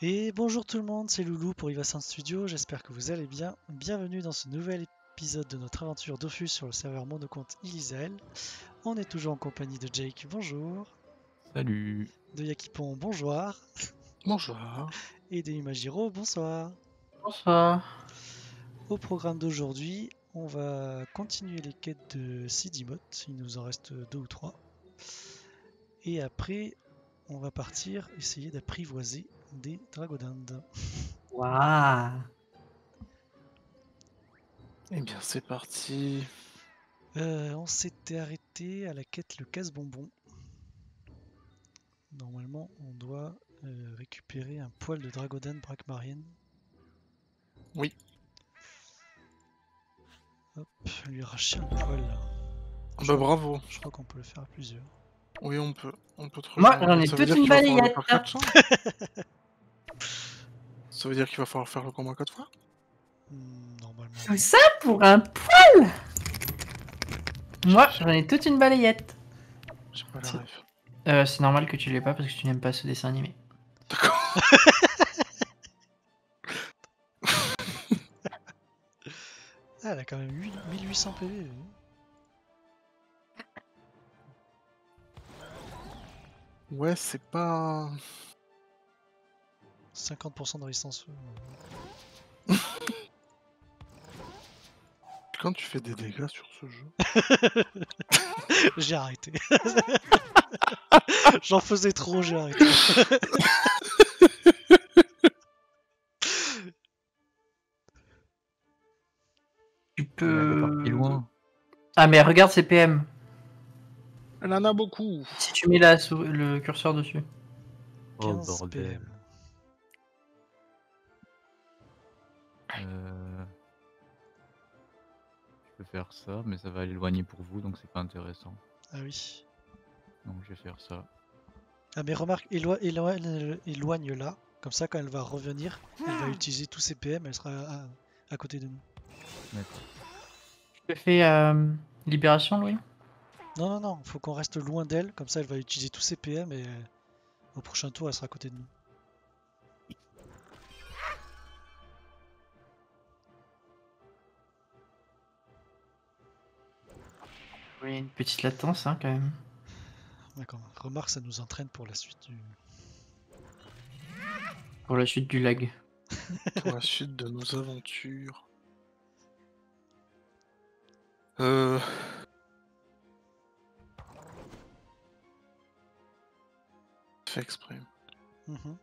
Et bonjour tout le monde, c'est Loulou pour Ivasan Studio, j'espère que vous allez bien. Bienvenue dans ce nouvel épisode de notre aventure Dofus sur le serveur monocompte Ilisael. On est toujours en compagnie de Jake, bonjour. Salut. De Yakipon, bonjour. Bonjour. Et de Imagiro, bonsoir. Bonsoir. Au programme d'aujourd'hui, on va continuer les quêtes de Sidimot, il nous en reste deux ou trois. Et après, on va partir essayer d'apprivoiser des dragodindes. Waouh. Eh bien, c'est parti. Euh, on s'était arrêté à la quête le casse-bonbon. Normalement, on doit euh, récupérer un poil de dragodin braquemarienne. Oui. Hop, lui arracher un poil. là. Bah bravo. Je crois qu'on peut le faire à plusieurs. Oui, on peut. On peut Moi, j'en ai toute une balayette. Ça veut dire qu'il va falloir faire le combat quatre fois Hmm, normalement. Tout ça pour un poil Moi, j'en ai toute une balayette. J'ai pas la. Euh, c'est normal que tu l'aies pas parce que tu n'aimes pas ce dessin animé. D'accord. Ah, elle a quand même 8 1800 PV. Ouais, c'est pas. 50% de résistance. Quand tu fais des dégâts sur ce jeu. J'ai arrêté. J'en faisais trop, j'ai arrêté. Tu peux. loin. Ah, mais regarde ces PM. Elle en a beaucoup. Si tu mets la le curseur dessus. Oh 15 bordel. PM. Euh... Je peux faire ça, mais ça va l'éloigner pour vous, donc c'est pas intéressant. Ah oui. Donc je vais faire ça. Ah mais remarque, éloi- éloigne, éloigne là. Comme ça, quand elle va revenir, elle va utiliser tous ses PM, elle sera à, à côté de nous. D'accord. Tu fais euh, libération, Louis? Non, non, non, faut qu'on reste loin d'elle. Comme ça, elle va utiliser tous ses PM et euh, au prochain tour, elle sera à côté de nous. Oui, une petite latence, hein, quand même. D'accord. Remarque, ça nous entraîne pour la suite du. Pour la chute du lag. Pour la suite de nos aventures. Euh. Fait exprès. Mhm.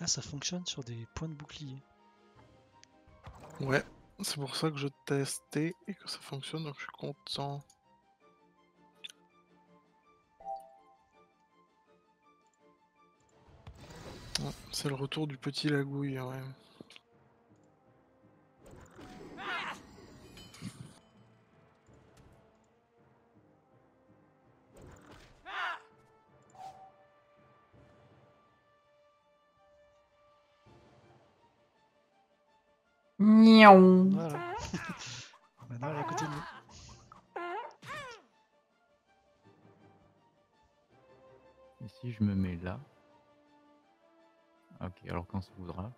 Ah, ça fonctionne sur des points de bouclier. Ouais, c'est pour ça que je testais et que ça fonctionne, donc je suis content. C'est le retour du petit lagouille, ouais. Niaou. Voilà. Maintenant, elle est à côté de nous. Et si je me mets là? Ok, alors quand ça voudra.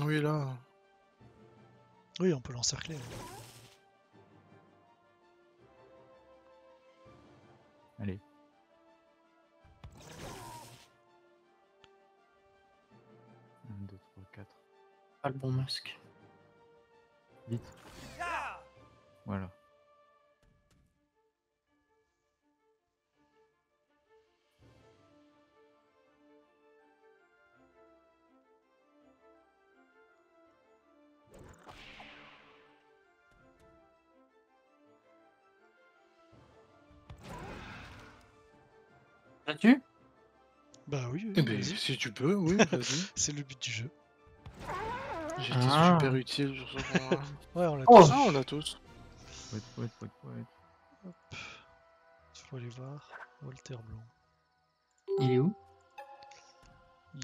Oui, là. Oui, on peut l'encercler. Allez. Un, deux, trois, quatre. Pas le bon masque. Vite. Voilà. L'as-tu Bah oui, oui, Eh ben, vas-y. si tu peux, oui, vas-y. c'est le but du jeu. J'ai été Ah. super utile sur ce point-là. Ouais, on l'a Oh. tous. Ah, on a tous. Poète, poète, poète, poète. Hop. Faut aller voir. Walter Blanc. Il est où?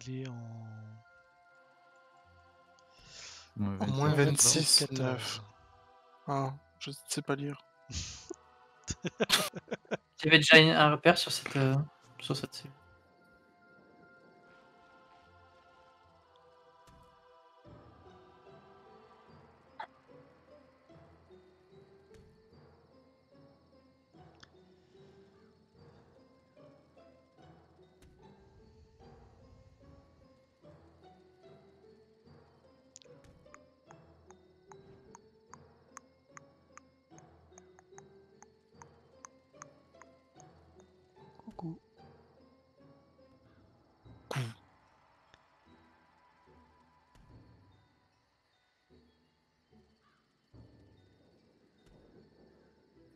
Il est en. Moins En moins 27, 26. 14. Ah, je sais pas lire. Il y avait déjà un repère sur cette, euh, sur cette cellule.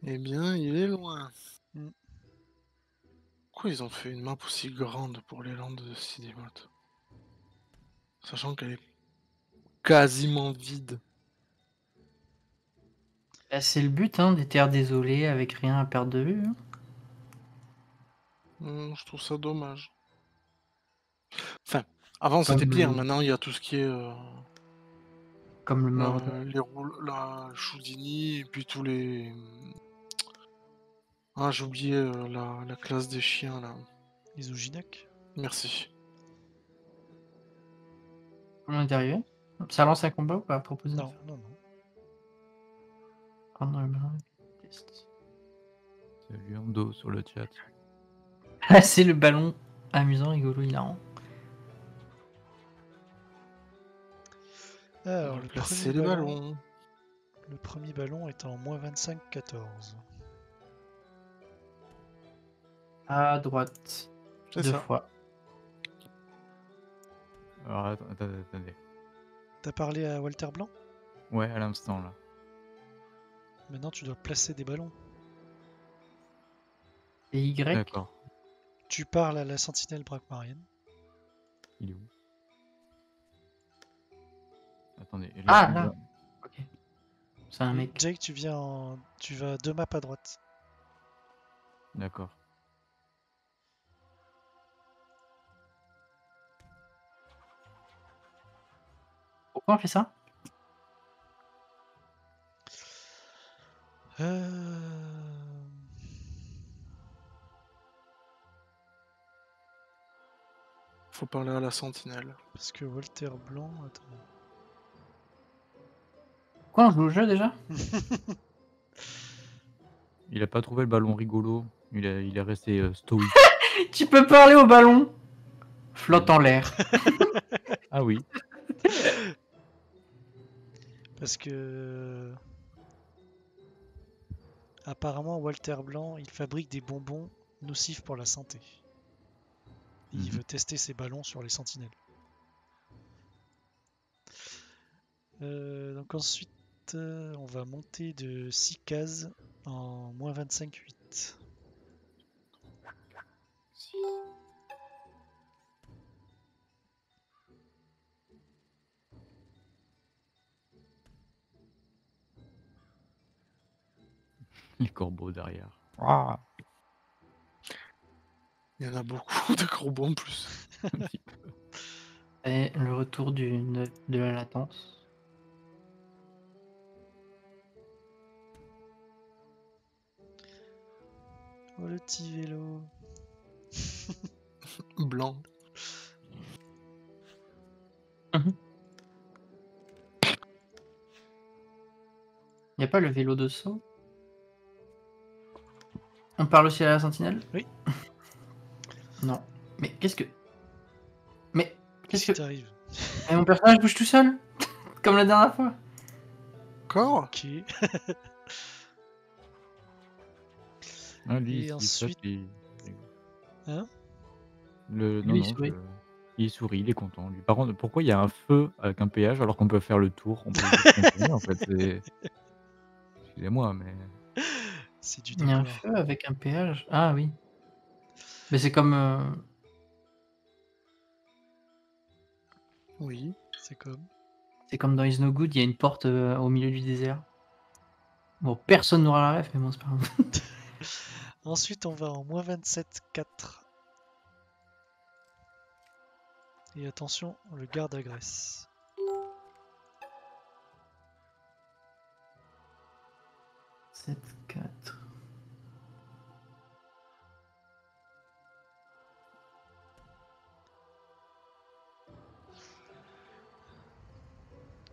Eh bien, il est loin. Mm. Pourquoi ils ont fait une map aussi grande pour les landes de Cinémote Sachant qu'elle est quasiment vide. Bah, c'est le but, hein, des terres désolées avec rien à perdre de vue. hein. Hmm, je trouve ça dommage. Enfin, avant c'était pire, le- maintenant il y a tout ce qui est euh, Comme le mort. euh, les roules, la Choudini, et puis tous les. Ah, j'ai oublié euh, la, la classe des chiens là. Les Ojinac. Merci. On est arrivé? Ça lance un combat ou pas proposer Non, non, non. Le ballon. Test. Salut Ando sur le chat. Ah, c'est le ballon amusant, rigolo, hilarant. Alors, le placer premier, ballon, le premier ballon est en moins 25-14. À droite. Deux ça. fois. Alors attends, attendez, attendez. T'as parlé à Walter Blanc? Ouais, à l'instant là. Maintenant, tu dois placer des ballons. Et Y. D'accord. Tu parles à la sentinelle braquemarienne. Il est où? Attendez. Ah, là. doit- Ok. C'est un mec. Jake, tu viens en... Tu vas deux maps à droite. D'accord. Pourquoi on fait ça Euh... Faut parler à la sentinelle. Parce que Walter Blanc... Attends. Pourquoi on joue au jeu déjà Il a pas trouvé le ballon rigolo. Il, a- il est resté euh, stoïque. Tu peux parler au ballon Flotte en l'air. ah oui. Parce que... Apparemment, Walter Blanc, il fabrique des bonbons nocifs pour la santé. Et Il Mhm. veut tester ses ballons sur les sentinelles. Euh, donc ensuite, euh, on va monter de 6 cases en moins 25-8. Les corbeaux derrière. Il y en a beaucoup de corbeaux en plus. Et le retour du, de, de la latence. Oh le petit vélo. Blanc. Y a pas le vélo de saut? On parle aussi à la sentinelle Oui. Non. Mais qu'est-ce que. Mais Qu'est-ce que. t'arrive Mais mon personnage bouge tout seul Comme la dernière fois Encore? Ok. Ah, lui, Et il- ensuite- Hein? Le... Non, Lui, il non, sourit. il sourit, il est content. Lui. Par contre, pourquoi il y a un feu avec un péage alors qu'on peut faire le tour? On peut juste continuer, en fait. c'est- Excusez-moi, mais C'est du Il y a un feu avec un péage. Ah oui. Mais c'est comme. euh, Oui. C'est comme. C'est comme dans Is No Good, il y a une porte euh, au milieu du désert. Bon, personne n'aura la ref, mais bon, c'est pas grave. Ensuite, on va en moins 27-4. Et attention, le garde agresse.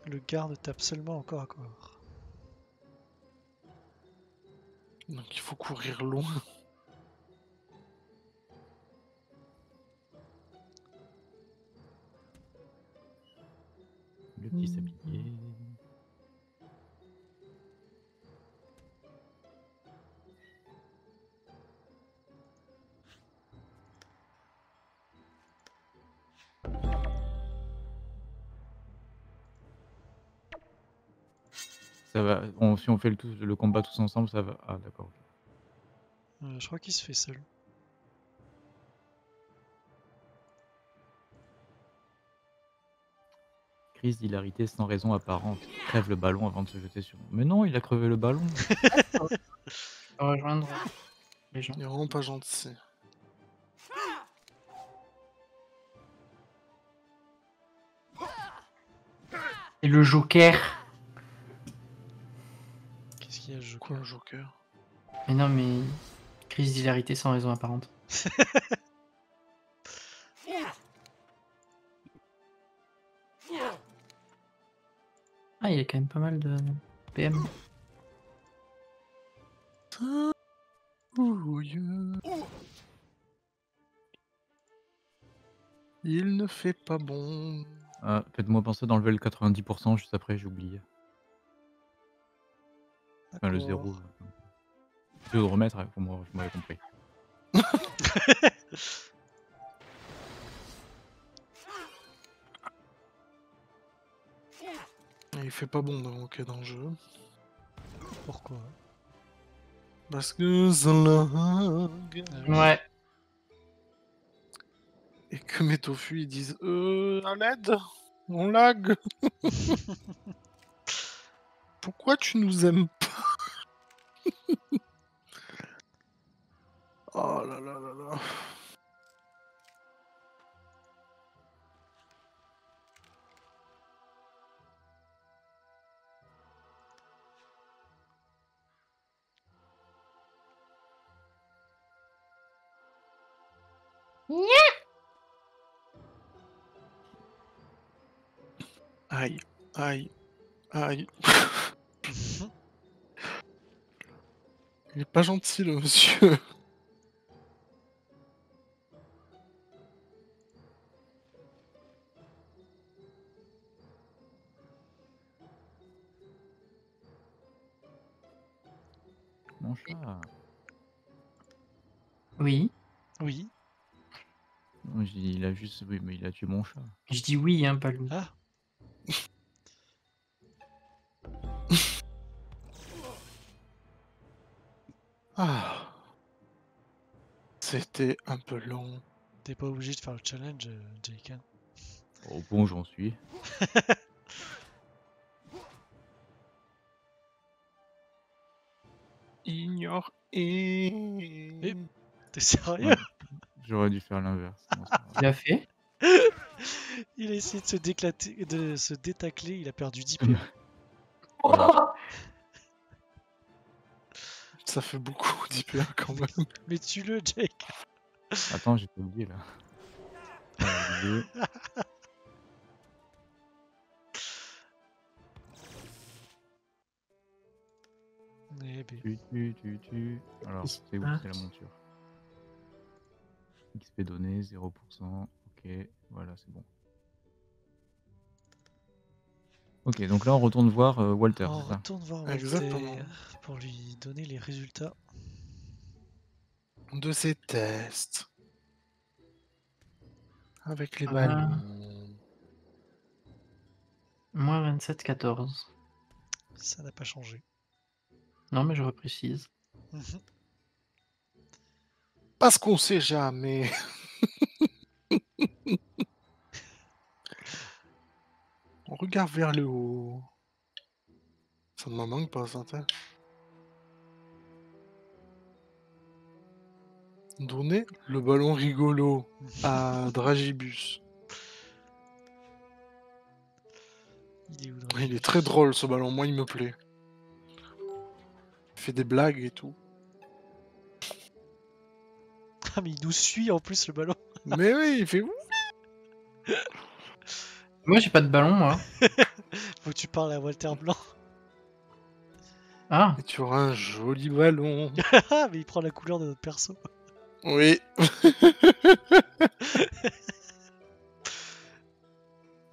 Le garde tape seulement encore à corps. Donc il faut courir loin. Le petit sablier. Ça va, on- si on fait le, combat tous ensemble, ça va. Ah d'accord. Euh, je crois qu'il se fait seul. Crise d'hilarité sans raison apparente. Crève le ballon avant de se jeter sur. Mais non, il a crevé le ballon. rejoindre les gens. Il est vraiment pas gentil. Et le Joker. Qu'est-ce qu'il y a, je Quoi un joker Mais non, mais. Crise d'hilarité sans raison apparente. Ah, il y a quand même pas mal de PM. Il ne fait pas bon. Ah, Faites-moi penser d'enlever le 90% juste après, j'ai oublié. Enfin, le D'accord. zéro. euh, Je vais le remettre, hein, pour moi, je m'avais compris. Il fait pas bon d'invoquer dans le jeu. Pourquoi? Parce que ça. Ouais. Et que mes tofu ils disent Euh, à l'aide On lag Pourquoi tu nous aimes pas Oh là là là là. Aïe, aïe, aïe. Il est pas gentil le monsieur. Mon chat. Oui. Oui. Il a juste. Oui, mais il a tué mon chat. Je dis oui, hein, pas lui. Ah Ah. C'était un peu long. T'es pas obligé de faire le challenge, Jake. Au bon, j'en suis. Ignore et... T'es sérieux Ouais. J'aurais dû faire l'inverse. Il a fait. Il a essayé de se, déclater, de se détacler, il a perdu 10 PA. Ça fait beaucoup d'IPA quand même. Mais tue-le, Jake Attends, j'ai pas oublié là. Euh. Eh ben, Tu, tu, tu, tu. Alors, c'est où C'est la monture? XP donné, 0%. Ok, voilà, c'est bon. Ok, donc là, on retourne voir euh, Walter, on c'est ça retourne voir Walter Exactement. pour lui donner les résultats. De ces tests. Avec les Ah. ballons. Moins 27, 14. Ça n'a pas changé. Non, mais je reprécise. Mhm. Parce qu'on sait jamais. regarde vers le haut. Ça ne m'en manque pas, ça. Donner le ballon rigolo à Dragibus. Il est où dans Il est très drôle ce ballon, moi il me plaît. Il fait des blagues et tout. Ah, mais il nous suit en plus le ballon. Mais oui, il fait. Moi, j'ai pas de ballon, moi. Faut que tu parles à Walter Blanc. Ah, Et tu auras un joli ballon. Ah, mais il prend la couleur de notre perso. Oui.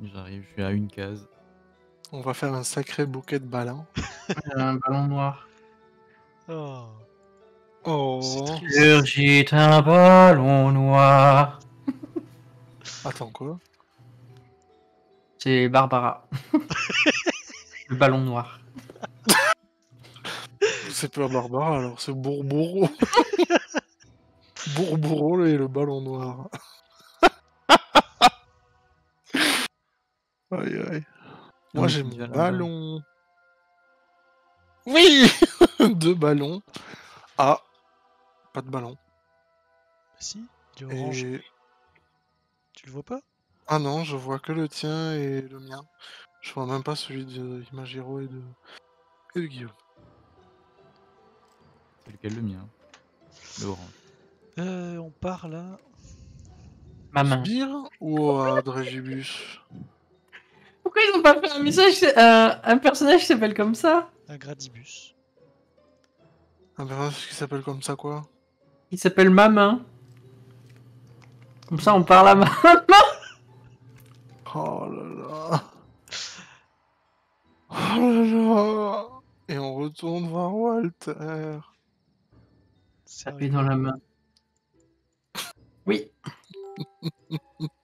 J'arrive, je suis à une case. On va faire un sacré bouquet de ballons. un ballon noir. Oh, Oh. Surgit un ballon noir. Attends quoi? C'est Barbara. Le ballon noir. C'est pas Barbara alors, c'est Bourbourou. Bourbourou et le ballon noir. aïe aïe. Moi mais j'ai mon ballon. Oui Deux ballons. Ah Pas de ballon. Si, orange. Et... Tu le vois pas? Ah non, je vois que le tien et le mien. Je vois même pas celui de Imagiro et de... et de Guillaume. C'est lequel le mien? Le orange. euh, On part là. Ma main. Sbire ou à Drégibus Pourquoi ils ont pas fait un message euh, Un personnage qui s'appelle comme ça? Un gradibus. Un personnage qui s'appelle comme ça quoi? Il s'appelle ma main. Comme ça on parle à ma Oh là là. Oh là là. Et on retourne voir Walter. Taper dans la main. Oui.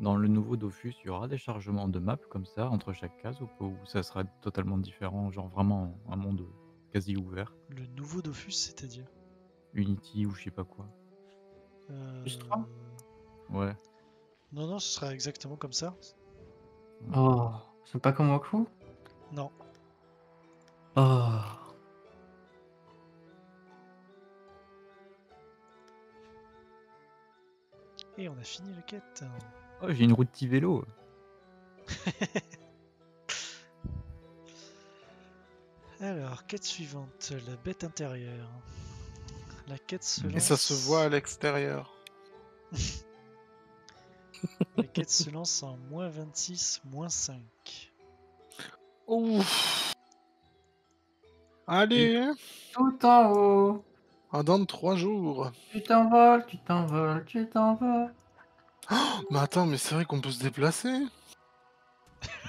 Dans le nouveau Dofus, il y aura des chargements de maps comme ça entre chaque case ou, ou ça sera totalement différent, genre vraiment un monde quasi ouvert, Le nouveau Dofus, c'est-à-dire? Unity ou je sais pas quoi. Euh, Ouais. Non, non, ce sera exactement comme ça. Oh, c'est pas comme Wakfu? Non. Oh. Et on a fini la quête. Oh, j'ai une route petit vélo. Alors, quête suivante, la bête intérieure. La quête se lance... Et ça se voit à l'extérieur. La quête se lance en moins 26, moins 5. Ouf. Allez, Tout en haut. à dans trois jours. Tu t'envoles, tu t'envoles, tu t'envoles. Mais attends, mais c'est vrai qu'on peut se déplacer.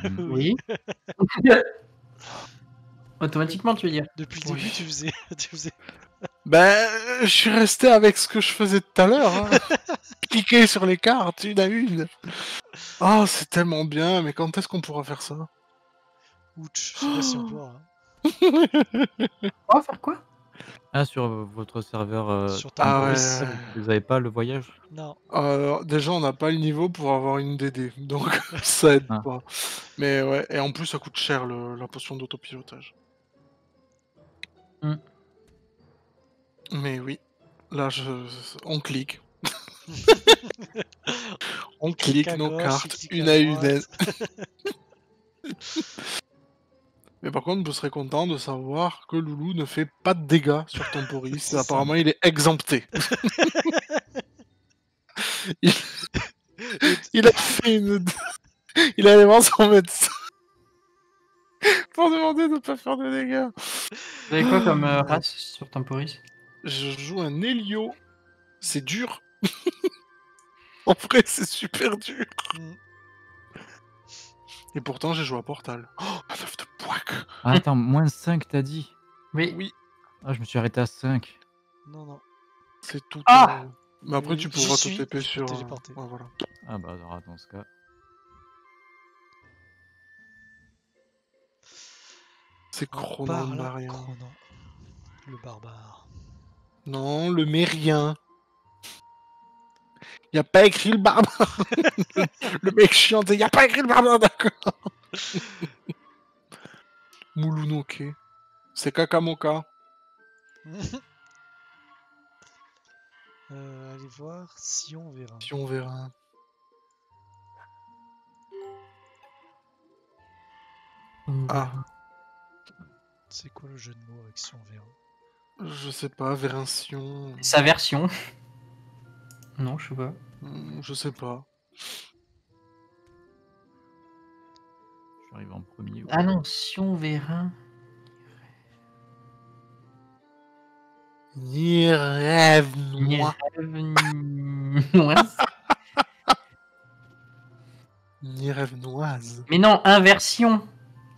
Mm. Oui. Automatiquement, tu veux dire. Depuis le Oui. début, tu faisais... tu faisais... Ben, je suis resté avec ce que je faisais tout à l'heure. hein. Cliquer sur les cartes, une à une. Oh, c'est tellement bien, mais quand est-ce qu'on pourra faire ça? Ouch, je sais pas si on pourra. hein. On va faire quoi? Ah, sur euh, votre serveur, euh, Sur ta Ah ouais. vous avez pas le voyage? Non, Euh, déjà, on n'a pas le niveau pour avoir une DD, donc ça aide Ah. pas. Mais ouais, et en plus, ça coûte cher le- la potion d'autopilotage. Hmm. Mais oui, là, je... on clique. on clique à nos gauche, cartes clique une à à une. droite. Mais par contre, vous serez content de savoir que Loulou ne fait pas de dégâts sur Temporis. Apparemment, il est exempté. il... il a fait une. il est allé voir son médecin pour demander de ne pas faire de dégâts. Vous avez quoi comme euh, race sur Temporis? Je joue un Helio. C'est dur. en vrai, c'est super dur. Mm. Et pourtant, j'ai joué à Portal. Oh, un œuf de Ah, attends, moins 5 t'as dit Oui. Oui, Ah, je me suis arrêté à 5. non, non. c'est tout. Ah euh, Mais après, tu pourras te TP sur. euh, téléporter. ouais, voilà. Ah bah alors dans ce cas. C'est Marien. Chrono. Le barbare. Non, le Mérien. Il a pas écrit le barbare. le mec chiant, il a pas écrit le barbare, d'accord. Moulounoke. C'est Kakamoka. Euh, allez voir si on verra. Si on verra. Ah, C'est quoi le jeu de mots avec si on verra? Je sais pas, Vérintion. Sa version. Non, je sais pas. Hmm, Je sais pas. Je suis arrivé en premier. ouais. Ah non, si on verra. Ni rêve noir. Ni rêve noise. Mais non, inversion.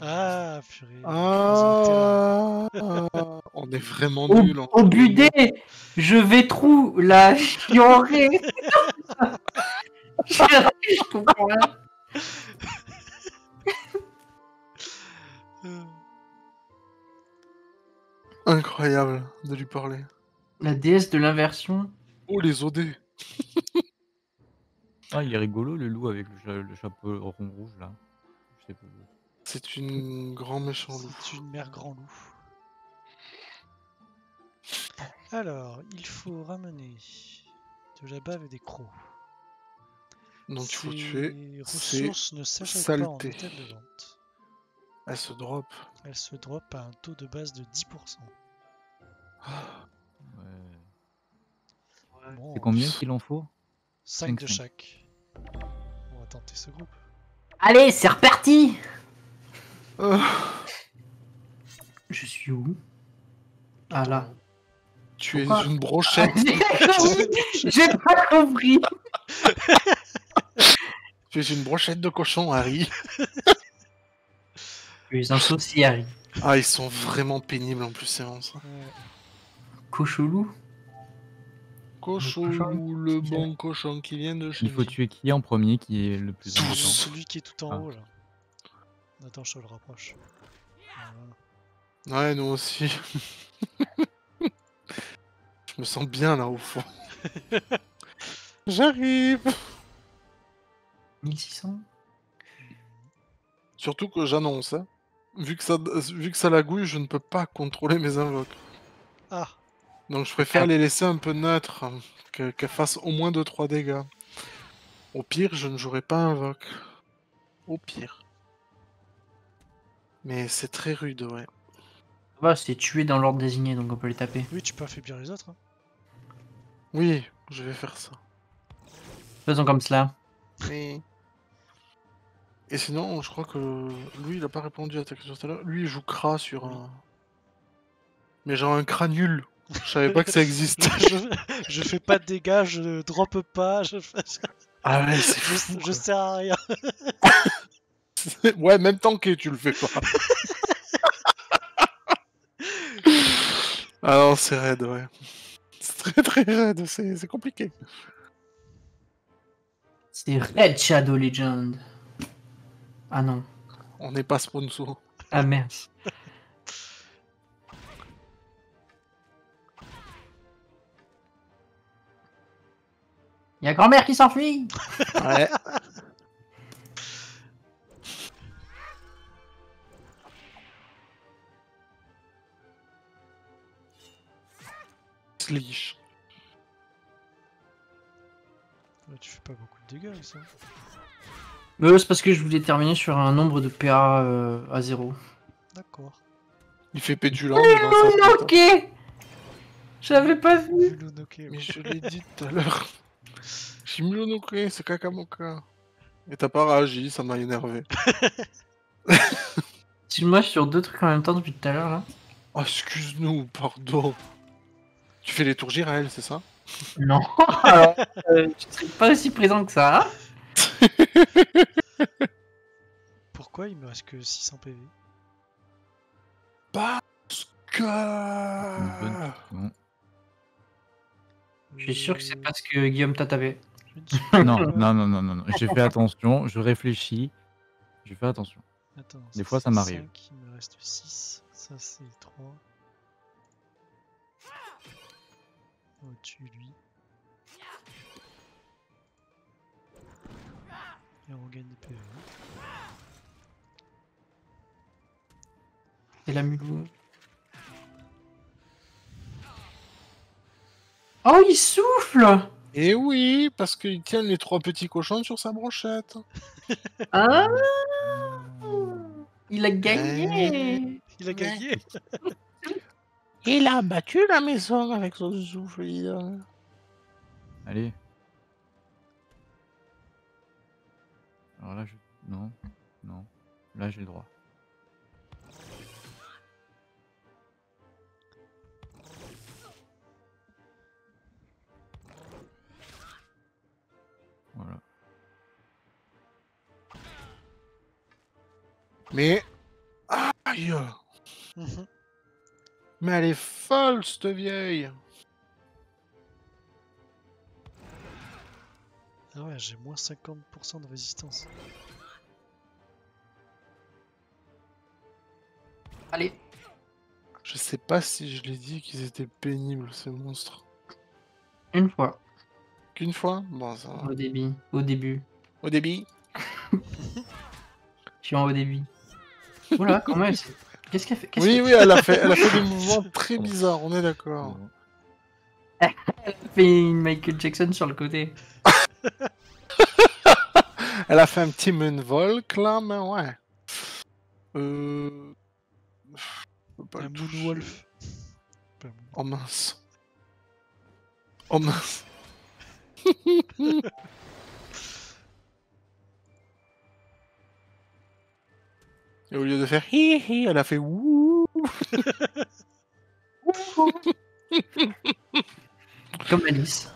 Ah, purée. Ah, on est vraiment Au, nuls. en au budé, je vais trou la fiorée. je comprends rien. Incroyable de lui parler. La déesse de l'inversion. Oh, les OD. Ah, il est rigolo le loup avec le, cha- le chapeau rond rouge là. Je sais pas. C'est une grand méchant loup. C'est une mère grand loup. Alors, il faut ramener de la bave et des crocs. Donc il faut Ces tuer. ces ressources ne s'achètent pas en saletés. hôtel de vente. Elle se drop. Elles se drop à un taux de base de 10%. Ouais. Bon, C'est combien qu'il en faut? 5 Cinq, de chaque. On va tenter ce groupe. Allez, c'est reparti. Euh, Je suis où? Ah là. tu es une brochette. J'ai pas compris. tu es une brochette de cochon, Harry. Es un. Ah, ils sont vraiment pénibles en plus, ces monstres. Cochon, cochon. le bon cochon qui vient de chez Il faut nous. tuer qui en premier qui est le plus Tous. important Celui qui est tout en Ah. haut là. Attends, je te le rapproche. Voilà. Ouais, nous aussi. Je me sens bien là au fond. J'arrive. 1600. Surtout que j'annonce, hein. Vu que ça, vu que ça lagouille, je ne peux pas contrôler mes invoques. Ah, Donc je préfère Ah. les laisser un peu neutres, hein, que- qu'elles fassent au moins 2-3 dégâts. Au pire, je ne jouerai pas invoque. Au pire. Mais c'est très rude, ouais. Va, c'est tué dans l'ordre désigné, donc on peut les taper. oui, tu peux affaiblir les autres. hein. Oui, je vais faire ça. Faisons comme cela. Et sinon, je crois que lui, il a pas répondu à ta question tout à l'heure. Lui, il joue Kra sur un. Mais genre un Kra nul. Je savais pas que ça existe. je, je fais pas de dégâts, je drop pas, je, fais- ah ouais, c'est je, fou. je sers à rien. ouais, même tanké, tu le fais pas. ah non, c'est raide, ouais. C'est très très raide, c'est c'est compliqué. C'est Red Shadow Legend. Ah non. On n'est pas sponsor. Ah merde. Y'a grand-mère qui s'enfuit Ouais. Slish. Ouais, tu fais pas beaucoup de dégâts ça. Euh, C'est parce que je voulais terminer sur un nombre de PA euh, à zéro. D'accord. Il fait mais sa tête. Ok J'avais pas vu Mais je l'ai dit tout à l'heure. Shimilonoke, c'est Kakamoka. Et t'as pas réagi, ça m'a énervé. Je suis sur deux trucs en même temps depuis tout à l'heure là. Oh, excuse-nous, pardon. Tu fais les tours Jirel, c'est ça? Non Alors, euh, je serais pas aussi présent que ça. Pourquoi il me reste que 600 PV Parce que... Je suis sûr que c'est parce que Guillaume t'a tapé. Non, non, non, non, non, non. J'ai fait attention, je réfléchis. Je fais attention. Attends, Des fois, ça m'arrive. 5, il me reste 6. Ça, c'est 3. Au-dessus, lui. Et on gagne des PV. C'est la mulou. Oh, il souffle Et oui, parce qu'il tient les trois petits cochons sur sa brochette. Ah Il a gagné Il a gagné. Il a battu la maison avec son souffle. Allez. Alors là, je... Non. Non. Là, j'ai le droit. Voilà. Mais. Aïe Mhm. Mais elle est folle, cette vieille Ah ouais, j'ai moins 50% de résistance. Allez Je sais pas si je l'ai dit qu'ils étaient pénibles, ces monstres. Une fois, Qu'une fois Bon, ça va. au début. Au début. Au débit Je suis en haut début. Oula, comment elle s'est- Qu'est-ce qu'elle fait Oui, oui, elle a, fait, elle a fait des mouvements très bizarres, on est d'accord. Bon. fait une Michael Jackson sur le côté. Elle a fait un petit moonwalk là, mais ouais. Euh. je peux pas Un. Moonwolf. Oh mince. Oh mince. Et au lieu de faire hi hi, elle a fait wouh. Comme Alice.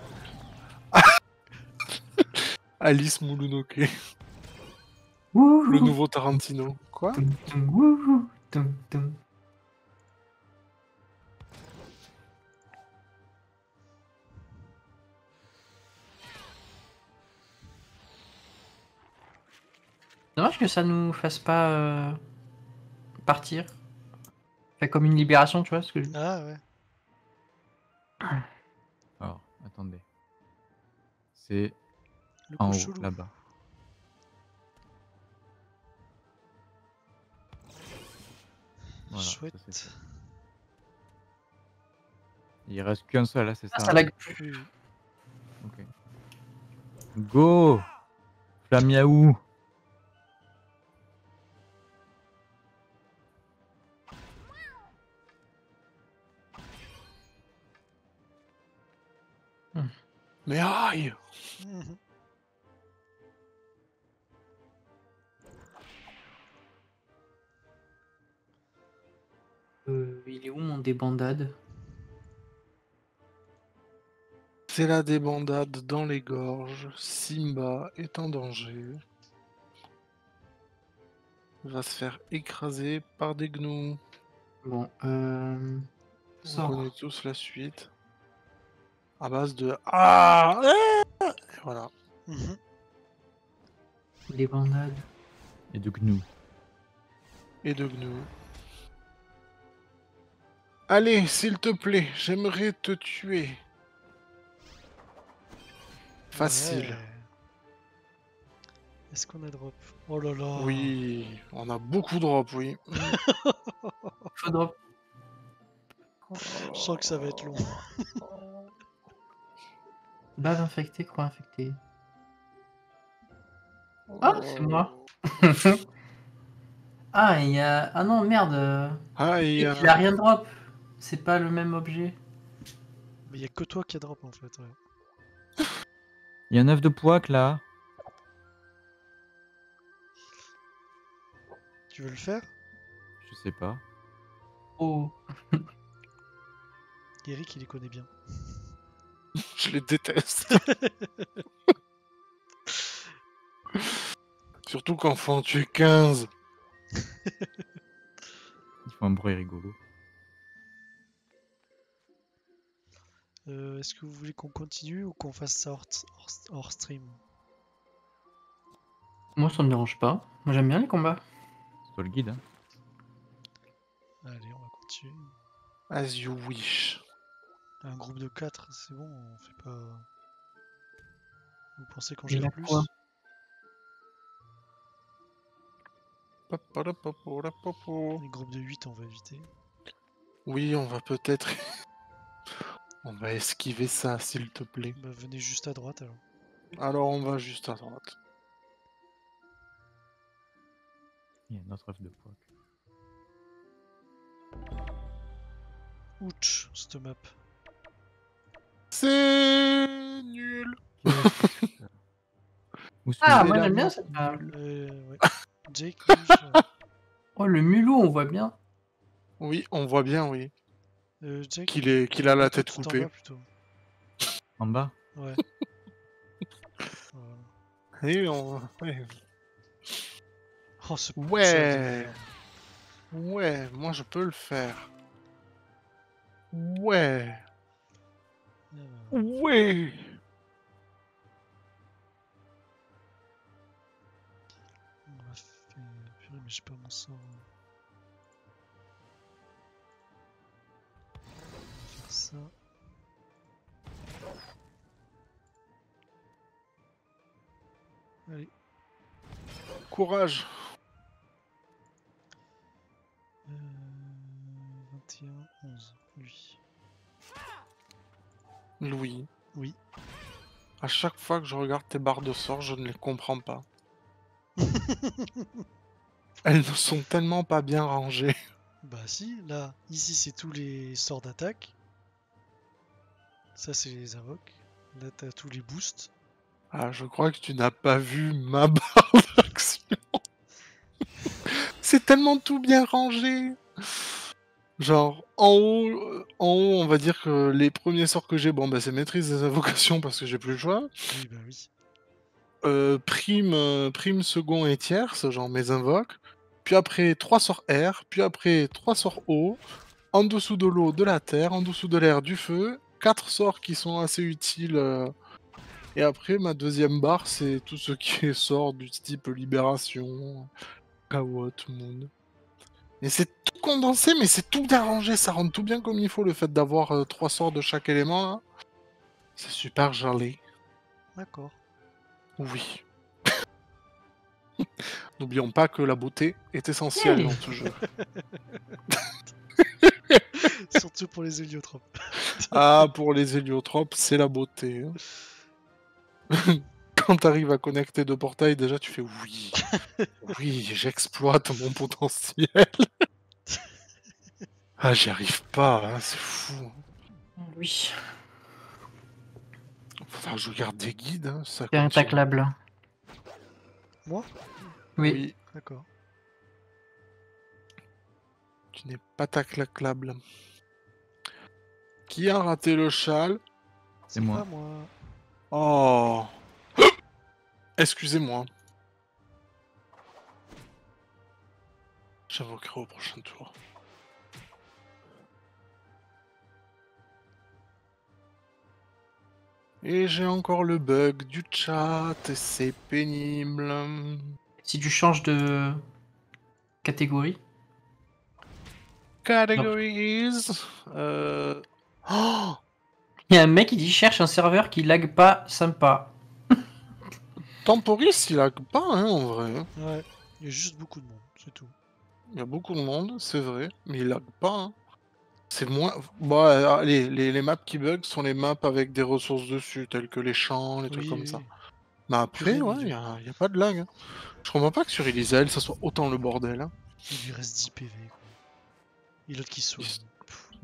Alice Moulounoke, le nouveau Tarantino. Quoi. Dommage que ça nous fasse pas euh, partir. Fait comme une libération, tu vois ce que je... Ah ouais. Alors, attendez. C'est Le en haut, là-bas. Voilà, ça, Chouette. fait. Il reste qu'un seul, là, c'est Ah, ça ça hein lag plus. Plus- Ok. Go Flamiaou Mais aïe Mhm. Euh, il est où mon débandade? C'est la débandade dans les gorges. Simba est en danger. Il va se faire écraser par des gnous. Bon, euh... On connaît tous la suite. À base de Ah Et voilà. Mhm. Débandade. Et de Gnou. Et de gnous. Allez, s'il te plaît, j'aimerais te tuer. Facile. Ouais. Est-ce qu'on a drop? Oh là là. Oui, on a beaucoup de drop, oui. Faux drop. Je sens que ça va être long. Bave infecté, croix infecté. Ah, c'est moi. ah, il y a... Ah non, merde. Ah, Il euh, a rien drop. C'est pas le même objet. Mais il y a que toi qui a drop en fait. ouais. Il y a un œuf de poic là. Tu veux le faire? Je sais pas. Oh. Eric, il les connaît bien. je les déteste. Surtout quand faut en tuer 15. Il faut un bruit rigolo. Euh, Est-ce que vous voulez qu'on continue ou qu'on fasse ça hors, hors- hors stream? Moi, ça me dérange pas. Moi, j'aime bien les combats. C'est toi le guide. Hein. Allez, on va continuer. As you wish. Un groupe de 4, c'est bon, on fait pas. Vous pensez qu'on gère a plus? Les groupes de 8, on va éviter. Oui, on va peut-être On va esquiver ça, s'il te plaît. Bah, venez juste à droite alors. Alors on va juste à droite. Il y a notre œuf de poids. Ouch, cette map. C'est nul. Ah, moi j'aime bien cette map. Euh, ouais. Jake, Oh, le mulot, on voit bien. Oui, on voit bien, oui. Euh, Qu'il est, qu'il a la tête tout en coupée. bas, plutôt. En bas Ouais. Et on... ouais. Oh, ce Ouais. Ouais, moi je peux le faire. Ouais. Ouais. On va faire. Purée, mais j'ai pas mon sort. Allez. Courage. Euh, 21, 11. Lui. Louis. Oui. À chaque fois que je regarde tes barres de sort, je ne les comprends pas. Elles ne sont tellement pas bien rangées. Bah si, là, ici c'est tous les sorts d'attaque. Ça c'est les invoques. Là t'as tous les boosts. Ah, je crois que tu n'as pas vu ma barre d'action. C'est tellement tout bien rangé. Genre, en haut, euh, en haut, on va dire que les premiers sorts que j'ai, bon, bah, c'est maîtrise des invocations parce que j'ai plus le choix. Oui, bah oui. Euh, prime, euh, prime second et tierce, genre mes invoques. Puis après, trois sorts air. Puis après, trois sorts eau. En dessous de l'eau, de la terre. En dessous de l'air, du feu. Quatre sorts qui sont assez utiles. euh, Et après, ma deuxième barre, c'est tout ce qui est sort du type libération, Kawot, Moon. Et c'est tout condensé, mais c'est tout bien rangé. Ça rend tout bien comme il faut, le fait d'avoir euh, trois sorts de chaque élément. là. C'est super joli. D'accord. Oui. N'oublions pas que la beauté est essentielle Oui. dans ce jeu. Surtout pour les héliotropes. Ah, pour les héliotropes, c'est la beauté. hein. Quand tu arrives à connecter deux portails, déjà tu fais oui. Oui, j'exploite mon potentiel. Ah, j'y arrive pas, hein, c'est fou. Oui. Faudra que je garde des guides. hein, ça C'est un continue. taclable. Moi? Oui. Oui, D'accord. tu n'es pas taclable. Qui a raté le châle? C'est moi. pas moi. Oh Excusez-moi. J'invoquerai au prochain tour. Et j'ai encore le bug du chat et c'est pénible. Si tu changes de catégorie, Categories. Euh... Oh il y a un mec qui dit cherche un serveur qui lag pas sympa. Temporis, il lag pas, hein, en vrai. hein. Ouais. Il y a juste beaucoup de monde, c'est tout. Il y a beaucoup de monde, c'est vrai, mais il lag pas. hein. C'est moins. Bon, euh, allez, les, les maps qui bug sont les maps avec des ressources dessus, telles que les champs, les trucs comme oui, ça. Mais après, ouais, il n'y a, y a pas de lag. hein. Je comprends pas que sur Elysel, ça soit autant le bordel. hein. Il lui reste 10 PV. Quoi. Et l'autre qui soigne. s- Pff,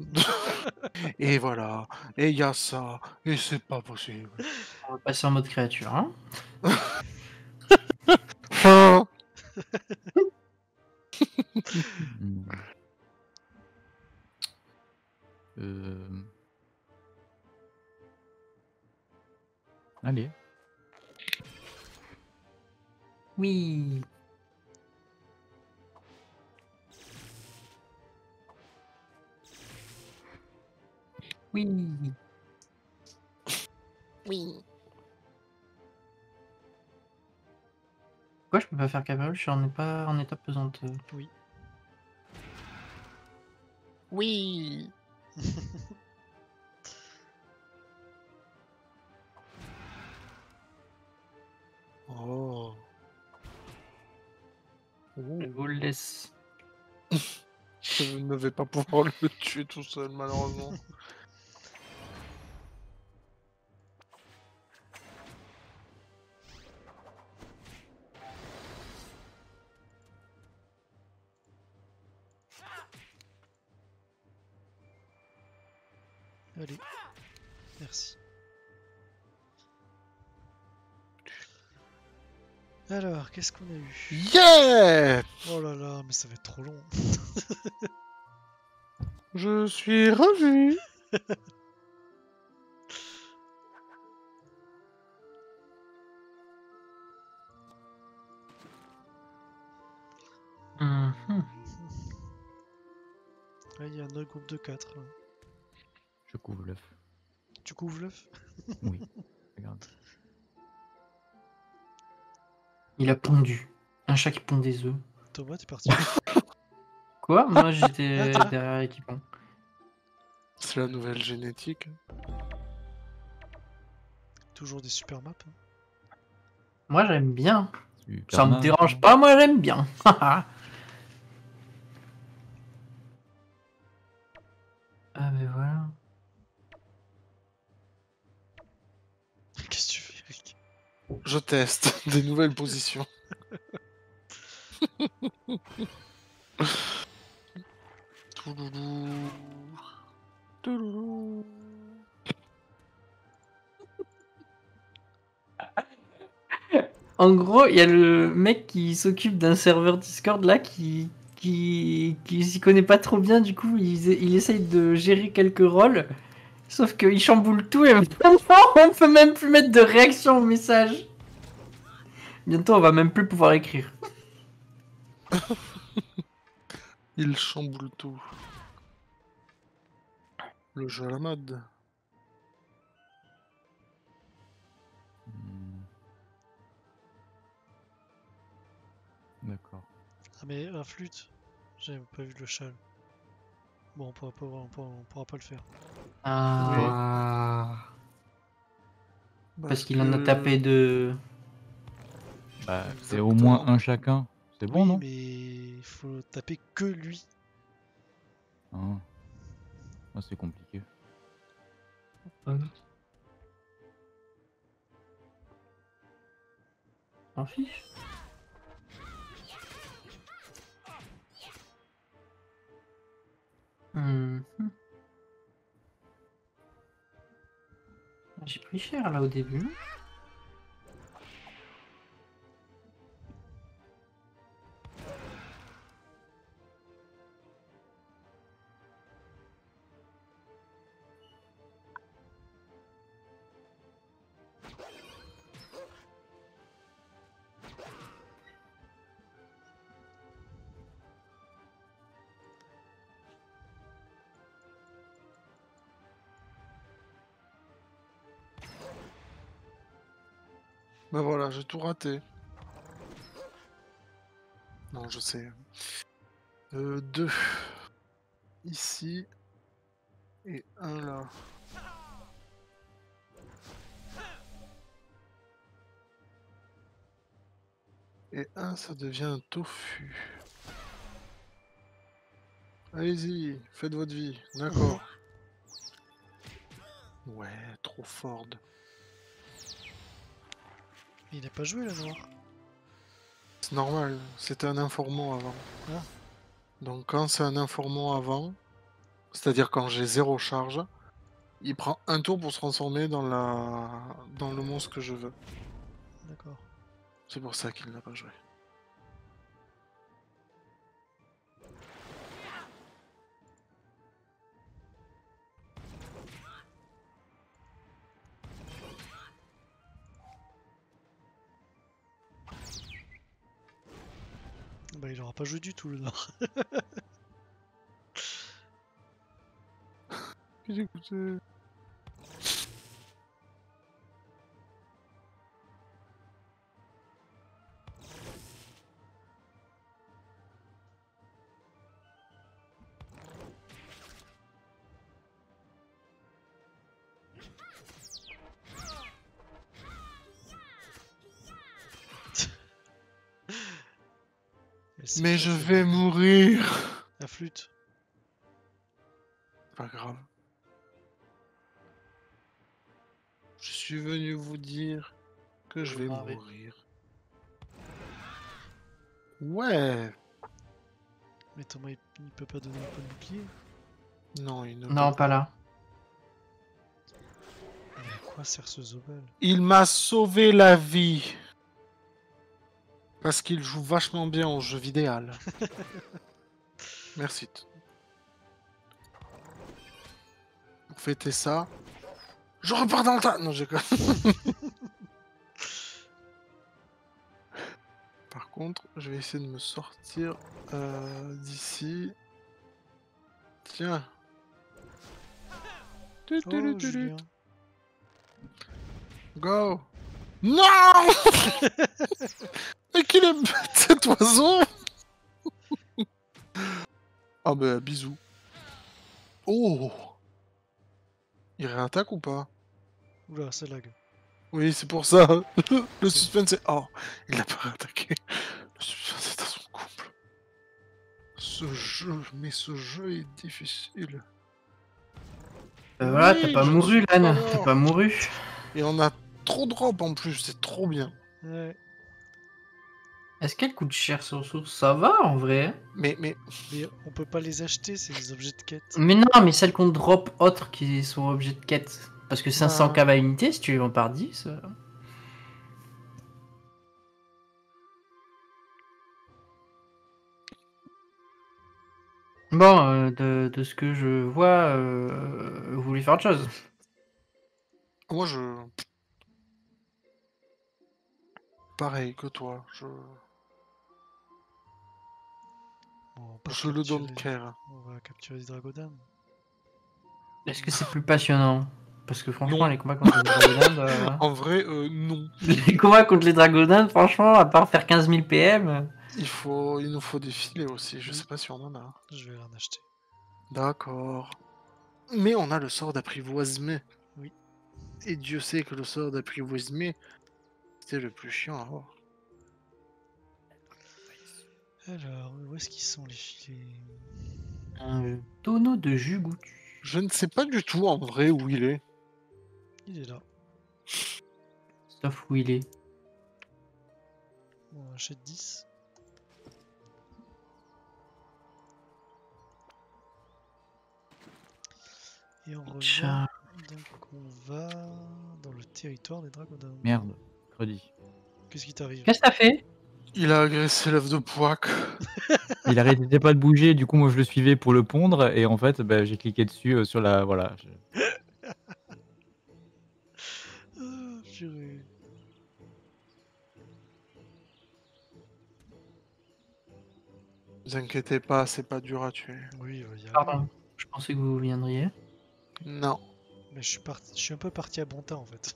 et voilà, et il y a ça, et c'est pas possible. On va passer en mode créature. Hein faire Je suis en, pas en étape pesante. Oui. Oh. Je vous le laisse. Je ne vais pas pouvoir le tuer tout seul, malheureusement. qu'est-ce qu'on a eu Yeah Oh là là, mais ça va être trop long. Je suis revu. Mhm. Ah, il y a un autre groupe de 4. Je couvre l'œuf. Tu couvres l'œuf? Oui. Regarde. Il a pondu. Un chat qui pond des œufs. Thomas, t'es parti. Quoi? Moi j'étais derrière l'équipement. C'est la nouvelle génétique. Toujours des super maps. hein. Moi j'aime bien. Super Ça me dérange pas, moi j'aime bien. Je teste des nouvelles positions. En gros, il y a le mec qui s'occupe d'un serveur Discord là qui qui, s'y connaît pas trop bien, du coup il, il essaye de gérer quelques rôles, sauf qu'il chamboule tout et on peut même plus mettre de réaction au message. Bientôt on va même plus pouvoir écrire. Il chamboule tout. Le jeu à la mode. Hmm. D'accord. Ah, mais un flûte J'avais pas vu le châle. Bon, on pourra pas, on pourra, on pourra pas le faire. Ah. Parce qu'il en a tapé de. Bah, c'est au moins un chacun. C'est bon, oui, non mais il faut taper que lui. Ah. Ah, c'est compliqué. En fiche. Mhm. J'ai pris cher là au début. Bah voilà, j'ai tout raté. Non, je sais. Euh, deux. Ici. Et un là. Et un, ça devient un tofu. Allez-y, faites votre vie. D'accord. Ouais, trop Ford. Il a pas joué là, noir. C'est normal, c'était un informant avant. Ah. Donc quand c'est un informant avant, c'est-à-dire quand j'ai zéro charge, il prend un tour pour se transformer dans la dans le monstre que je veux. D'accord. C'est pour ça qu'il n'a pas joué. Pas joué du tout le noir. J'ai Mais je vais mourir. La flûte. Pas grave. Je suis venu vous dire que je vais Marrer. mourir. Ouais. Mais Thomas, il, il peut pas donner un point de bouclier. Non, il ne Non, peut pas là. quoi sert ce Zobel? Il m'a sauvé la vie. Parce qu'il joue vachement bien au jeu vidéal. Merci. Pour fêter ça, je repars dans le tas. Non, j'ai Par contre, je vais essayer de me sortir euh, d'ici. Tiens. Oh. Julien. Go Non qu'il est bête cet oiseau Ah bah bisous. Oh Il réattaque ou pas? Oula, ça lag. Oui, c'est pour ça. Le suspense est... Oh, il a pas réattaqué. Le suspense est à son couple. Ce jeu, mais ce jeu est difficile. Euh, voilà, Oui, t'as pas mouru, Lan. T'as pas mouru. Et on a trop de drop en plus, c'est trop bien. Ouais. Est-ce qu'elle coûte cher ces ressources? Ça va en vrai. Mais, mais, Mais on peut pas les acheter, c'est des objets de quête. Mais non, mais celles qu'on drop autres qui sont objets de quête. Parce que 500 Ah. à unité, si tu les vends par 10. euh. Bon, euh, de, de ce que je vois, euh, vous voulez faire autre chose? moi je... Pareil que toi, je, on va pas je le donne care. On va capturer des dragodams. Est-ce que c'est plus passionnant? Parce que franchement, Non. les combats contre les dragodins, euh, En vrai, euh, non. les combats contre les dragodins, franchement, à part faire 15 000 PM, Il, faut, il nous faut des filets aussi, je sais pas si on en a. Je vais en acheter. D'accord. Mais on a le sort d'apprivoisement. Oui. Et Dieu sait que le sort d'apprivoisement, c'est le plus chiant à avoir. Alors, où est-ce qu'ils sont les filets? Un tonneau de jus goûtu. Je ne sais pas du tout en vrai où il est. Il est là. Sauf où il est. Bon, on achète 10. Et on revient. Donc on va dans le territoire des dragodins. Merde, crédit. Qu'est-ce qui t'arrive? Qu'est-ce que t'as fait? Il a agressé l'œuf de Pouac. Il arrêtait pas de bouger, du coup moi je le suivais pour le pondre et en fait bah, j'ai cliqué dessus euh, sur la voilà. je- Ah, purée. Ne vous inquiétez pas, c'est pas dur à tuer. Oui, il y arriver. Pardon. Je pensais que vous viendriez. Non. Mais je suis, parti... je suis un peu parti à bon temps en fait.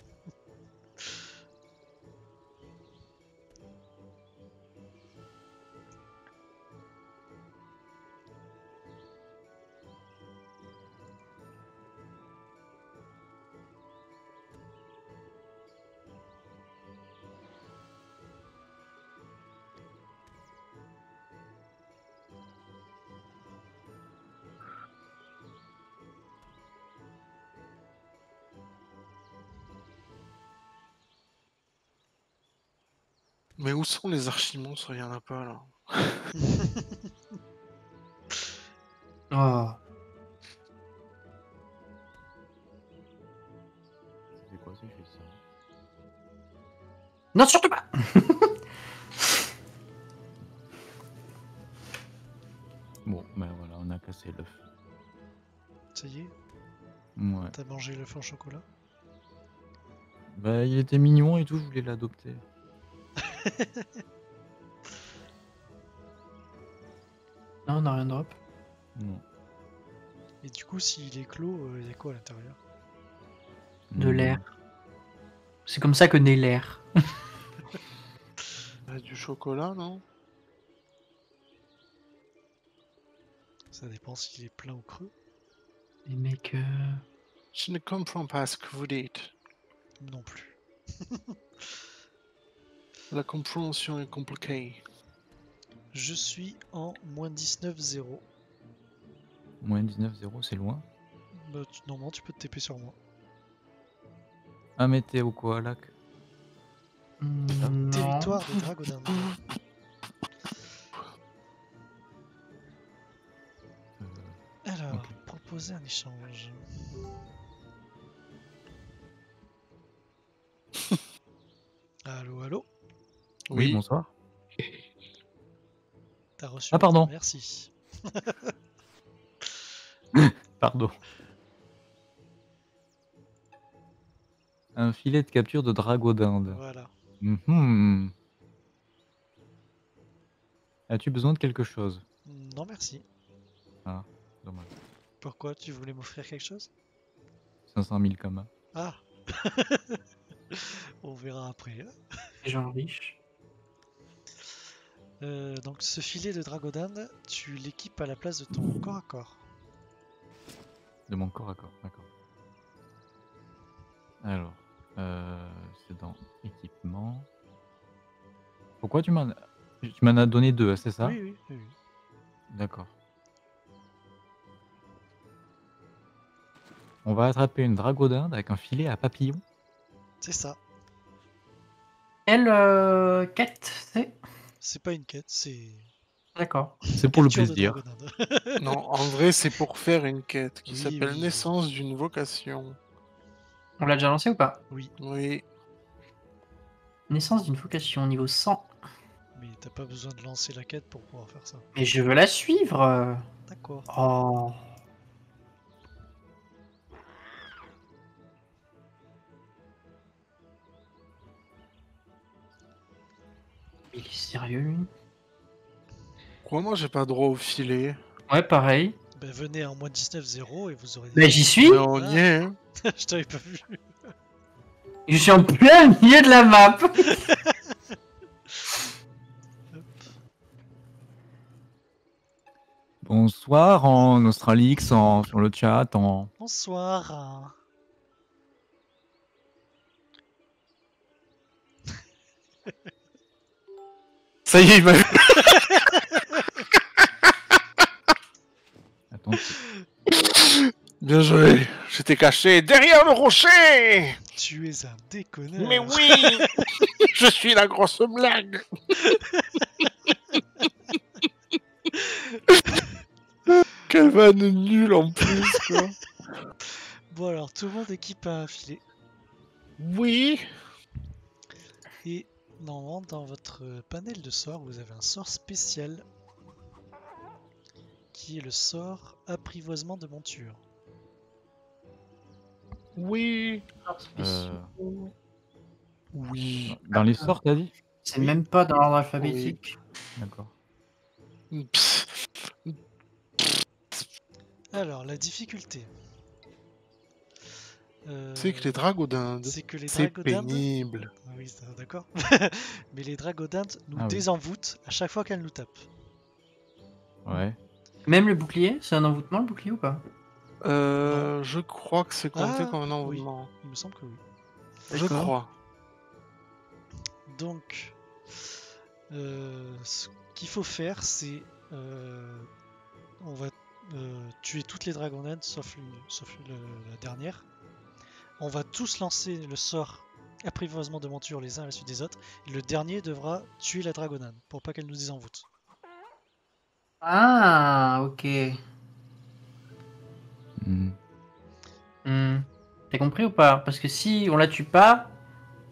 Mais où sont les archimonstres Il y en a pas là. Oh. C'est quoi si je fais ça Non, surtout pas Bon, ben voilà, on a cassé l'œuf. Ça y est, Ouais. t'as mangé feu au chocolat? Bah il était mignon et tout, je voulais l'adopter. Non, on n'a rien drop. Non. Et du coup, s'il est clos, euh, il y a quoi à l'intérieur? De Non. l'air. C'est comme ça que naît l'air. Il y a du chocolat, non? Ça dépend s'il est plein ou creux. Les mecs. euh, Je ne comprends pas ce que vous dites. Non plus. La compréhension est compliquée. Je suis en moins 19-0. Moins 19-0, c'est loin. Bah, tu- normalement, tu peux te TP sur moi. Ah mais t'es au quoi lac non. Territoire des dragodins. Euh, Alors, proposer un échange. Allô, allô? Oui, bonsoir. T'as reçu Ah, pardon. Merci. Pardon. Un filet de capture de drago d'Inde. Voilà. Mhm. As-tu besoin de quelque chose? Non, merci. Dommage. Pourquoi Tu voulais m'offrir quelque chose? 500 000 kamas. Ah On verra après. hein. Les gens riches. Euh, donc ce filet de Dragodan, tu l'équipes à la place de ton corps à corps. De mon corps à corps, d'accord. Alors, euh, c'est dans équipement. Pourquoi tu m'en as... Tu m'en as donné deux, c'est ça? Oui, oui, oui, oui. D'accord. On va attraper une dragodinde avec un filet à papillon. C'est ça. Quelle euh, quête c'est? C'est pas une quête, c'est. D'accord. C'est pour le plaisir. Non, en vrai, c'est pour faire une quête qui Oui, s'appelle oui. Naissance d'une vocation. On l'a déjà lancé ou pas? Oui, Oui. Naissance d'une vocation niveau 100. mais t'as pas besoin de lancer la quête pour pouvoir faire ça. Mais je veux la suivre. D'accord. Oh. Il est sérieux lui Quoi, moi, j'ai pas droit au filet. Ouais, pareil. Ben, venez en moins 19-0 et vous aurez. Mais j'y suis Mais on y est. hein. Je t'avais pas vu. Je suis en plein milieu de la map Bonsoir en Australix, en, sur le chat, en... Bonsoir. Ça y est, il m'a Attends, Bien joué. J'étais caché derrière le rocher. Tu es un déconneur. Mais oui Je suis la grosse blague Quelle vanne nulle en plus, quoi Bon, alors tout le monde équipe un filet? Oui Et normalement, dans votre panel de sorts, vous avez un sort spécial qui est le sort apprivoisement de monture. Oui euh, Oui dans les sorts, t'as dit? C'est même pas dans l'ordre alphabétique. D'accord. Alors, la difficulté. Euh, C'est que les dragodindes, c'est que les c'est pénible. Ah oui, d'accord. Mais les dragodindes nous Ah oui. désenvoûtent à chaque fois qu'elles nous tapent. Ouais. Même le bouclier C'est un envoûtement le bouclier ou pas? Euh, je crois que c'est compté Ah, comme un oui. envoûtement. Il me semble que oui. Je crois. Donc, euh, ce qu'il faut faire, c'est. euh, on va euh, tuer toutes les dragonades sauf, une- sauf la dernière. On va tous lancer le sort apprivoisement de monture les uns à la suite des autres. Et le dernier devra tuer la dragonade pour pas qu'elle nous désenvoûte. Ah, ok. Hmm. Hmm. T'as compris ou pas? Parce que si on la tue pas,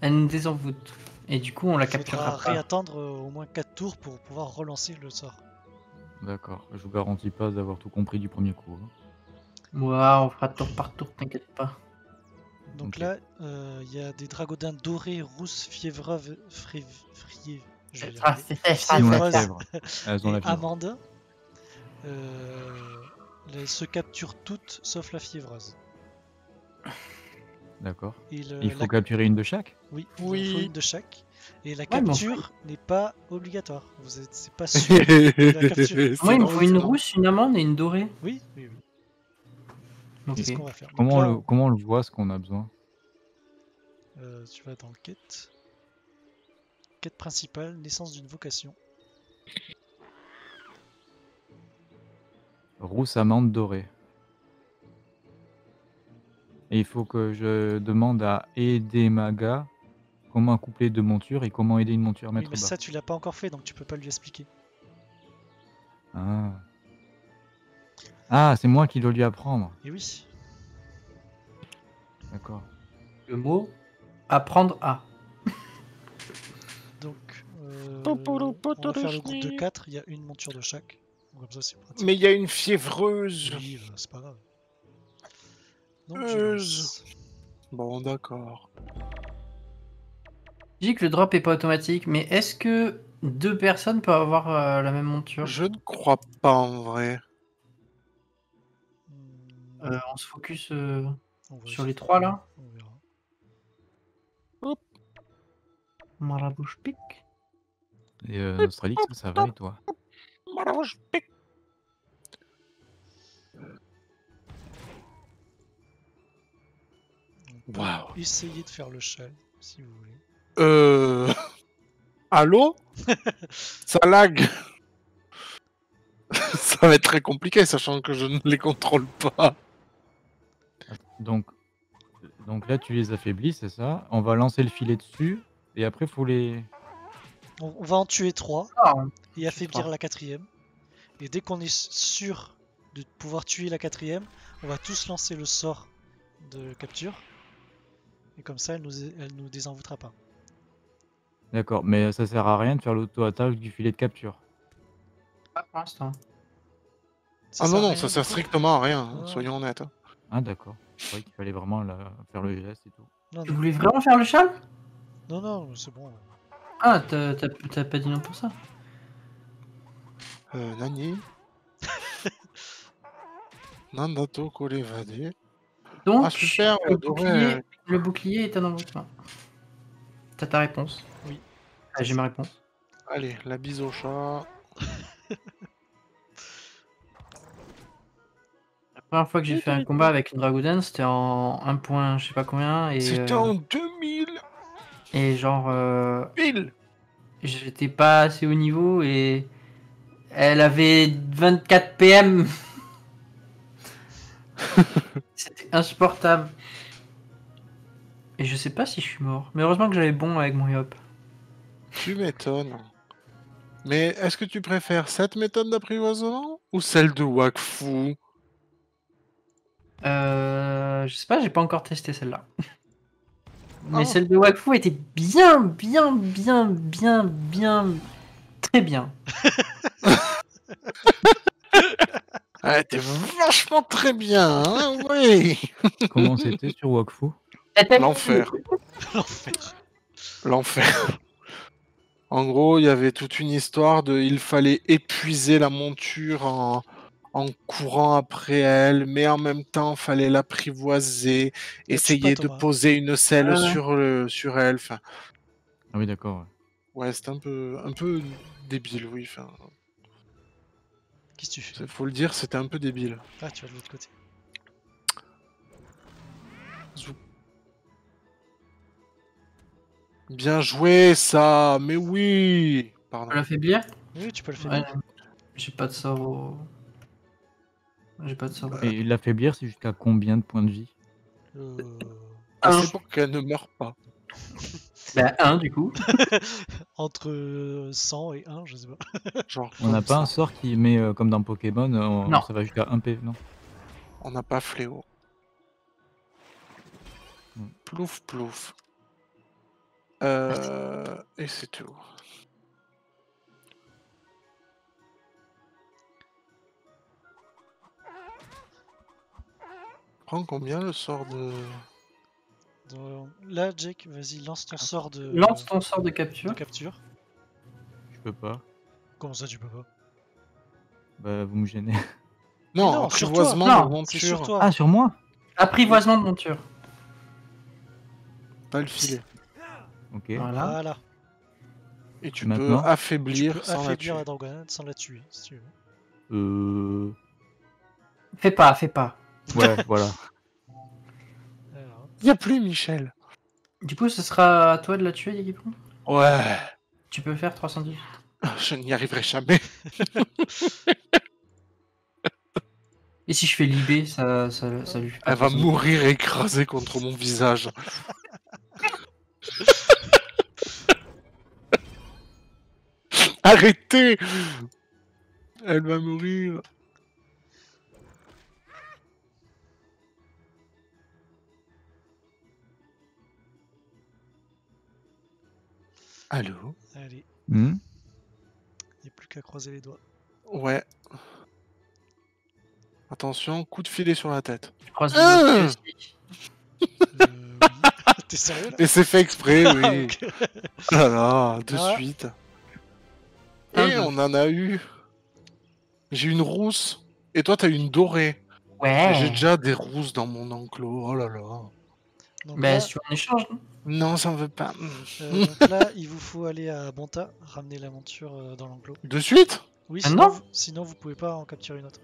elle nous désenvoûte. Et du coup, on la Il faudra capturera pas. réattendre euh, au moins 4 tours pour pouvoir relancer le sort. D'accord. Je vous garantis pas d'avoir tout compris du premier coup. hein. Ouah, on fera tour par tour, t'inquiète pas. Donc là, euh, il y a des dragodins dorés, rousses, fiévreuves, fri- friées. Je vais y Ah, arriver. c'est fait, ça, Ah, Ils ont c'est la vrai. fièvre. Elles euh, elles se capturent toutes sauf la fiévreuse. D'accord. Il faut la- capturer une de chaque? Oui, il Oui. faut une de chaque. Et la Ouais, capture n'est pas obligatoire. Vous êtes, c'est pas sûr. la capture. Moi, il me faut une rousse, une amande et une dorée. Oui, oui, oui. Ok. C'est ce qu'on va faire? Donc comment, là, on le, comment on le voit ce qu'on a besoin? Euh, tu vas dans quête. Quête principale, naissance d'une vocation. Rousse amande dorée. Et il faut que je demande à Edemaga comment coupler deux montures et comment aider une monture à Oui, mettre mais bas. ça, tu l'as pas encore fait, donc tu peux pas lui expliquer. Ah, Ah, c'est moi qui dois lui apprendre. Et oui. D'accord. Le mot apprendre à. Donc, euh, on va faire le groupe de 4, il y a une monture de chaque. Comme ça, c'est pratique. Mais il y a une fiévreuse. Oui, c'est pas grave. Donc, je Euh, lance. Bon, d'accord. Je dis que le drop est pas automatique, mais est-ce que deux personnes peuvent avoir euh, la même monture? Je ne crois pas en vrai. Euh, On se focus euh, on sur les trois là On verra. Marabouche pique. Et euh, Nostralix, ça, ça va et toi? On peut Waouh. Essayez de faire le châle, si vous voulez. Euh... Allô? Ça lag Ça va être très compliqué, sachant que je ne les contrôle pas. Donc, donc là, tu les affaiblis, c'est ça On va lancer le filet dessus, et après, faut les... On, va en tuer 3 Ah, et affaiblir trois. la quatrième. Et dès qu'on est sûr de pouvoir tuer la quatrième, on va tous lancer le sort de capture. Et comme ça, elle nous, elle nous désenvoûtera pas. D'accord, mais ça sert à rien de faire l'auto-attaque du filet de capture. pas pour l'instant. Ça ah non, non, ça sert strictement à rien, hein, Ah. soyons honnêtes. hein. Ah d'accord. Je croyais qu'il fallait vraiment la- faire le geste et tout. Non, Tu non, voulais vraiment faire le châle? Non, non, c'est bon. Ah, t'as t'as- t'as pas dit non pour ça? Euh, Nani Nandato Kolevade. Donc, Ah super, le, bouclier, le bouclier est un envoûtement. T'as ta réponse? Oui. Ah, J'ai ma réponse. Allez, la bise au chat. première fois que j'ai fait un combat avec une Dragouden, c'était en 1 point, je sais pas combien, et, C'était euh, en 2000 et genre, euh, j'étais pas assez haut niveau et elle avait 24 PM. C'était insupportable. Et je sais pas si je suis mort. Mais heureusement que j'avais bon avec mon yop. Tu m'étonnes. Mais est-ce que tu préfères cette méthode d'apprivoisement ou celle de Wakfu? Euh, je sais pas, j'ai pas encore testé celle-là. Mais Ah. celle de Wakfu était bien, bien, bien, bien, bien, très bien. Ah, t'es vachement très bien, hein oui Comment c'était sur Wakfu? L'enfer. L'enfer. L'enfer. En gros, il y avait toute une histoire de il fallait épuiser la monture en, en courant après elle, mais en même temps, fallait l'apprivoiser, essayer de poser une selle ouais. sur, le, sur elle. Enfin, Ah oui, d'accord. ouais. ouais, c'était un peu, un peu débile, oui. Enfin, Qu'est-ce que tu fais? Faut le dire, c'était un peu débile. Ah, tu vas de l'autre côté. Bien joué, ça, mais oui On Pardon. peut l'affaiblir Oui, tu peux le faire. Ouais. J'ai pas de sort au... J'ai pas de sort. Et l'affaiblir, c'est jusqu'à combien de points de vie? Euh, Ah, Un. c'est pour qu'elle ne meure pas. Bah, un du coup. entre 100 et 1, je sais pas. Genre, On n'a pas un sort qui met, euh, comme dans Pokémon, euh, Non. ça va jusqu'à 1 PV, non? On n'a pas fléau. Hmm. Plouf, plouf. Euh, et c'est tout. Combien le sort de. Là, Jake, vas-y, lance ton sort de, Lance ton sort de de capture. capture. Je peux pas. Comment ça, tu peux pas? Bah, vous me gênez. Non, non, sur apprivoisement toi. de Non, C'est sur monture. toi. Ah, sur moi? Apprivoisement de monture. T'as le filet. Ok. Voilà. Voilà. Et tu Maintenant, peux Tu affaiblir peux sans la affaiblir tuer. la dragonade sans la tuer, si tu veux. Euh... Fais pas, fais pas. Ouais, voilà. Y a plus Michel. Du coup, ce sera à toi de la tuer, Yagipon Ouais. Tu peux faire 310. Je n'y arriverai jamais. Et si je fais libé, ça, ça, ça lui fait Elle va 310. mourir écrasée contre mon visage. Arrêtez Elle va mourir. Allô Allez, Hmm il n'y a plus qu'à croiser les doigts. Ouais. Attention, coup de filet sur la tête. Croise Ah les doigts aussi. Euh. T'es sérieux là Et c'est fait exprès, Ah, oui. ok. Oh là là, de Ah. suite. Un, Et on en a eu. J'ai une rousse. Et toi, t'as une dorée. Ouais. J'ai déjà des rousses dans mon enclos. Oh là là. Donc, Bah, là, si tu veux en échange, non Non, ça me veut pas. euh, donc là, il vous faut aller à Bonta, ramener la monture euh, dans l'enclos. De suite? Oui, Ah sinon, non vous, sinon vous pouvez pas en capturer une autre.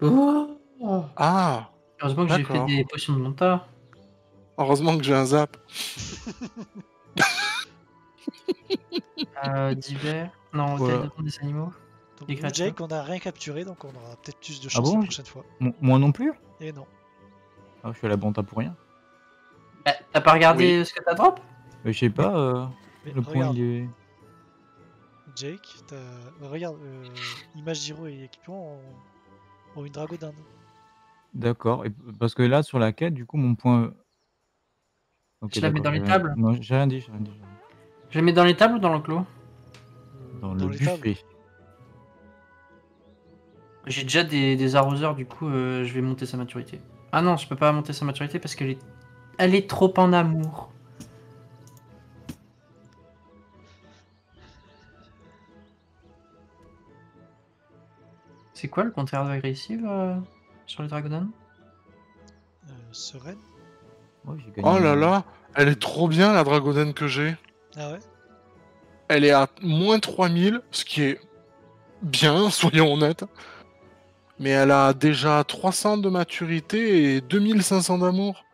Oh. Ah, Heureusement que j'ai fait des potions de monta. heureusement que j'ai un zap. Euh, divers. Non, Voilà. des animaux? Donc nous. Jake, on a rien capturé, donc on aura peut-être plus de Ah chance bon la prochaine fois. Mo- Moi non plus? Et non. ah, Je suis à la bonta pour rien. Bah, T'as pas regardé ce que t'as drop Mais je sais pas, euh, le point il est. Jake, t'as- regarde, euh, Image Zero et équipement ont, une dragodinde. D'accord. Et Parce que là, sur la quête, du coup, mon point. Ok, Je la mets d'accord, dans les tables? Non, j'ai rien dit, j'ai rien dit. j'ai rien dit. Je les mets dans les tables ou dans l'enclos? Euh, Dans, le buffet. J'ai déjà des, des arroseurs, du coup, euh, je vais monter sa maturité. Ah non, je peux pas monter sa maturité parce qu'elle est... Elle est trop en amour. C'est quoi le contraire de agressive euh, sur les Dragonan? Euh, sereine Oh là là, elle est trop bien la dragonenne que j'ai. Ah ouais? Elle est à moins 3000, ce qui est bien, soyons honnêtes. Mais elle a déjà 300 de maturité et 2500 d'amour.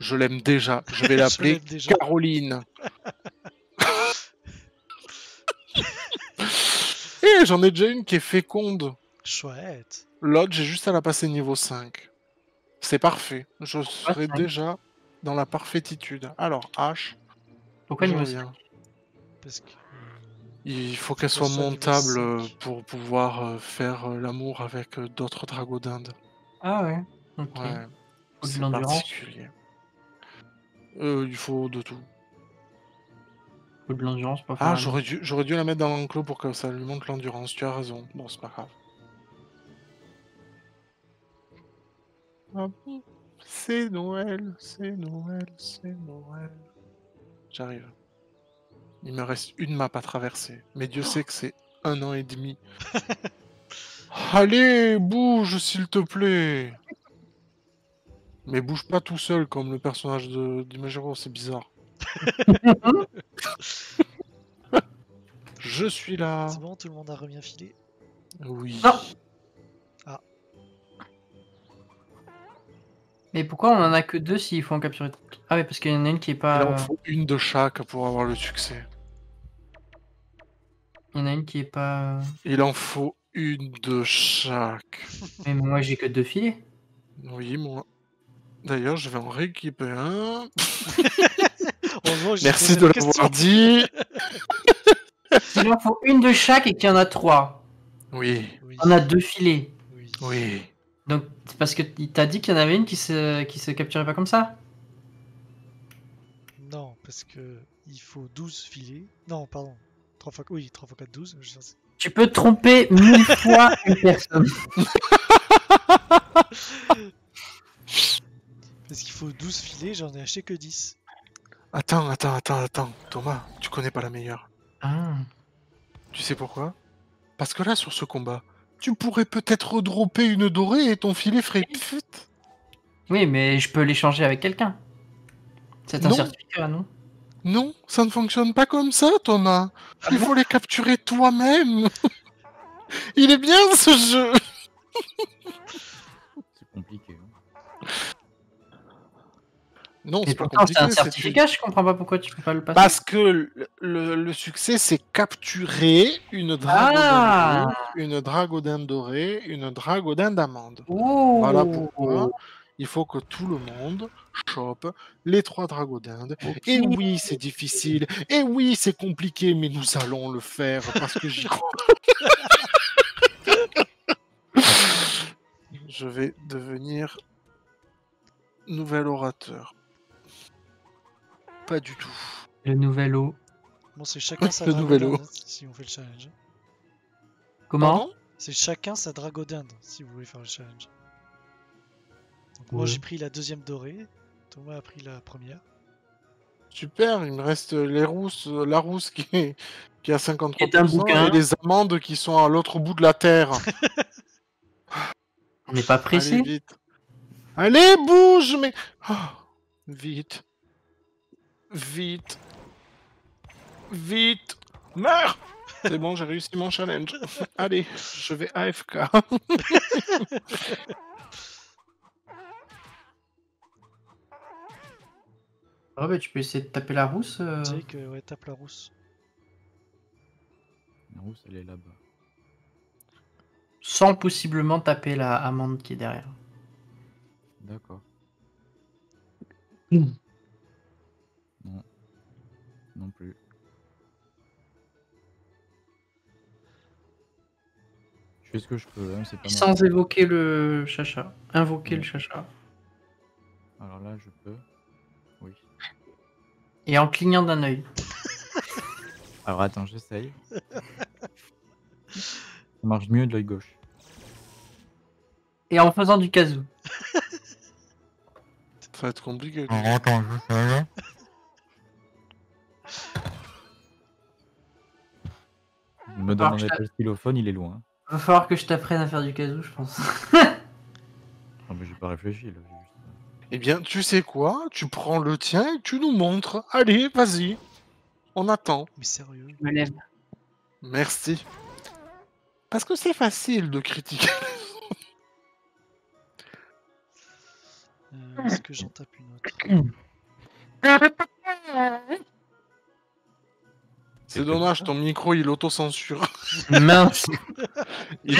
Je l'aime déjà. Je vais l'appeler. Caroline. Et j'en ai déjà une qui est féconde. Chouette. L'autre, j'ai juste à la passer niveau 5. C'est parfait. Je serai cinq. déjà dans la parfaititude. Alors, H, Pourquoi niveau reviens. Parce que. euh, Il faut qu'elle soit montable euh, pour pouvoir euh, faire l'amour avec d'autres dragodindes. Ah ouais, ok. Ouais, Faut de c'est l'endurance. particulier. Euh, il faut de tout. Faut de l'endurance faire Ah, j'aurais dû, j'aurais dû la mettre dans l'enclos pour que ça lui montre l'endurance. Tu as raison. Bon, c'est pas grave. Ah bon C'est Noël, c'est Noël, c'est Noël. J'arrive. Il me reste une map à traverser. Mais Dieu sait que c'est un an et demi. Allez, bouge s'il te plaît. Mais bouge pas tout seul comme le personnage de d'Imagero, c'est bizarre. Je suis là. C'est bon, tout le monde a remis un filet? Oui. Non. Mais pourquoi on en a que deux s'il faut en capturer Ah ouais, parce qu'il y en a une qui est Il pas. en faut une de chaque pour avoir le succès. Il y en a une qui est pas. Il en faut une de chaque. Mais moi j'ai que deux filets. Oui, moi. D'ailleurs, je vais en rééquiper un. Heureusement, j'ai Merci de l'avoir dit. Il en faut une de chaque et qu'il y en a trois. Oui. On a deux filets. oui. oui. Donc c'est parce que il t'a dit qu'il y en avait une qui se qui se capturait pas comme ça? Non, parce que il faut 12 filets. Non, pardon. 3 fois... Oui, 3 fois 4, 12. je sais- Tu peux tromper mille fois une personne. Parce qu'il faut 12 filets, j'en ai acheté que 10. Attends, attends, attends, attends. Thomas, tu connais pas la meilleure. Ah. Tu sais pourquoi? Parce que là, sur ce combat, tu pourrais peut-être redropper une dorée et ton filet ferait pfft. Oui, mais je peux l'échanger avec quelqu'un. C'est un Non. certificat, non? Non, ça ne fonctionne pas comme ça, Thomas. Ah Il bon? faut les capturer toi-même. Il est bien ce jeu. Non, c'est pas c'est un certificat, je comprends pas pourquoi tu peux pas le passer. Parce que le, le- le succès, c'est capturer une dragodin Ah. rouge, une dragodin dorée, une dragodin d'amande. Voilà pourquoi il faut que tout le monde chope les trois dragodindes. Et oui, c'est difficile. Et oui, c'est compliqué, mais nous allons le faire parce que j'y crois. Je vais devenir nouvel orateur. Pas du tout. Le nouvel eau. Bon, c'est chacun sa Le nouvel dragodinde, eau. si on fait le challenge. Comment C'est chacun sa dragodinde, si vous voulez faire le challenge. Donc moi j'ai pris la deuxième dorée, Thomas a pris la première. Super, il me reste les rousses, la rousse qui, est- qui a 53% Est un bouquin. et les amandes qui sont à l'autre bout de la terre. On n'est pas pressé? Allez, vite. Allez, bouge, mais... Ah, vite. Vite. Vite. Meurs C'est bon, j'ai réussi mon challenge. Allez, je vais AFK. Ah bah tu peux essayer de taper la rousse. euh. Tu sais que ouais, tape la rousse. La rousse, elle est là-bas. Sans possiblement taper la amande qui est derrière. D'accord. Non. Plus. Je fais ce que je peux, hein, c'est pas mal. Sans évoquer le chacha. Invoquer le chacha. Alors là, je peux. Oui. Et en clignant d'un œil. Alors attends, j'essaye. Ça marche mieux de l'œil gauche. Et en faisant du kazoo. Ça va être compliqué. attends, j'essaye. Il me donne Alors, un je t'a- appel stylophone, il est loin. Va falloir que je t'apprenne à faire du kazoo, je pense. Non mais j'ai pas réfléchi là. Eh bien, tu sais quoi? Tu prends le tien et tu nous montres. Allez, vas-y. On attend. Mais sérieux? Je me lève. Merci. Parce que c'est facile de critiquer. Euh, Est-ce que j'en tape une autre? C'est dommage, ton micro il autocensure. Mince. Il,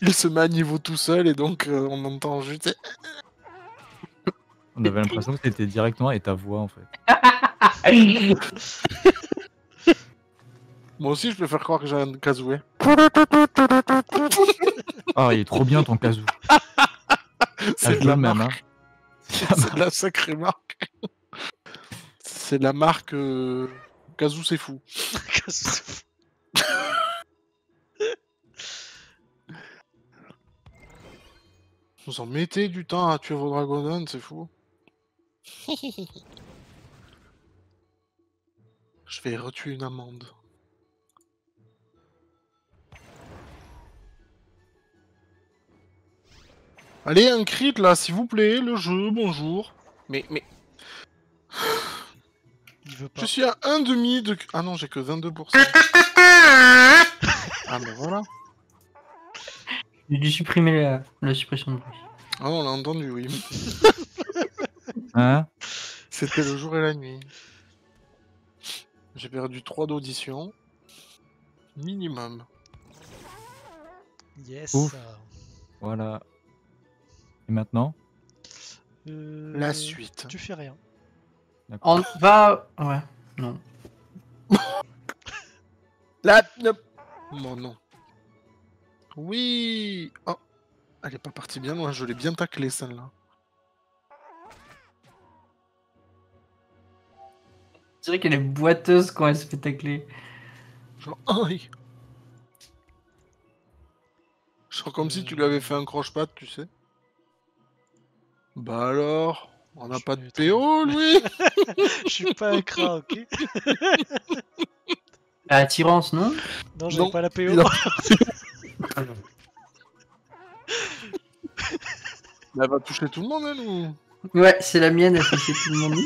il se met à niveau tout seul et donc euh, on entend juste. On avait l'impression que c'était directement et ta voix en fait. Moi aussi, je préfère croire que j'ai un casouet. Ah, il est trop bien ton casou. Ah, C'est de la même. Hein. C'est de la sacrée marque. C'est la marque euh... Kazoo, c'est fou. Vous en mettez du temps à tuer vos dragonons, c'est fou. Je vais retuer une amande. Allez, un crit là, s'il vous plaît, le jeu, bonjour. Mais, mais, Il veut pas. je suis à un demi de... Ah non, j'ai que 22%. ah ben voilà. J'ai dû supprimer la, la suppression de bruit. Ah on l'a entendu, oui. Hein C'était le jour et la nuit. J'ai perdu 3 d'audition. Minimum. Yes. Ouf. Voilà. Et maintenant? Euh, La suite. Tu fais rien. On va. Ouais. Non. La... Bon, non. Oui Oh Elle est pas partie bien loin, je l'ai bien taclé celle-là. Je dirais qu'elle est boiteuse quand elle se fait tacler. Genre, aïe Genre comme si tu lui avais fait un croche-patte, tu sais. Bah alors? On n'a pas de PO, lui? Je suis pas un cra, ok? La attirance, non? Non, Non, pas la PO. Elle va toucher tout le monde, elle, ou? Ouais, c'est la mienne, elle fait chier tout le monde.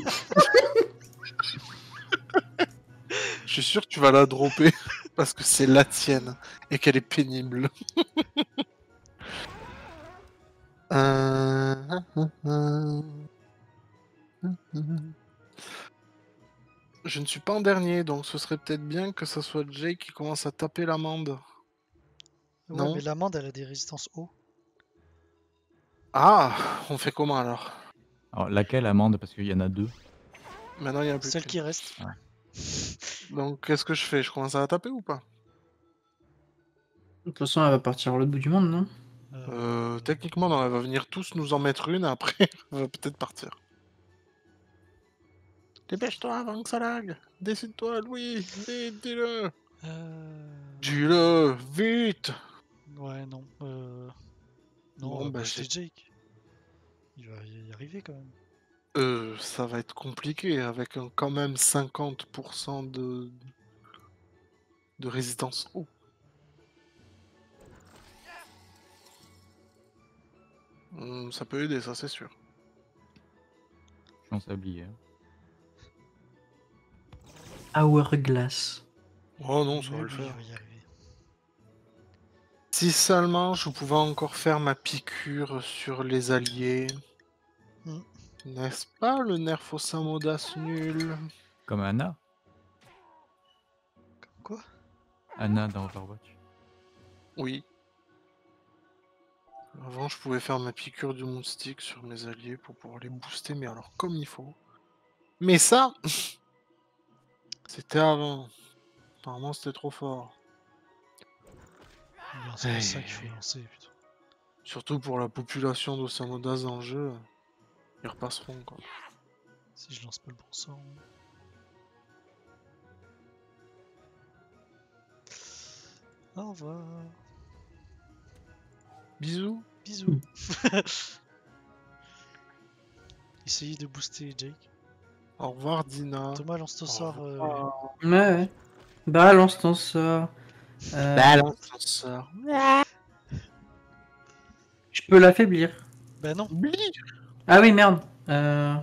Je suis sûr que tu vas la dropper parce que c'est la tienne et qu'elle est pénible. Euh, Je ne suis pas en dernier, donc ce serait peut-être bien que ce soit Jay qui commence à taper l'amande. Ouais, Non. mais l'amande, elle a des résistances eau. Ah, on fait comment alors? Alors laquelle amende? Parce qu'il y en a deux. Maintenant il y a plus. Celle qui reste. Donc qu'est-ce que je fais? Je commence à la taper ou pas? De toute façon, elle va partir à l'autre bout du monde, non? Euh, Techniquement, non, elle va venir tous nous en mettre une, après elle va peut-être partir. Dépêche-toi avant que ça lag Décide-toi, Louis dis-le Euh... Dis-le Vite Ouais, non. Euh... Non, Bon, bah, j'ai- Jake. Il va y arriver quand même. Euh, ça va être compliqué avec un, quand même 50% de... de résistance eau. Hum, ça peut aider, ça c'est sûr. Chance à oublier. hein. Hourglass. Oh non, ça va le faire. Si seulement je pouvais encore faire ma piqûre sur les alliés. Hmm. N'est-ce pas le nerf au Samodas nul? Comme Anna. Comme quoi? Anna dans Overwatch. Oui. Avant, je pouvais faire ma piqûre du Moonstick sur mes alliés pour pouvoir les booster, mais alors comme il faut. Mais ça, c'était avant. Apparemment, c'était trop fort. Non, C'est ça qu'il faut lancer, putain. Surtout pour la population d'Osamodas dans le jeu. Ils repasseront, quoi. Si je lance pas le bon sort. Au revoir. Bisous. Bisous. Essayez de booster Jake. Au revoir, Dina. Thomas, lance ton sort. euh. Ouais, ouais. Balance ton sort. Euh, Balance ton sort. Je peux l'affaiblir. Bah non. Ah oui, merde. Euh...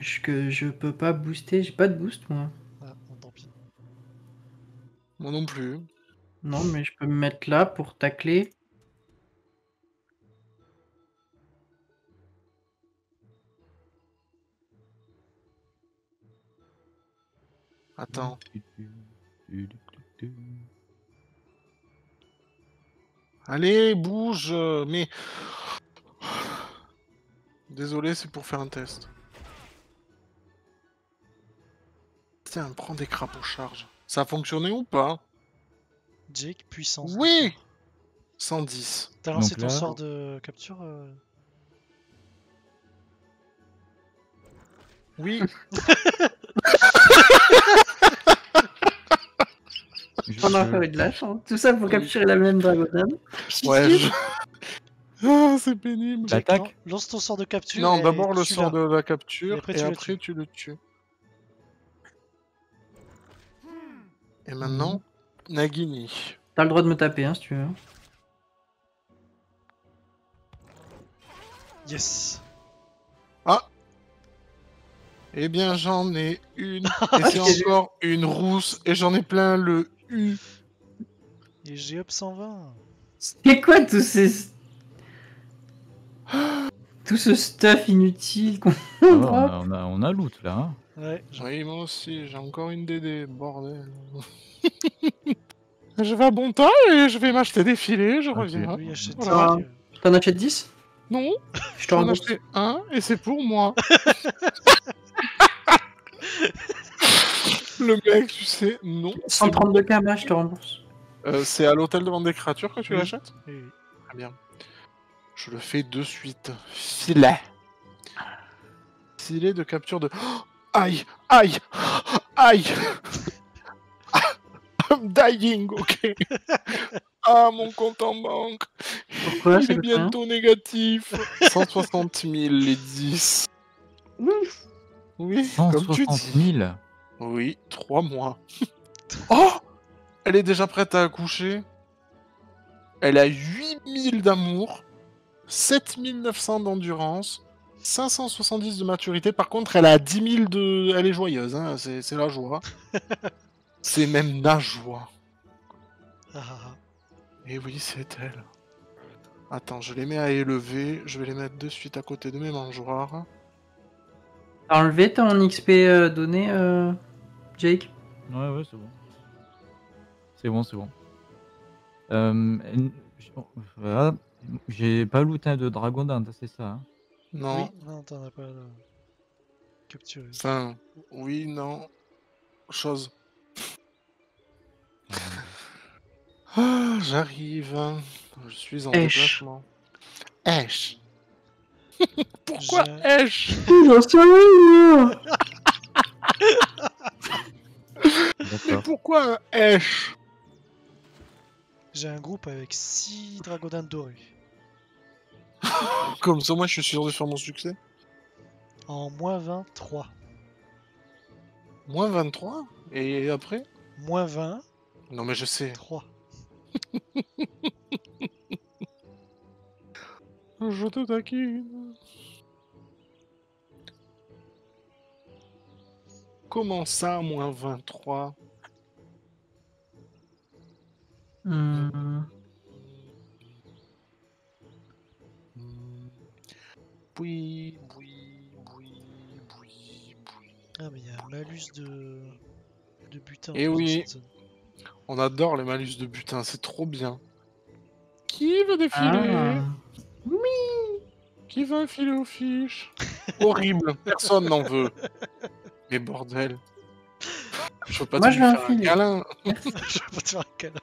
Je, que je peux pas booster. J'ai pas de boost, moi. Ah, bon, tant pis. Moi non plus. Non, mais je peux me mettre là pour tacler. Attends. Allez, bouge. Mais. Désolé, c'est pour faire un test. Tiens, prends des crapauds charge. Ça a fonctionné ou pas? Jake, puissance. Oui 110. T'as lancé ton sort de capture euh, Oui. On a encore eu de la chance. Tout ça pour capturer la même dragonade. Ouais, je... Ah, c'est pénible. L'attaque lan- Lance ton sort de capture. Non, d'abord le sort de la capture, Et après, et tu le après tues. tu le tues. Et maintenant, Nagini. T'as le droit de me taper, hein, si tu veux. Yes. Eh bien, j'en ai une, et c'est encore une rousse, et j'en ai plein le U. Et j'ai up 120. C'est quoi tous ces. Tout ce stuff inutile qu'on Ah ouais, on, a, on, a, on a loot là. Hein. Ouais, j'en- Oui, moi aussi, j'ai encore une DD, bordel. je vais à Bonta et je vais m'acheter des filets, je reviens. oui, Voilà. Euh, T'en achètes 10 Non, Je te j'en ai acheté un, et c'est pour moi. Le mec, tu sais, non. c'est 132 km, je te rembourse. Euh, c'est à l'hôtel de vente des créatures que tu Oui. l'achètes oui, oui. Très bien. Je le fais de suite. Filet. Filet de capture de. Oh aïe Aïe Aïe I'm dying, ok. Ah, mon compte en banque. Pourquoi Il est bientôt négatif. 160 000 les 10. Oui, comme tu 160 dis. 000 Oui, 3 mois. oh Elle est déjà prête à accoucher. Elle a 8000 d'amour, 7900 d'endurance, 570 de maturité. Par contre, elle a 10 000 de... Elle est joyeuse, hein, c'est c'est la joie. c'est même la joie. Ah, ah, ah. Et oui, c'est elle. Attends, je les mets à élever. Je vais les mettre de suite à côté de mes mangeoires. T'as enlevé ton XP euh, donné, euh, Jake Ouais, ouais, c'est bon. C'est bon, c'est bon. Euh, voilà. J'ai pas looté de dragon dinde, c'est ça. hein? Non. Oui, non, t'en as pas euh, capturé. Enfin, oui, non. Chose. Ah, j'arrive. Je suis en Esh. déplacement. Esh. Pourquoi ai-je J'en sais rien. D'accord. Pourquoi un ai-je J'ai un groupe avec 6 dragodins dorés. Comme ça, moi, je suis sûr de faire mon succès. En moins 23. Moins 23 Et après Moins 20, Non, mais je sais. 3. Je te taquine. Comment ça, moins 23 Hum, Hmm. Oui, oui, oui, oui, oui. Ah, mais il y a un malus de, de butin. Eh plus dans oui. On adore les malus de butin, c'est trop bien. Qui veut défiler? Ah. Qui veut filer aux fiches? Horrible, personne n'en veut. Mais bordel. Je veux pas Moi, te je lui veux un faire un filet. câlin. je vais pas te faire un câlin.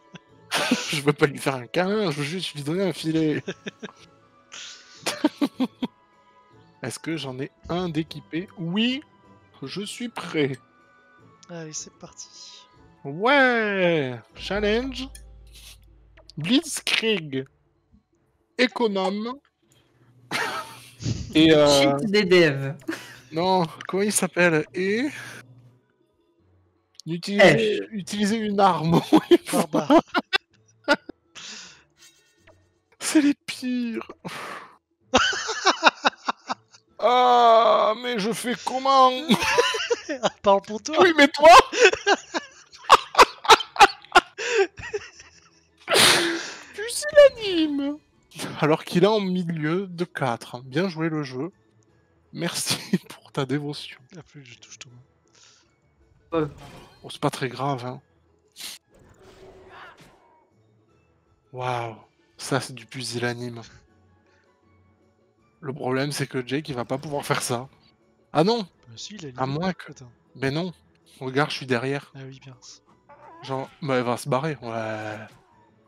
je veux pas lui faire un câlin, je veux juste lui donner un filet. Est-ce que j'en ai un d'équipé? Oui, je suis prêt. Allez, c'est parti. Ouais Challenge Blitzkrieg Économe Et euh... Des devs. Non, comment il s'appelle? Et... Utiliser, utiliser une arme. C'est les pires. ah, mais je fais comment? Parle pour toi. Oui, mais toi? Pusillanime Alors qu'il est en milieu de 4. Bien joué le jeu. Merci pour ta dévotion. Ah, plus je touche tout. Bon, c'est pas très grave, hein. Waouh, ça c'est du pusillanime. Le problème c'est que Jake il va pas pouvoir faire ça. Ah non, Bah, si, il a À moins que- Attends. mais non. Regarde, je suis derrière. Ah oui, bien. Genre, bah, elle va se barrer. Ouais.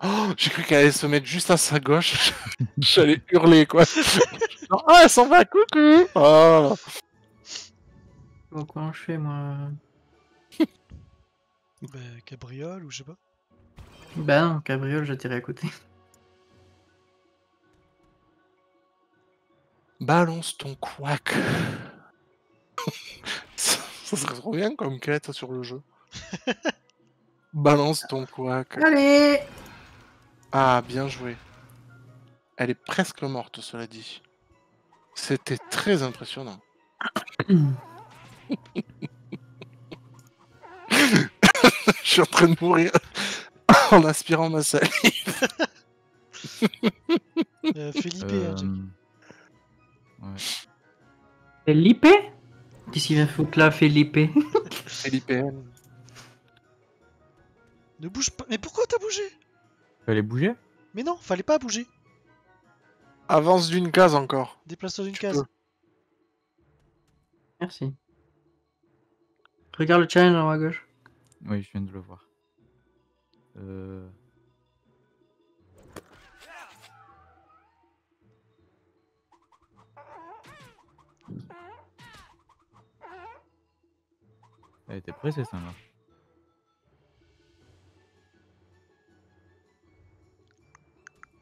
Oh, j'ai cru qu'elle allait se mettre juste à sa gauche. J'allais hurler quoi. Genre, ah, elle s'en va, coucou. Oh. Bon, comment je fais, moi Bah, cabriole ou je sais pas. Bah non, cabriole, j'atterris à côté. Balance ton couac. ça, ça serait trop bien comme quête sur le jeu. Balance ton couac. Allez Ah, bien joué. Elle est presque morte, cela dit. C'était très impressionnant. Je suis en train de mourir en aspirant ma salive. Euh, Felipe, hein, Jack. Euh, Felipe Qu'est-ce qu'il vient foutre là, Felipe Felipe. Ne bouge pas. Mais pourquoi t'as bougé? Fallait bouger Mais non, fallait pas bouger. Avance d'une case encore. Déplace-toi d'une Tu case. peux. Merci. Regarde le challenge en haut à gauche. Oui, je viens de le voir. Euh... Elle était pressée celle-là.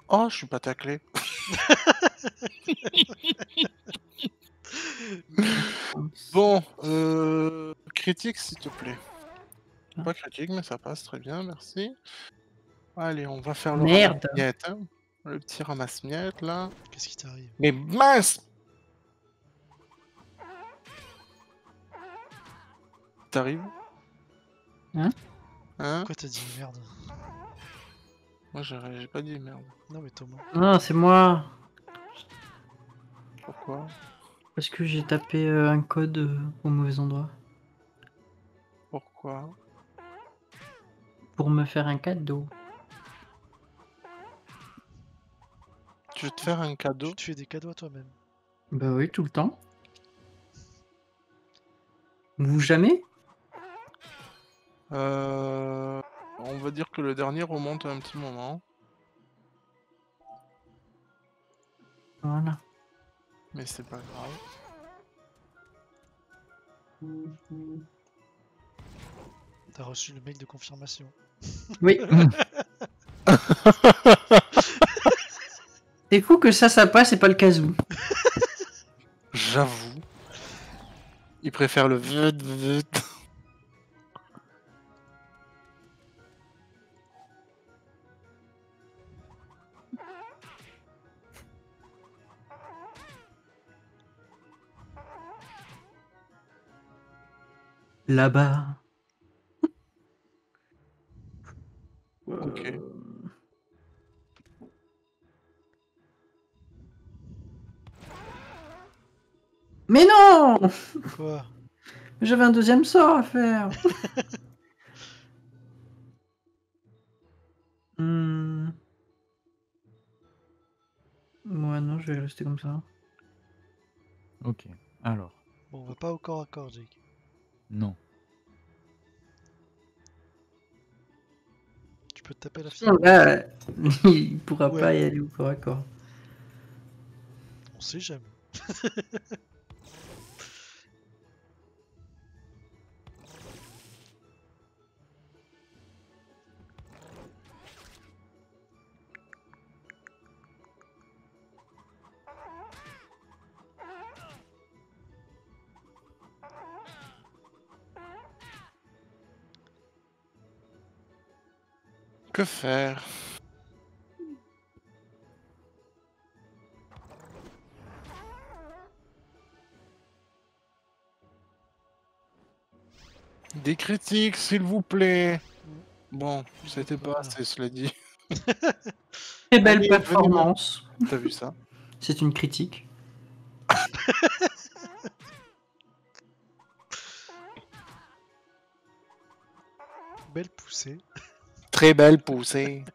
Oh, je suis pas taclé. Bon, euh... critique s'il te plaît. Ah. Pas critique, mais ça passe très bien, merci. Allez, on va faire le Merde. ramasse-miettes, hein. Le petit ramasse-miettes là. Qu'est-ce qui t'arrive? Mais mince T'arrives? Hein? Hein? Pourquoi t'as dit merde? Moi j'ai pas dit merde. Non, mais Thomas. Non, c'est moi. Pourquoi? Parce que j'ai tapé euh, un code euh, au mauvais endroit. Pourquoi? Pour me faire un cadeau. Tu veux te faire un cadeau? Tu te fais des cadeaux à toi-même. Bah oui, tout le temps. Vous jamais? Euh... On va dire que le dernier remonte à un petit moment. Voilà. Mais c'est pas grave. T'as reçu le mail de confirmation. Oui. C'est fou que ça, ça passe et pas le casou. J'avoue. Il préfère le vut vut. Là-bas. Ok. Mais non Quoi? J'avais un deuxième sort à faire. Hmm. Ouais, non, je vais rester comme ça. Ok. Alors, Bon, on va pas au corps à corps, Jake. Non. Tu peux te taper la fille Non, Là, il pourra Ouais. pas y aller au corps à corps. On sait jamais. Que faire Des critiques, s'il vous plaît. Bon, c'était pas assez, cela dit. Très belle Allez, performance. T'as vu ça? C'est une critique. Belle poussée. Très belle poussée.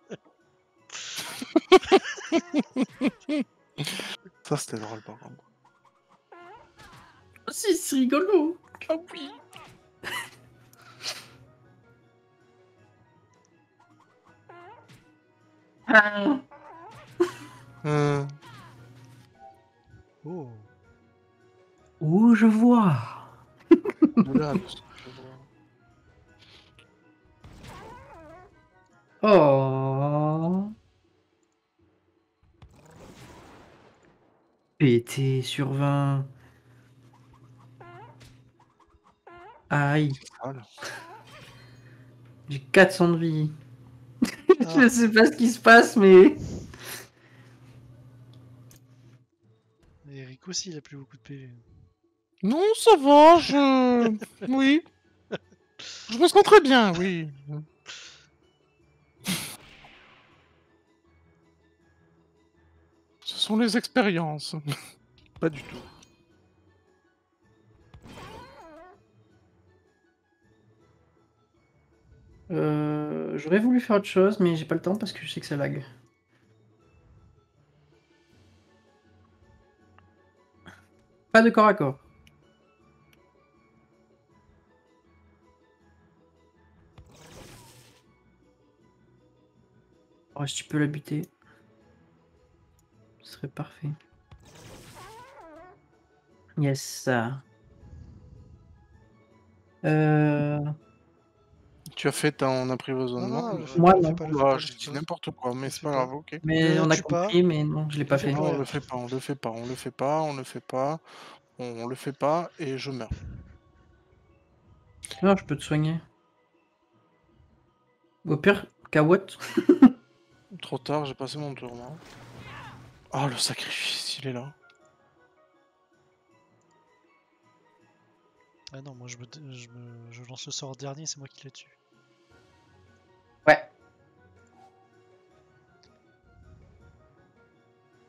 ça, c'était drôle, par contre. Si, c'est rigolo. Ah oui Ah. Euh, Oh. Oh, je vois. Oh. PT sur 20. Aïe, Ah, j'ai 400 de vie. Ah, Je sais pas ce qui se passe, mais. et Rico aussi, il a plus beaucoup de PV. Non, ça va, je... Oui. Je me sens très bien, oui. Sont les expériences. Pas du tout. Euh, J'aurais voulu faire autre chose, mais j'ai pas le temps parce que je sais que ça lag. Pas de corps à corps. Oh, si tu peux la buter, ce serait parfait. Yes. Euh... Tu as fait ton apprivoisonnement. Non, Moi, non. fais Bah, pas. n'importe quoi, mais c'est pas grave, ok. Mais on a pas. compris, mais non, je l'ai pas fait. pas. Non, on le fait pas, on le fait pas, on le fait pas, on le fait pas, on, on le fait pas et je meurs. Non, je peux te soigner. Au pire, Kawot. Trop tard, j'ai passé mon tour moi. Oh le sacrifice, il est là. Ah non, moi je, me, je, me, je lance le sort dernier, c'est moi qui l'ai tué. Ouais.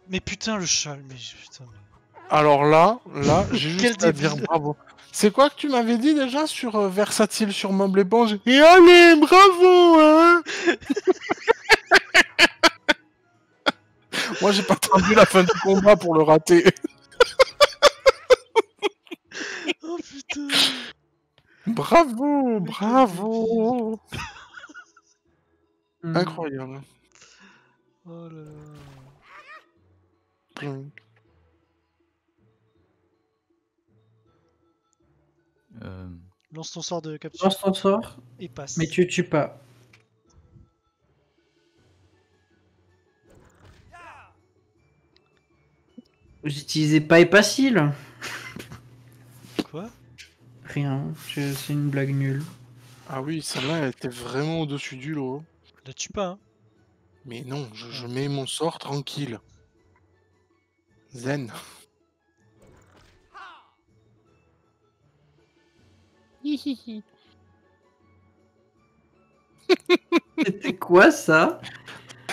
Mais putain, le châle, mais putain. Alors là, là, j'ai juste à dire bravo. C'est quoi que tu m'avais dit déjà sur euh, Versatile sur Meuble Éponge? Et allez, bravo, hein? Moi, j'ai pas attendu la fin du combat pour le rater. oh putain. Bravo, bravo. Hmm. Incroyable. Oh euh. Lance ton sort de capture. Lance ton sort. Et passe. Mais tu tues pas. Vous utilisez pas et facile Quoi? Rien, je- c'est une blague nulle. Ah oui, celle-là, elle était vraiment au-dessus du lot. La tue pas, hein. Mais non, je, je mets mon sort tranquille. Zen. C'était quoi ça?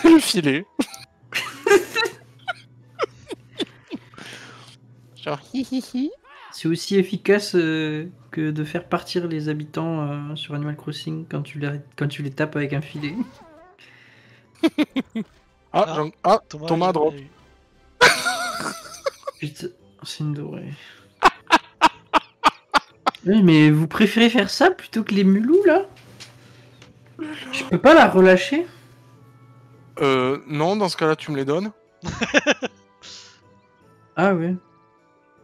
Le filet. Genre, hi hi hi. C'est aussi efficace euh, que de faire partir les habitants euh, sur Animal Crossing quand tu, les, quand tu les tapes avec un filet. Ah, Ah. ah, Thomas, drop. Putain, c'est une dorée. Oui, mais vous préférez faire ça plutôt que les mulous là? Je peux pas la relâcher? Euh, non, dans ce cas-là, tu me les donnes. Ah ouais.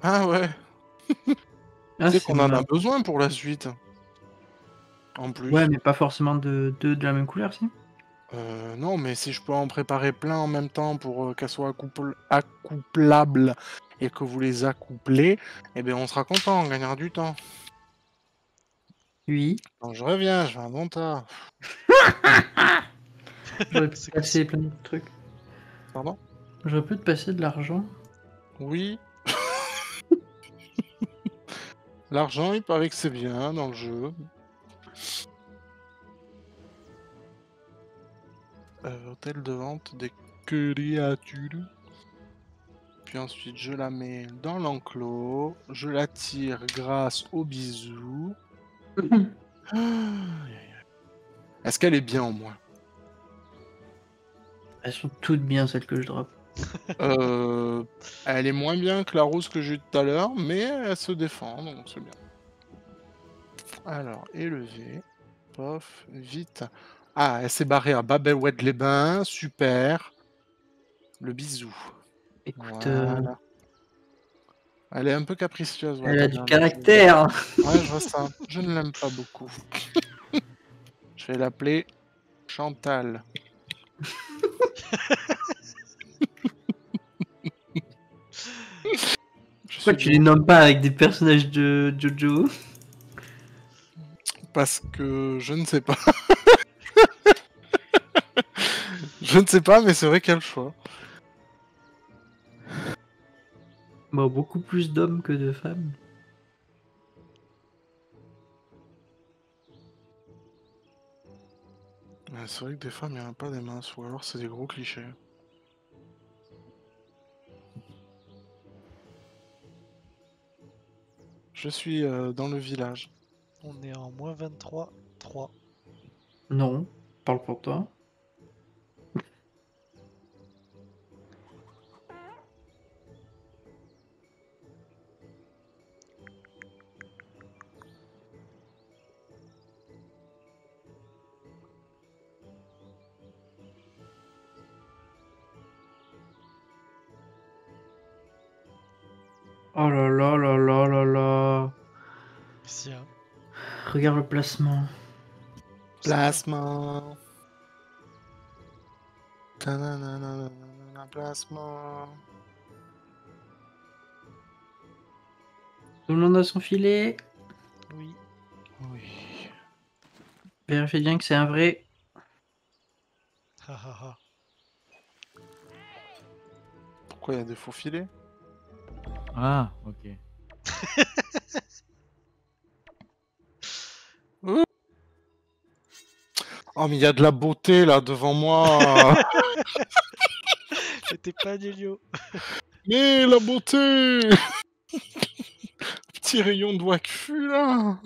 Ah ouais. Ah, c'est qu'on en a besoin pour la suite. En plus. Ouais, mais pas forcément de, de, de la même couleur, si. Euh, non, mais si je peux en préparer plein en même temps pour euh, qu'elles soient accouple- accouplables et que vous les accouplez, eh bien on sera content, on gagnera du temps. Oui. Donc je reviens, je fais un bon tas. J'aurais pu passer plein de trucs. Pardon? J'aurais pu te passer de l'argent. Oui. L'argent, il paraît que c'est bien dans le jeu. Euh, hôtel de vente des créatures. Puis ensuite, je la mets dans l'enclos. Je la tire grâce au bisou. Est-ce qu'elle est bien au moins? Elles sont toutes bien celles que je drop. Euh, Elle est moins bien que la rose que j'ai eue tout à l'heure, mais elle se défend, donc c'est bien. Alors, élevé. Pof, vite. Ah, elle s'est barrée à Babelwed-les-Bains, super. Le bisou. Écoute, euh. Elle est un peu capricieuse. ouais, elle a du caractère. Ouais, je vois ça. Je ne l'aime pas beaucoup. je vais l'appeler Chantal. Pourquoi tu les nommes pas avec des personnages de Jojo? Parce que je ne sais pas. je ne sais pas, mais c'est vrai qu'il y a le choix. Bon, beaucoup plus d'hommes que de femmes. C'est vrai que des femmes, il n'y en a pas des minces, ou alors c'est des gros clichés. Je suis euh, dans le village. On est en moins 23, 3. Non, parle pour toi. Oh là là là là là là. Hein. Regarde le placement. Placement. Placement. Tout le monde a son filet. Oui. Oui. Vérifiez bien que c'est un vrai. Pourquoi il y a des faux filets? Ah, ok. Oh, mais il y a de la beauté là devant moi C'était pas Nélio. Mais la beauté Petit rayon de Wakfu là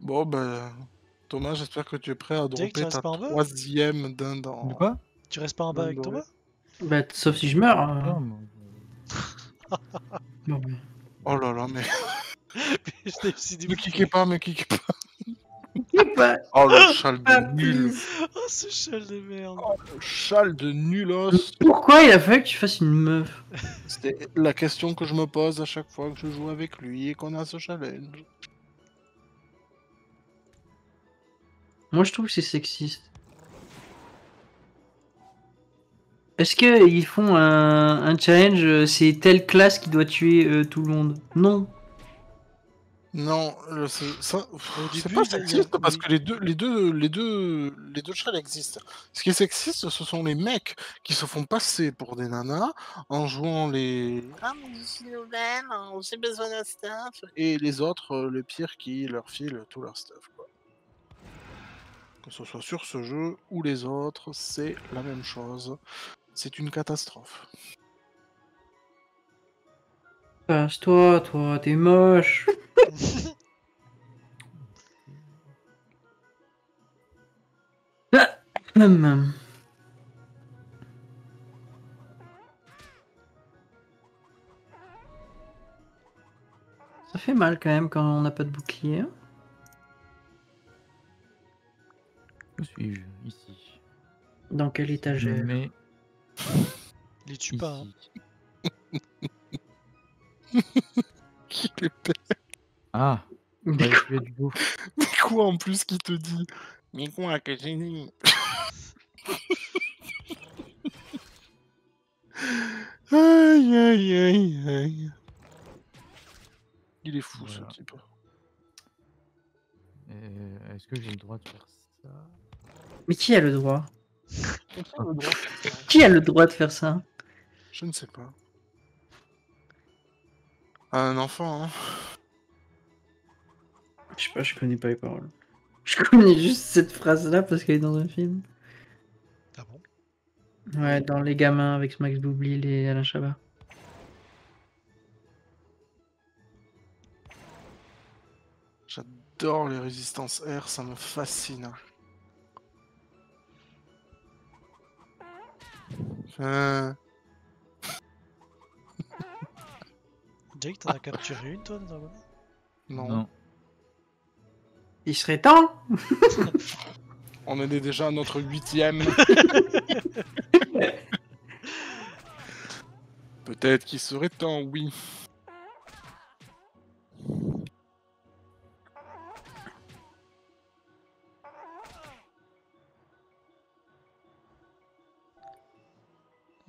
Bon ben Thomas j'espère que tu es prêt à dropper restes ta pas en bas? troisième dindon. De quoi? Tu restes pas en bas avec Thomas? Bah, sauf si je meurs. hein. Non, mais- Bon, mais- Oh là là mais Je aussi dit. ne kickez pas, me kickez pas Pas- Oh le châle de nul. Oh, ce châle de merde. Le châle de nulos. Pourquoi il a fallu que tu fasses une meuf? C'est la question que je me pose à chaque fois que je joue avec lui et qu'on a ce challenge. Moi, je trouve que c'est sexiste. Est-ce qu'ils font un, un challenge, euh, c'est telle classe qui doit tuer euh, tout le monde? Non. Non, le- c'est- ça, c'est pas sexiste parce que les deux, les deux, les deux, les deux châles existent. Ce qui est sexiste, ce sont les mecs qui se font passer pour des nanas en jouant les. Ah, mais je suis nouvelle, hein, j'ai besoin d'un stuff. Et les autres, euh, le pire, qui leur filent tout leur stuff. Quoi. Que ce soit sur ce jeu ou les autres, c'est la même chose. C'est une catastrophe. Passe-toi, toi, t'es moche. Hum. Ça fait mal quand même quand on n'a pas de bouclier. hein. Où suis-je Ici? Dans quelle Je me étagère mets Les tue pas. hein. ici. Qui les paie Ah, je vais du. Mais quoi en plus qui te dit? Mais quoi que j'ai dit? Aïe aïe aïe aïe. Il est fou Voilà. ce type. Euh, Est-ce que j'ai le droit de faire ça? Mais qui a le droit? Qui a le droit de faire ça Je ne sais pas. Un enfant, hein. Je sais pas, je connais pas les paroles. Je connais juste cette phrase-là parce qu'elle est dans un film. Ah bon? Ouais, dans Les Gamins avec Max Boublil et Alain Chabat. J'adore les résistances R, ça me fascine. Jake, t'en as capturé une, toi, de dragon non. Il serait temps on en est déjà à notre huitième. Peut-être qu'il serait temps, oui.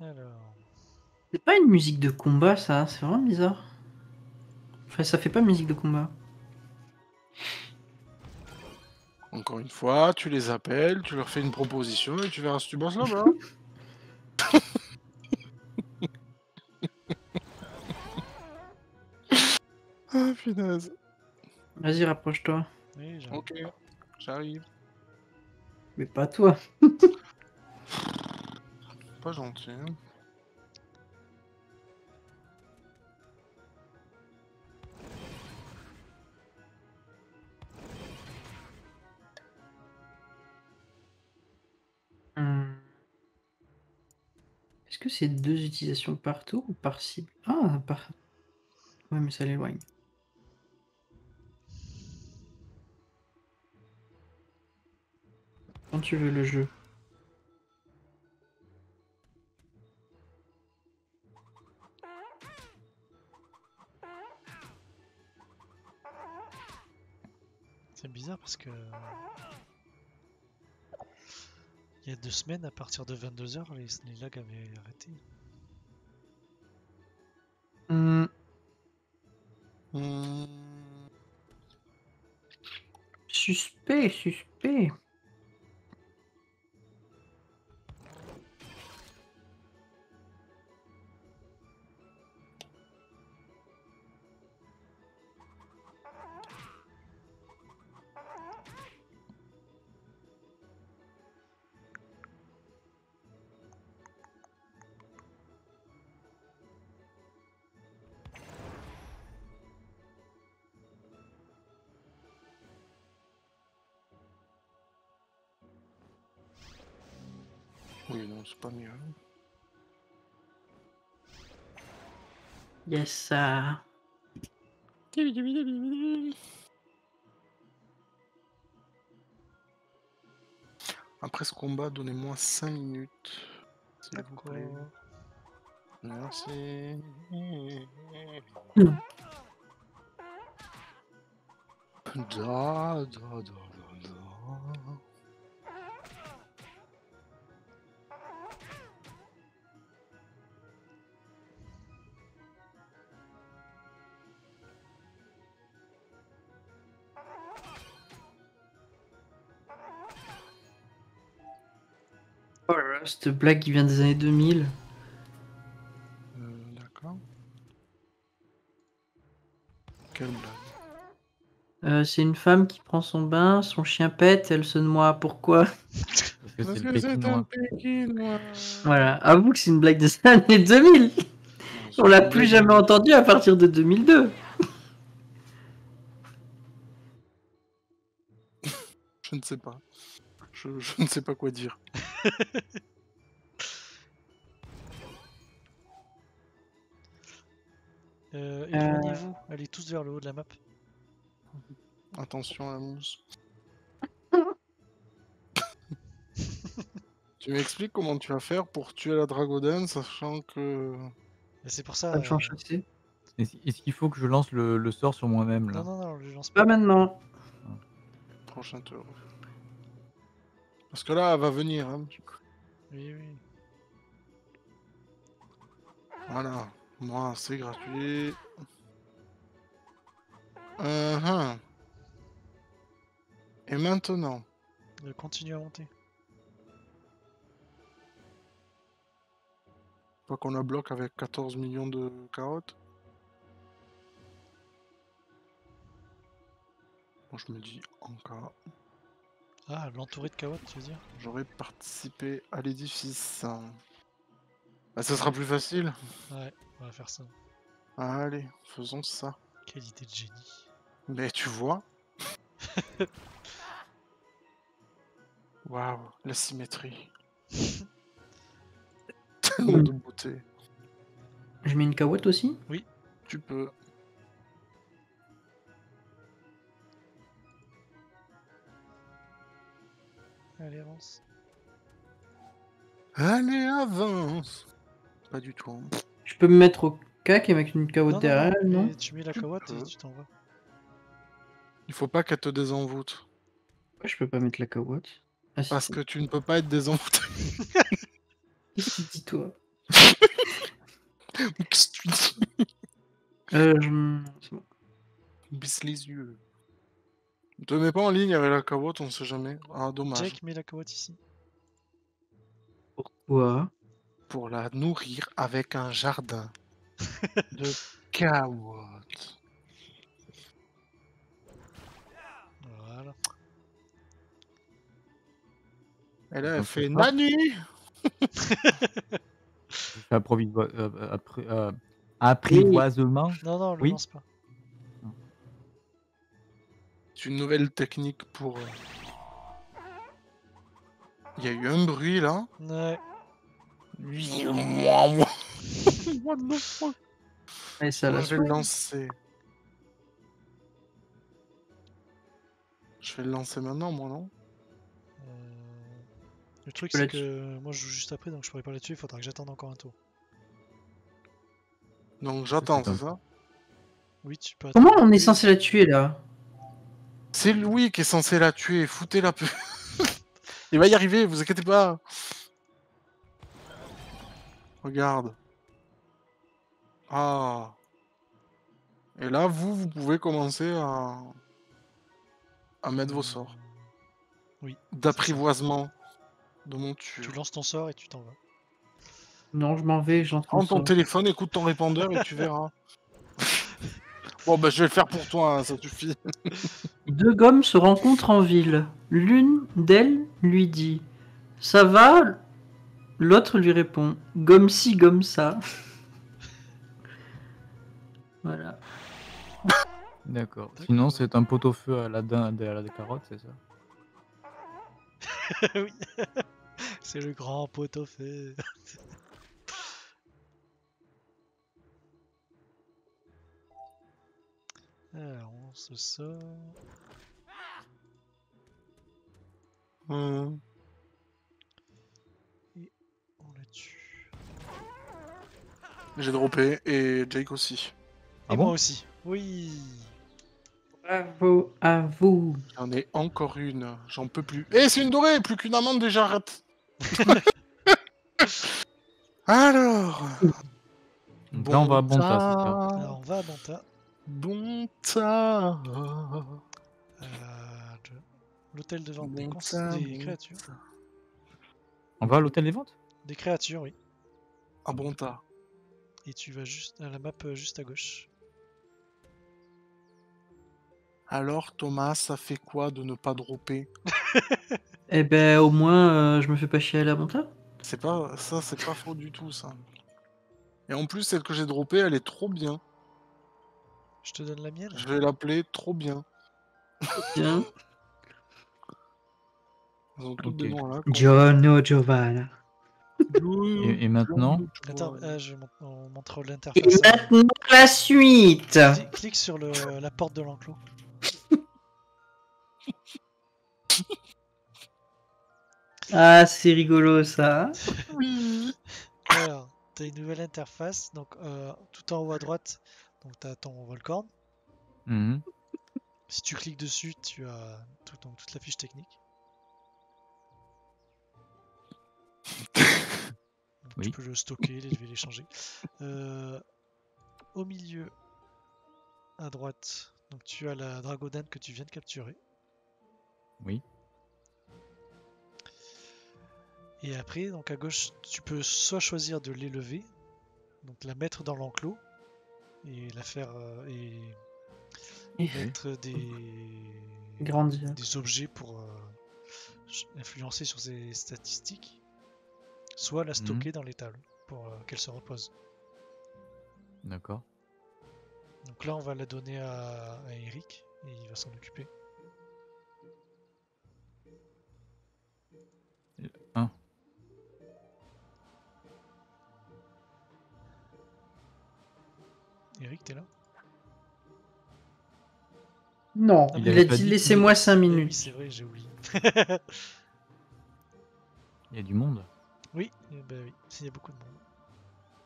Alors. C'est pas une musique de combat, ça, c'est vraiment bizarre. Enfin, ça fait pas musique de combat. Encore une fois, tu les appelles, tu leur fais une proposition et tu verras si tu bosses là-bas. ah punaise. Vas-y, rapproche-toi. Oui, Ok, j'arrive. Mais pas toi. Pas gentil. hein. Hmm. Est-ce que c'est deux utilisations partout ou par cible? Ah, par... Ouais, mais ça l'éloigne. Quand tu veux le jeu. C'est bizarre parce que. Il y a deux semaines, à partir de 22h, les, les lags avaient arrêté. Hmm. Hmm, Suspect, suspect. Yes, ça. Après ce combat, donnez-moi 5 minutes. S'il vous D'accord. plaît. Merci. Da, da, da, da, da. Cette blague qui vient des années 2000. Euh, D'accord. Quelle blague Euh, c'est une femme qui prend son bain, son chien pète, elle se noie. Pourquoi? Parce que c'est un Pékinois. Voilà, avoue que c'est une blague des années 2000. On l'a plus jamais entendu à partir de 2002. Je ne sais pas. Je, je ne sais pas quoi dire. Euh, Éloignez-vous, allez tous vers le haut de la map. Attention à la mousse. tu m'expliques comment tu vas faire pour tuer la Dragoden, sachant que... Et C'est pour ça. Euh. Est-ce est-ce qu'il faut que je lance le, le sort sur moi-même là? Non, non, non, je lance Pas pas. maintenant. Prochain tour. Parce que là, elle va venir. hein. Oui, oui. Voilà. Moi, c'est gratuit. Uh-huh. Et maintenant Euh, Continue à monter. Pas qu'on la bloque avec 14 millions de carottes. Moi, je me dis, en cas, Ah, l'entouré de carottes, tu veux dire? J'aurais participé à l'édifice. Bah, ça sera plus facile. Ouais, on va faire ça. Allez, faisons ça. Quelle idée de génie. Mais tu vois Waouh, la symétrie. Tellement de beauté. Je mets une cahuète aussi? Tu peux. Allez, avance. Allez, avance Pas du tout. hein. Je peux me mettre au cac et mettre une Non, non, derrière, elle, non mais tu mets la carotte et tu t'en vas. Il faut pas qu'elle te désenvoûte. Pourquoi je peux pas mettre la cahuète ah, si, Parce que tu ne peux pas être désenvoûté. Qu'est-ce que tu dis, toi? Qu'est-ce que tu dis? Euh, je... c'est bon. Baisse les yeux. Ne te mets pas en ligne avec la carotte, on sait jamais. Ah, dommage. Jack, mets la carotte ici. Pourquoi? Pour la nourrir avec un jardin de carottes. Voilà. Et là, elle fait. Nanu approviso- euh, appri- euh, apprivoisement. Non, non, le Oui. pas. C'est une nouvelle technique pour. euh, Il y a eu un bruit là. Ouais. What the fuck Et ça Moi, la je vais le lancer. Je vais le lancer maintenant, moi, non? Euh, Le truc, c'est la que moi je joue juste après, donc je pourrais pas là-dessus. Il faudra que j'attende encore un tour. Donc j'attends, C'est ça? Oui, tu peux Comment attendre. on est censé la tuer là? C'est Louis qui est censé la tuer, foutez la peu. Il va y arriver, vous inquiétez pas. Regarde. Ah. Et là, vous, vous pouvez commencer à, à mettre vos sorts Oui. d'apprivoisement de mon Tu tueur. lances ton sort et tu t'en vas. Non, je m'en vais, j'en Prends ton téléphone, écoute ton répondeur et tu verras. bon, bah, je vais le faire pour toi, hein, ça suffit. Deux gommes se rencontrent en ville. L'une d'elles lui dit Ça va L'autre lui répond Gomme ci, gomme ça. voilà. D'accord. Sinon, c'est un pot-au-feu à la, din- à la carotte, c'est ça? Oui. c'est le grand pot au feu. Alors, on se sort. Hum. J'ai droppé et Jake aussi. Ah Et bon moi aussi. Oui. Bravo à vous. J'en ai encore une. J'en peux plus. Eh, c'est une dorée Plus qu'une amende déjà, arrête Alors. Là, on va à Bonta. Alors on va à Banta. Bonta. Euh, je- L'hôtel de vente des, Bonta, des Bonta. créatures. On va à l'hôtel des ventes? Des créatures, oui. Ah, Bonta. Et tu vas juste à la map euh, juste à gauche. Alors, Thomas, ça fait quoi de ne pas dropper Eh ben, au moins, euh, je me fais pas chier à la montagne. C'est pas ça, c'est pas faux du tout, ça. Et en plus, celle que j'ai droppée, elle est trop bien. Je te donne la mienne. Je vais l'appeler trop bien. Tiens. Ils ont tous Ok. des noms là. Giorno Giovanna. Et, et maintenant Attends, ah, je mon- on montre Et l'interface. euh, maintenant, la suite. cli- Clique sur le, la porte de l'enclos. Ah, c'est rigolo ça. Alors, tu as une nouvelle interface. Donc, euh, tout en haut à droite, donc tu as ton Volcorn. Mhm. Si tu cliques dessus, tu as tout, donc, toute la fiche technique. Oui. Tu peux le stocker, je vais les changer. Euh, au milieu, à droite, donc tu as la Dragodane que tu viens de capturer. Oui. Et après, donc à gauche, tu peux soit choisir de l'élever, donc la mettre dans l'enclos et la faire euh, et Et mettre des Grandir. des objets pour euh, influencer sur ses statistiques, soit la stocker dans les tables pour euh, qu'elle se repose. D'accord. Donc là, on va la donner à, à Eric et il va s'en occuper. Eric, t'es là? Non, Il il, a dit dit laissez-moi 5 Eh Oui, minutes. c'est vrai, j'ai oublié. Il y a du monde. Oui, eh ben oui, il y a beaucoup de monde.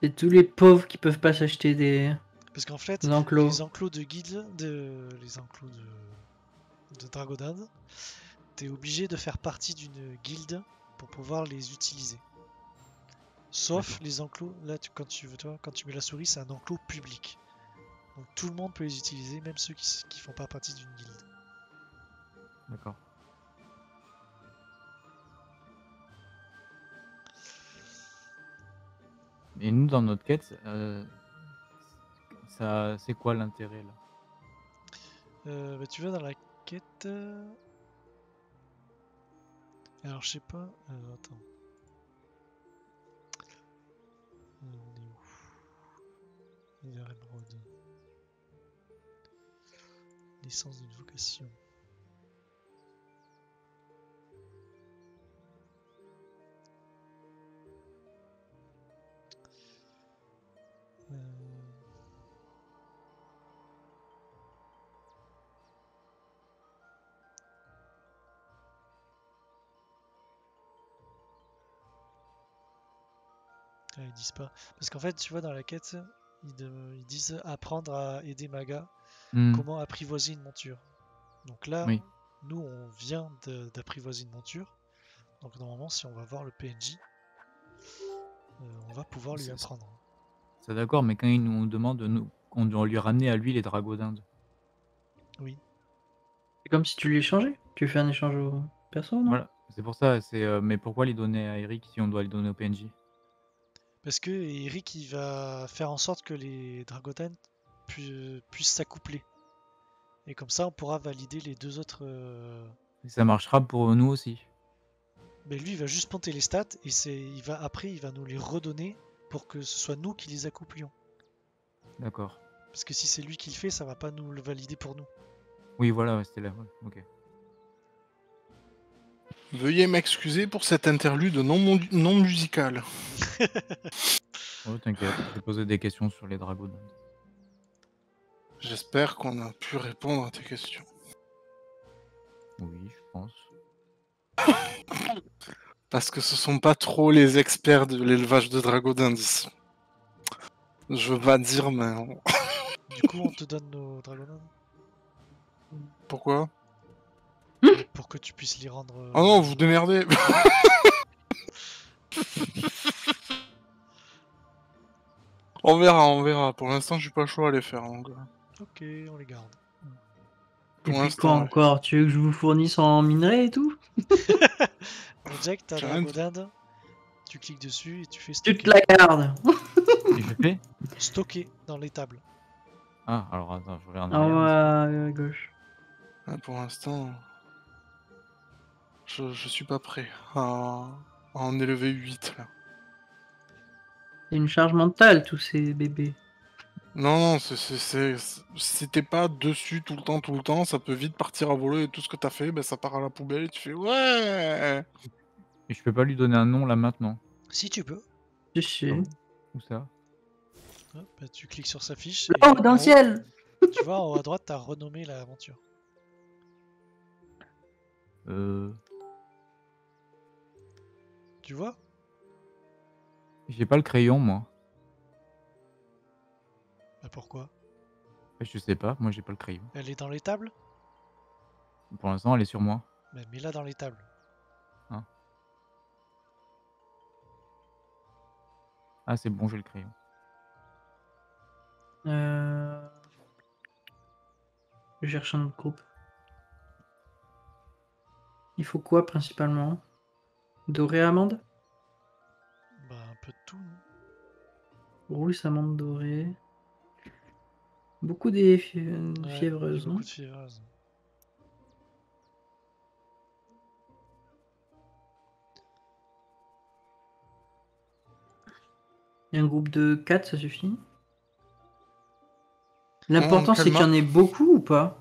C'est tous les pauvres qui peuvent pas s'acheter des, Parce qu'en fait, enclos. les enclos de guild, de, les enclos de, de Dragodad, t'es obligé de faire partie d'une guilde pour pouvoir les utiliser. Sauf les enclos, là tu, quand tu veux toi, quand tu mets la souris, c'est un enclos public. Donc tout le monde peut les utiliser, même ceux qui, qui font pas partie d'une guilde. D'accord. Et nous, dans notre quête, euh, ça, c'est quoi l'intérêt là? Euh, bah, tu vas dans la quête. Alors je sais pas. euh, attends. On est où? Vers Emerald. Licence d'une vocation. Euh, Ah, ils disent pas. Parce qu'en fait, tu vois, dans la quête, ils, de- ils disent apprendre à aider Maga Hmm, comment apprivoiser une monture. Donc là, Oui. nous, on vient de- d'apprivoiser une monture. Donc normalement, si on va voir le PNJ, euh, on va pouvoir lui apprendre. C'est d'accord, mais quand il nous demande, de nous, on doit lui ramener à lui les dragons d'Inde. C'est comme si tu lui échangeais. Tu fais un échange au perso, non? Voilà, c'est pour ça. C'est, euh, mais pourquoi les donner à Eric si on doit les donner au PNJ Parce que Eric, il va faire en sorte que les Dragotan pu- puissent s'accoupler. Et comme ça, on pourra valider les deux autres. euh, Et Ça marchera pour nous aussi. Mais lui, il va juste ponter les stats et c'est, il va après, il va nous les redonner pour que ce soit nous qui les accouplions. D'accord. Parce que si c'est lui qui le fait, ça va pas nous le valider pour nous. Oui, voilà, ouais, c'était là. ouais, Ok. Veuillez m'excuser pour cet interlude non, mon- non musical. Oh, t'inquiète, je vais poser des questions sur les dragons. J'espère qu'on a pu répondre à tes questions. Oui, je pense. Parce que ce sont pas trop les experts de l'élevage de dragons d'Inde ici. Je veux pas dire, mais Du coup, on te donne nos dragons pourquoi? Pour que tu puisses les rendre. euh, Ah non, vous démerdez On verra, on verra. Pour l'instant, je suis pas chaud à les faire. donc, euh, Ok, on les garde. Pour Et puis encore? Tu veux que je vous fournisse en minerai et tout? Donc, Jack, t'as J'ai la rien dragon d'Inde. Tu cliques dessus et tu fais Tu stocker. te la gardes Et je fais Stocker dans les tables. Ah, alors attends, je regarde. en En haut à gauche. Ouais, pour l'instant, je, je suis pas prêt à, à en élever 8 là. C'est une charge mentale, tous ces bébés. Non, non, si t'es pas dessus tout le temps, tout le temps, ça peut vite partir à voler et tout ce que t'as fait, ben, ça part à la poubelle et tu fais ouais Et je peux pas lui donner un nom là maintenant. Si tu peux, Je sais. Où ça? Hop, bah, tu cliques sur sa fiche. Oh, en dans le haut, ciel Tu vois, en haut à droite, t'as renommé l'aventure. Euh. Tu vois? J'ai pas le crayon moi. Bah pourquoi? Je sais pas, moi j'ai pas le crayon. Elle est dans les tables? Pour l'instant, elle est sur moi. Bah mets-la dans les tables. Ah, c'est bon, j'ai le crayon. Euh... Je cherche un autre groupe. Il faut quoi principalement? Doré amande? Bah un peu de tout. non? Rousse, amande dorée. Beaucoup des fi- Ouais, fiévreuses, il y a non beaucoup de fiévreuses. Et un groupe de 4, ça suffit L'important En c'est qu'il y en ait beaucoup ou pas?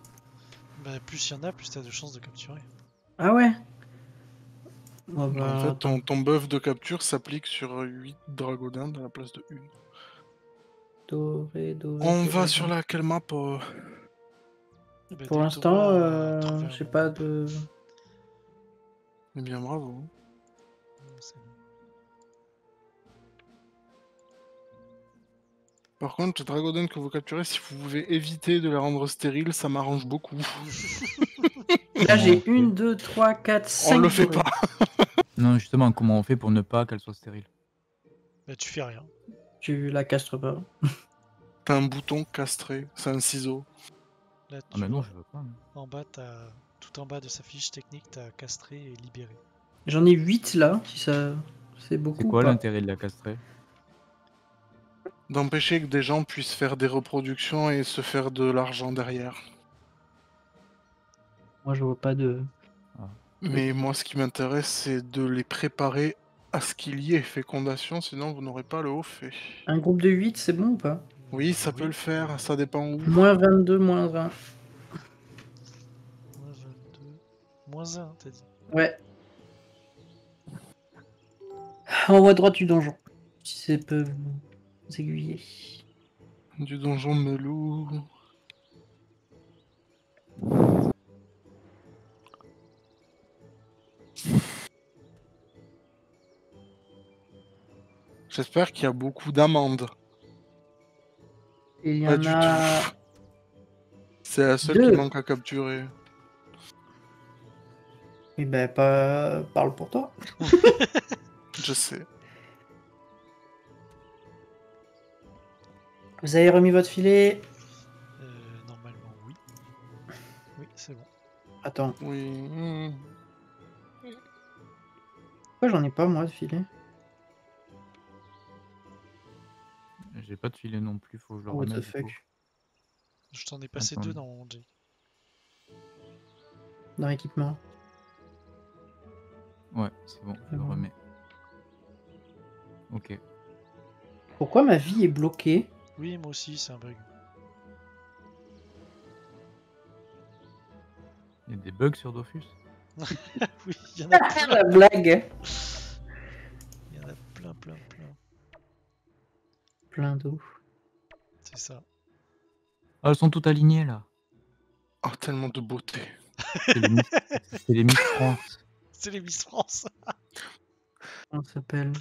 Bah plus il y en a, plus t'as de chances de capturer. Ah ouais? Oh bah, En fait, ton, ton buff de capture s'applique sur 8 dragodins à la place de 1. Doré, doré, On doré. va sur laquelle map euh, Eh bah, Pour l'instant, euh, un j'ai pas de... Eh bien, bravo. Par contre, les dragodins que vous capturez, si vous pouvez éviter de les rendre stériles, ça m'arrange beaucoup. Là j'ai Comment on 1, fait 2, 3, 4, 5 On le fait pas. Non, justement, comment on fait pour ne pas qu'elle soit stérile? Bah tu fais rien. Tu la castres pas. T'as un bouton castré, c'est un ciseau. Là, Ah, bah non, je veux pas. non. en bas, t'as tout en bas de sa fiche technique, t'as castré et libéré. J'en ai 8 là, si ça... C'est beaucoup C'est quoi l'intérêt de la castrer? D'empêcher que des gens puissent faire des reproductions et se faire de l'argent derrière. Moi je vois pas de... Mais moi, ce qui m'intéresse, c'est de les préparer à ce qu'il y ait fécondation, sinon vous n'aurez pas le haut fait. Un groupe de 8 c'est bon ou pas? Oui, ça peut le faire, ça dépend où. Moins 22, moins 20. Moins 22. Moins 1, t'as dit. Ouais. En haut à droite du donjon. Si ça peut vous aiguiller. Du donjon Melou. J'espère qu'il y a beaucoup d'amandes. Et il y Pas en du a... tout. C'est la seule Deux. qui manque à capturer. Eh ben, pas... parle pour toi. Je sais. Vous avez remis votre filet? Euh, normalement, oui. Oui, c'est bon. Attends, Oui. pourquoi j'en ai pas moi de filet? J'ai pas de filet non plus, faut que je le Oh, What remette. the fuck? Je t'en ai passé Attends. deux dans mon Jake. Dans l'équipement. Ouais, c'est bon, je le remets. Ok. Pourquoi ma vie est bloquée? Oui, moi aussi, c'est un bug. Il y a des bugs sur Dofus? Oui, il y en a plein. La blague Il y en a plein, plein, plein. Plein d'eau. C'est ça. Ah, elles sont toutes alignées là. Oh, tellement de beauté. C'est les Miss- c'est les Miss France. C'est les Miss France. Comment ça s'appelle?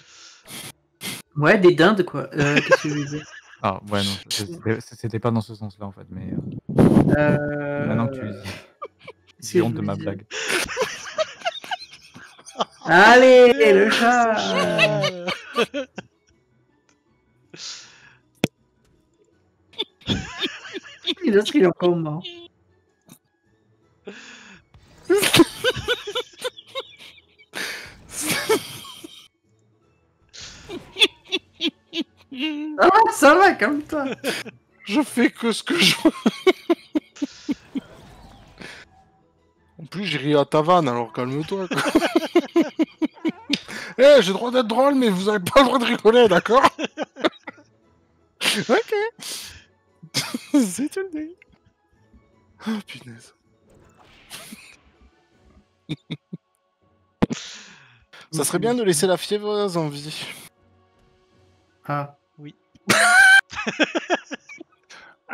Ouais, des dindes quoi. Euh, Qu'est-ce que je dire? Ah, ouais, non, c'était pas dans ce sens-là en fait, mais euh, Euh... maintenant que tu le dis, j'ai honte de ma blague. Allez, le Le chat mort. Ah, ça va, comme toi. Je fais que ce que je veux. En plus, j'ai ri à ta vanne, alors calme-toi. Eh, j'ai le droit d'être drôle, mais vous avez pas le droit de rigoler, d'accord? Ok. C'est tout le délire. Oh, punaise. Ça serait bien de laisser la fièvreuse en vie. Ah.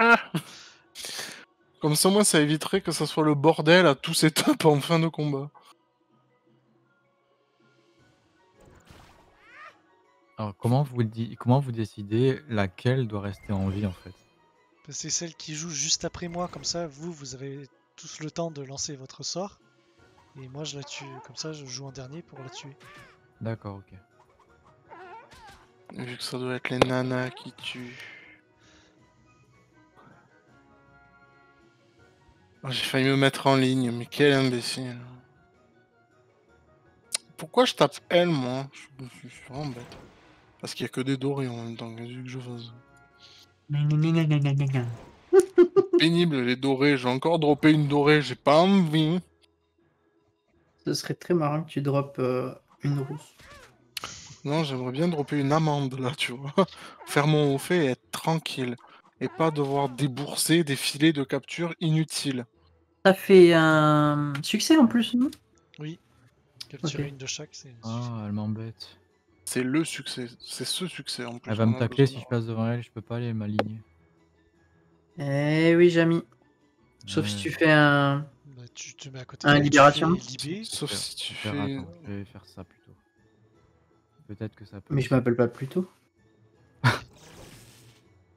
Ah. Comme ça, moi, ça éviterait que ça soit le bordel à tous ces tops en fin de combat. Alors, comment vous, comment vous décidez laquelle doit rester en vie en fait? C'est celle qui joue juste après moi, comme ça, vous, vous avez tous le temps de lancer votre sort. Et moi, je la tue. Comme ça, je joue en dernier pour la tuer. D'accord, ok. Vu que ça doit être les nanas qui tuent. Oh, J'ai failli me mettre en ligne, mais quel imbécile. Pourquoi je tape elle, moi? Je, me suis- vraiment bête. Parce qu'il y a que des dorés en même temps, qu'est-ce que je fasse Pénible, les dorés. J'ai encore droppé une dorée, j'ai pas envie. Ce serait très marrant que tu droppes euh, une rousse. Non, j'aimerais bien dropper une amende, là, tu vois. Faire mon haut fait et être tranquille. Et pas devoir débourser des filets de capture inutiles. Ça fait un succès en plus, non? Capturer Ok. une de chaque, c'est. Ah, elle m'embête. C'est le succès, c'est ce succès en plus. Elle va me tacler si je passe devant elle, je peux pas aller m'aligner. Eh oui, Jamy. Sauf si tu fais un. Bah, tu te mets à côté Un libération. libé. Sauf si tu fais. attends, je vais faire ça plutôt. Peut-être que ça peut. Mais je m'appelle pas plutôt.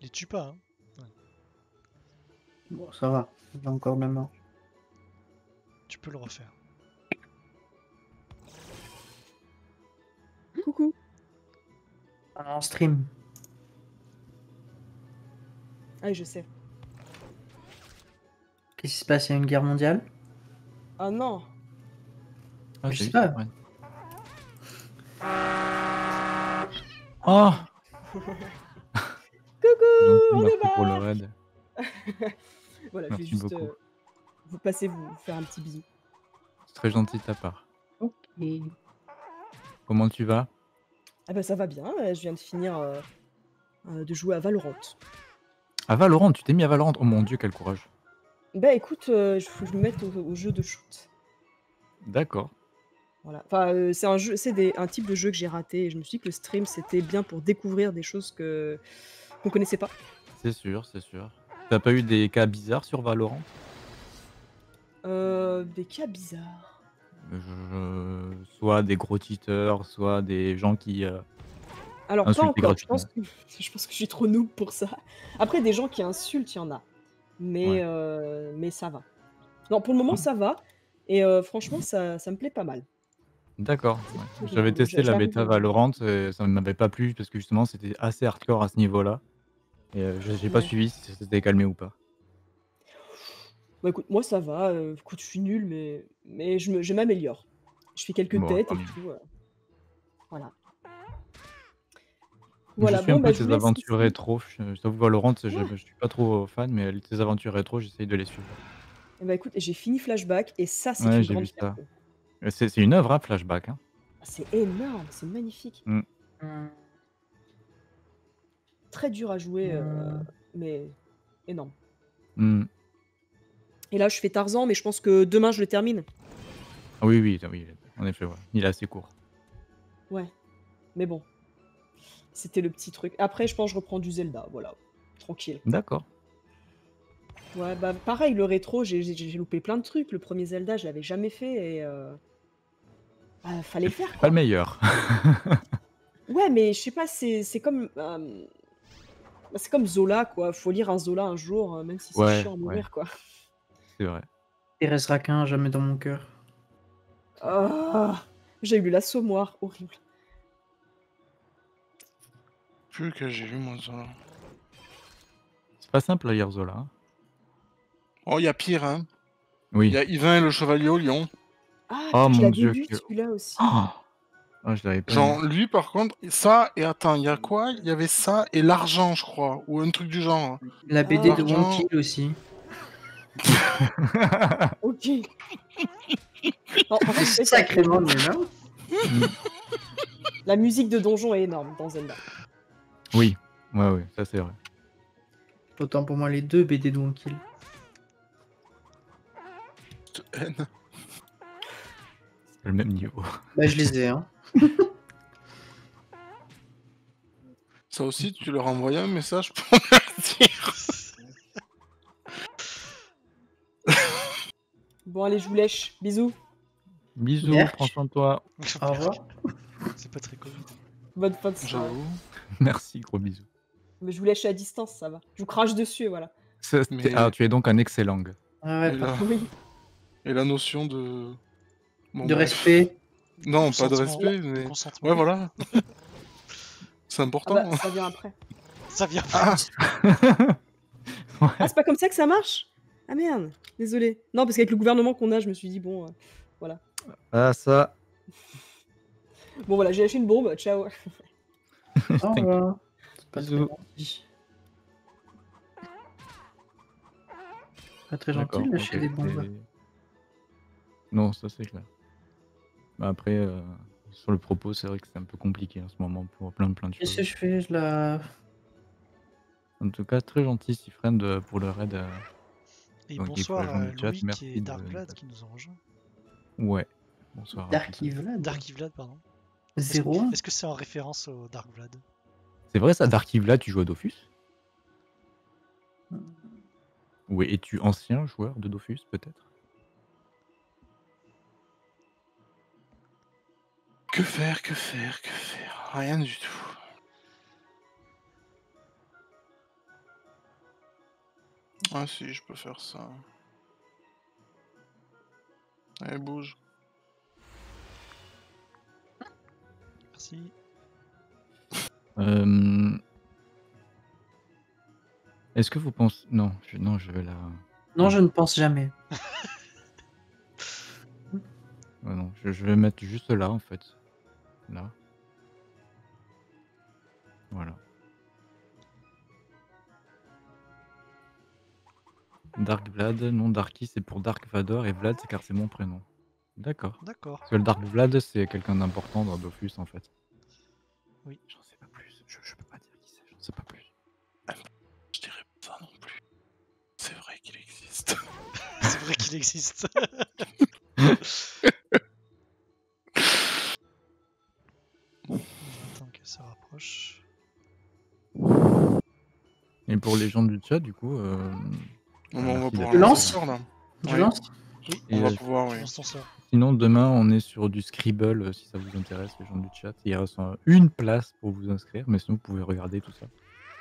Les tue pas, hein. Bon, ça va. J'ai encore même mort. Tu peux le refaire. Coucou. En stream. Ah, je sais. Qu'est-ce qui se passe? Il y a une guerre mondiale? Ah non. Ah, Je sais pas. ça, ouais. Oh Coucou, Donc, on est pour le back. raid. Voilà, je vais juste euh, vous passer vous faire un petit bisou. C'est très gentil de ta part. Ok. Comment tu vas? Ah bah ça va bien, euh, je viens de finir euh, euh, de jouer à Valorant. À Valorant, tu t'es mis à Valorant Oh mon dieu, quel courage. Bah écoute, euh, il faut que je me mette au, au jeu de shoot. D'accord. Voilà. Enfin, c'est un jeu, c'est des- un type de jeu que j'ai raté et je me suis dit que le stream c'était bien pour découvrir des choses que qu'on connaissait pas. C'est sûr, c'est sûr. T'as pas eu des cas bizarres sur Valorant? Euh, des cas bizarres. Je- Soit des gros cheaters, soit des gens qui. euh, Alors pas Insulter encore. Je pense, que, je pense que je suis trop noob pour ça. Après, des gens qui insultent, il y en a, mais Ouais. euh, mais ça va. Non, pour le moment ça va et euh, franchement ça, ça me plaît pas mal. D'accord. C'est ouais. tout J'avais testé la j'arrive bêta à- Valorant, et ça ne m'avait pas plu parce que justement c'était assez hardcore à ce niveau-là. Et euh, je- j'ai pas Ouais. suivi si ça s'était calmé ou pas. Bah écoute, moi ça va. euh, écoute, je suis nul, mais mais je me- je m'améliore. Je fais quelques Bon, têtes tant et mieux. tout. euh, Voilà. je Voilà. suis Bon un bah peu je vous tes laisse aventures ici. rétro. Je, je t'avoue, Valorant, je, Ouais. je suis pas trop fan, mais tes aventures rétro, j'essaye de les suivre. Eh bah écoute, j'ai fini Flashback et ça c'est Ouais, une j'ai grande vu ça. fierté. Et C'est c'est une œuvre, hein, Flashback. hein. Ah, C'est énorme, c'est magnifique. Hmm. Très dur à jouer, euh, Hmm. mais énorme. Hmm. Et là, je fais Tarzan, mais je pense que demain, je le termine. Ah Oui, oui, oui, en effet, ouais. il est assez court. Ouais. Mais bon. C'était le petit truc. Après, je pense que je reprends du Zelda, voilà. Tranquille. D'accord. Ouais, bah pareil, le rétro, j'ai loupé plein de trucs. Le premier Zelda, je l'avais jamais fait et. euh, bah, fallait le faire. Pas le meilleur. Ouais, mais je sais pas, c'est comme. euh, c'est comme Zola, quoi. Faut lire un Zola un jour, euh, même si c'est Ouais, chiant à mourir, quoi. C'est vrai. Il restera qu'un jamais dans mon cœur. Ah, J'ai eu l'assommoir, horrible. Plus que j'ai vu moi ça. C'est pas simple à lire Zola. hein. Oh, il y a pire, hein. Oui. Il y a Yvain et le chevalier au lion. Ah, Oh, mon Dieu, vu que- celui-là aussi. Ah, je l'avais pas. Genre, lui, par contre, ça, et attends, il y a quoi? Il y avait ça et l'argent, je crois, ou un truc du genre. La BD Ah. de. Wonkill aussi. Ok. Non, c'est Sacrément nul, hein La musique de donjon est énorme dans Zelda. oui, ouais, ouais, ça c'est vrai. Autant pour moi les deux BD de. Cette haine. C'est le même niveau. Bah je les ai, hein. Ça aussi, tu leur envoyais un message pour leur dire. Bon, allez, je vous lèche. Bisous. Bisous, Merc. prends soin de toi. Au revoir. C'est pas très Covid. Bonne fin de soirée. J'avoue. Merci, gros bisous. Mais je vous lèche à distance, ça va. Je vous crache dessus, et voilà. Ça, Mais- t'es- Ah, tu es donc un excellent. Ah ouais, Et pas- la... Oui. et la notion de. Bon, de bref. respect. Non, pas de Consentement. respect, mais. Consentement. Ouais, voilà. C'est Ah important. bah, ça vient après. Ça vient. Ah, Ah, c'est pas comme ça que ça marche? Ah merde, désolé. Non, parce qu'avec le gouvernement qu'on a, je me suis dit, bon, euh, ah, ça. bon voilà, j'ai lâché une bombe, ciao. Au revoir. C'est pas très. Pas très gentil de lâcher des bombes. Non, ça c'est clair. Bah, après, euh, sur le propos, c'est vrai que c'est un peu compliqué en ce moment pour plein plein de Qu'est-ce choses. que je fais? Je la. En tout cas, très gentil, Sifren, de- pour le raid. euh, Et Donc, bonsoir à chat, Louis merci et de- Darkblad qui nous ont rejoints. Ouais. Bonsoir. Dark. Vlad Dark Vlad, pardon. Est-ce Zéro. que- Est-ce que c'est en référence au Dark Vlad? C'est vrai ça, Dark Vlad, tu joues à Dofus? Ou es-tu ancien joueur de Dofus, peut-être? Que faire, que faire, que faire? Rien du tout. Ah si, je peux faire ça. Allez, bouge. Merci. Euh, Est-ce que vous pensez... Non, je... non, je vais la... Non, je ne pense jamais. Ouais, non, je, je vais mettre juste là, en fait. Là. Voilà. Dark Vlad, non Darky c'est pour Dark Vador et Vlad c'est car c'est mon prénom. D'accord. D'accord. Parce que le Dark Vlad c'est quelqu'un d'important dans Dofus en fait. Oui. J'en sais pas plus, je, je peux pas dire qui c'est, j'en sais pas plus. Je dirais pas ça non plus. C'est vrai qu'il existe. c'est vrai qu'il existe. Attends que ça rapproche. Et pour les gens du chat du coup, euh, Bon, bah, on va pouvoir Lance ça, là. Je Oui. lance Oui, On va pouvoir, oui. sinon demain on est sur du Scribble euh, si ça vous intéresse les gens du chat. Il reste une place pour vous inscrire, mais sinon vous pouvez regarder tout ça.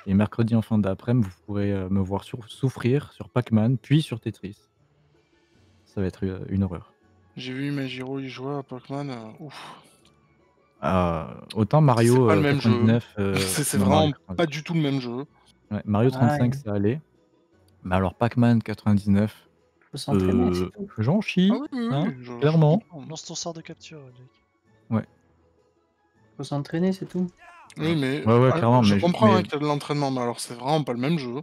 Et mercredi en fin d'après-midi vous pourrez euh, me voir sur- souffrir sur Pac-Man puis sur Tetris. Ça va être euh, une horreur. J'ai vu Magiro y jouer à Pac-Man. euh, ouf. Ah, autant Mario C'est pas le euh, même jeu. 99, euh, C'est c'est non, vraiment pas du tout le même jeu. Ouais, Mario 35, Ouais. ça allait. Mais alors, Pac-Man 99, Faut s'entraîner, euh, c'est tout. j'en chie. Ah oui, oui, oui, Hein, je- je clairement. comprends. Lance ton sort de capture, Jake. Faut s'entraîner, c'est tout. Oui, mais. Ouais, ouais, ah, clairement, Je mais- comprends mais- hein, qu'il y a de l'entraînement, mais alors c'est vraiment pas le même jeu.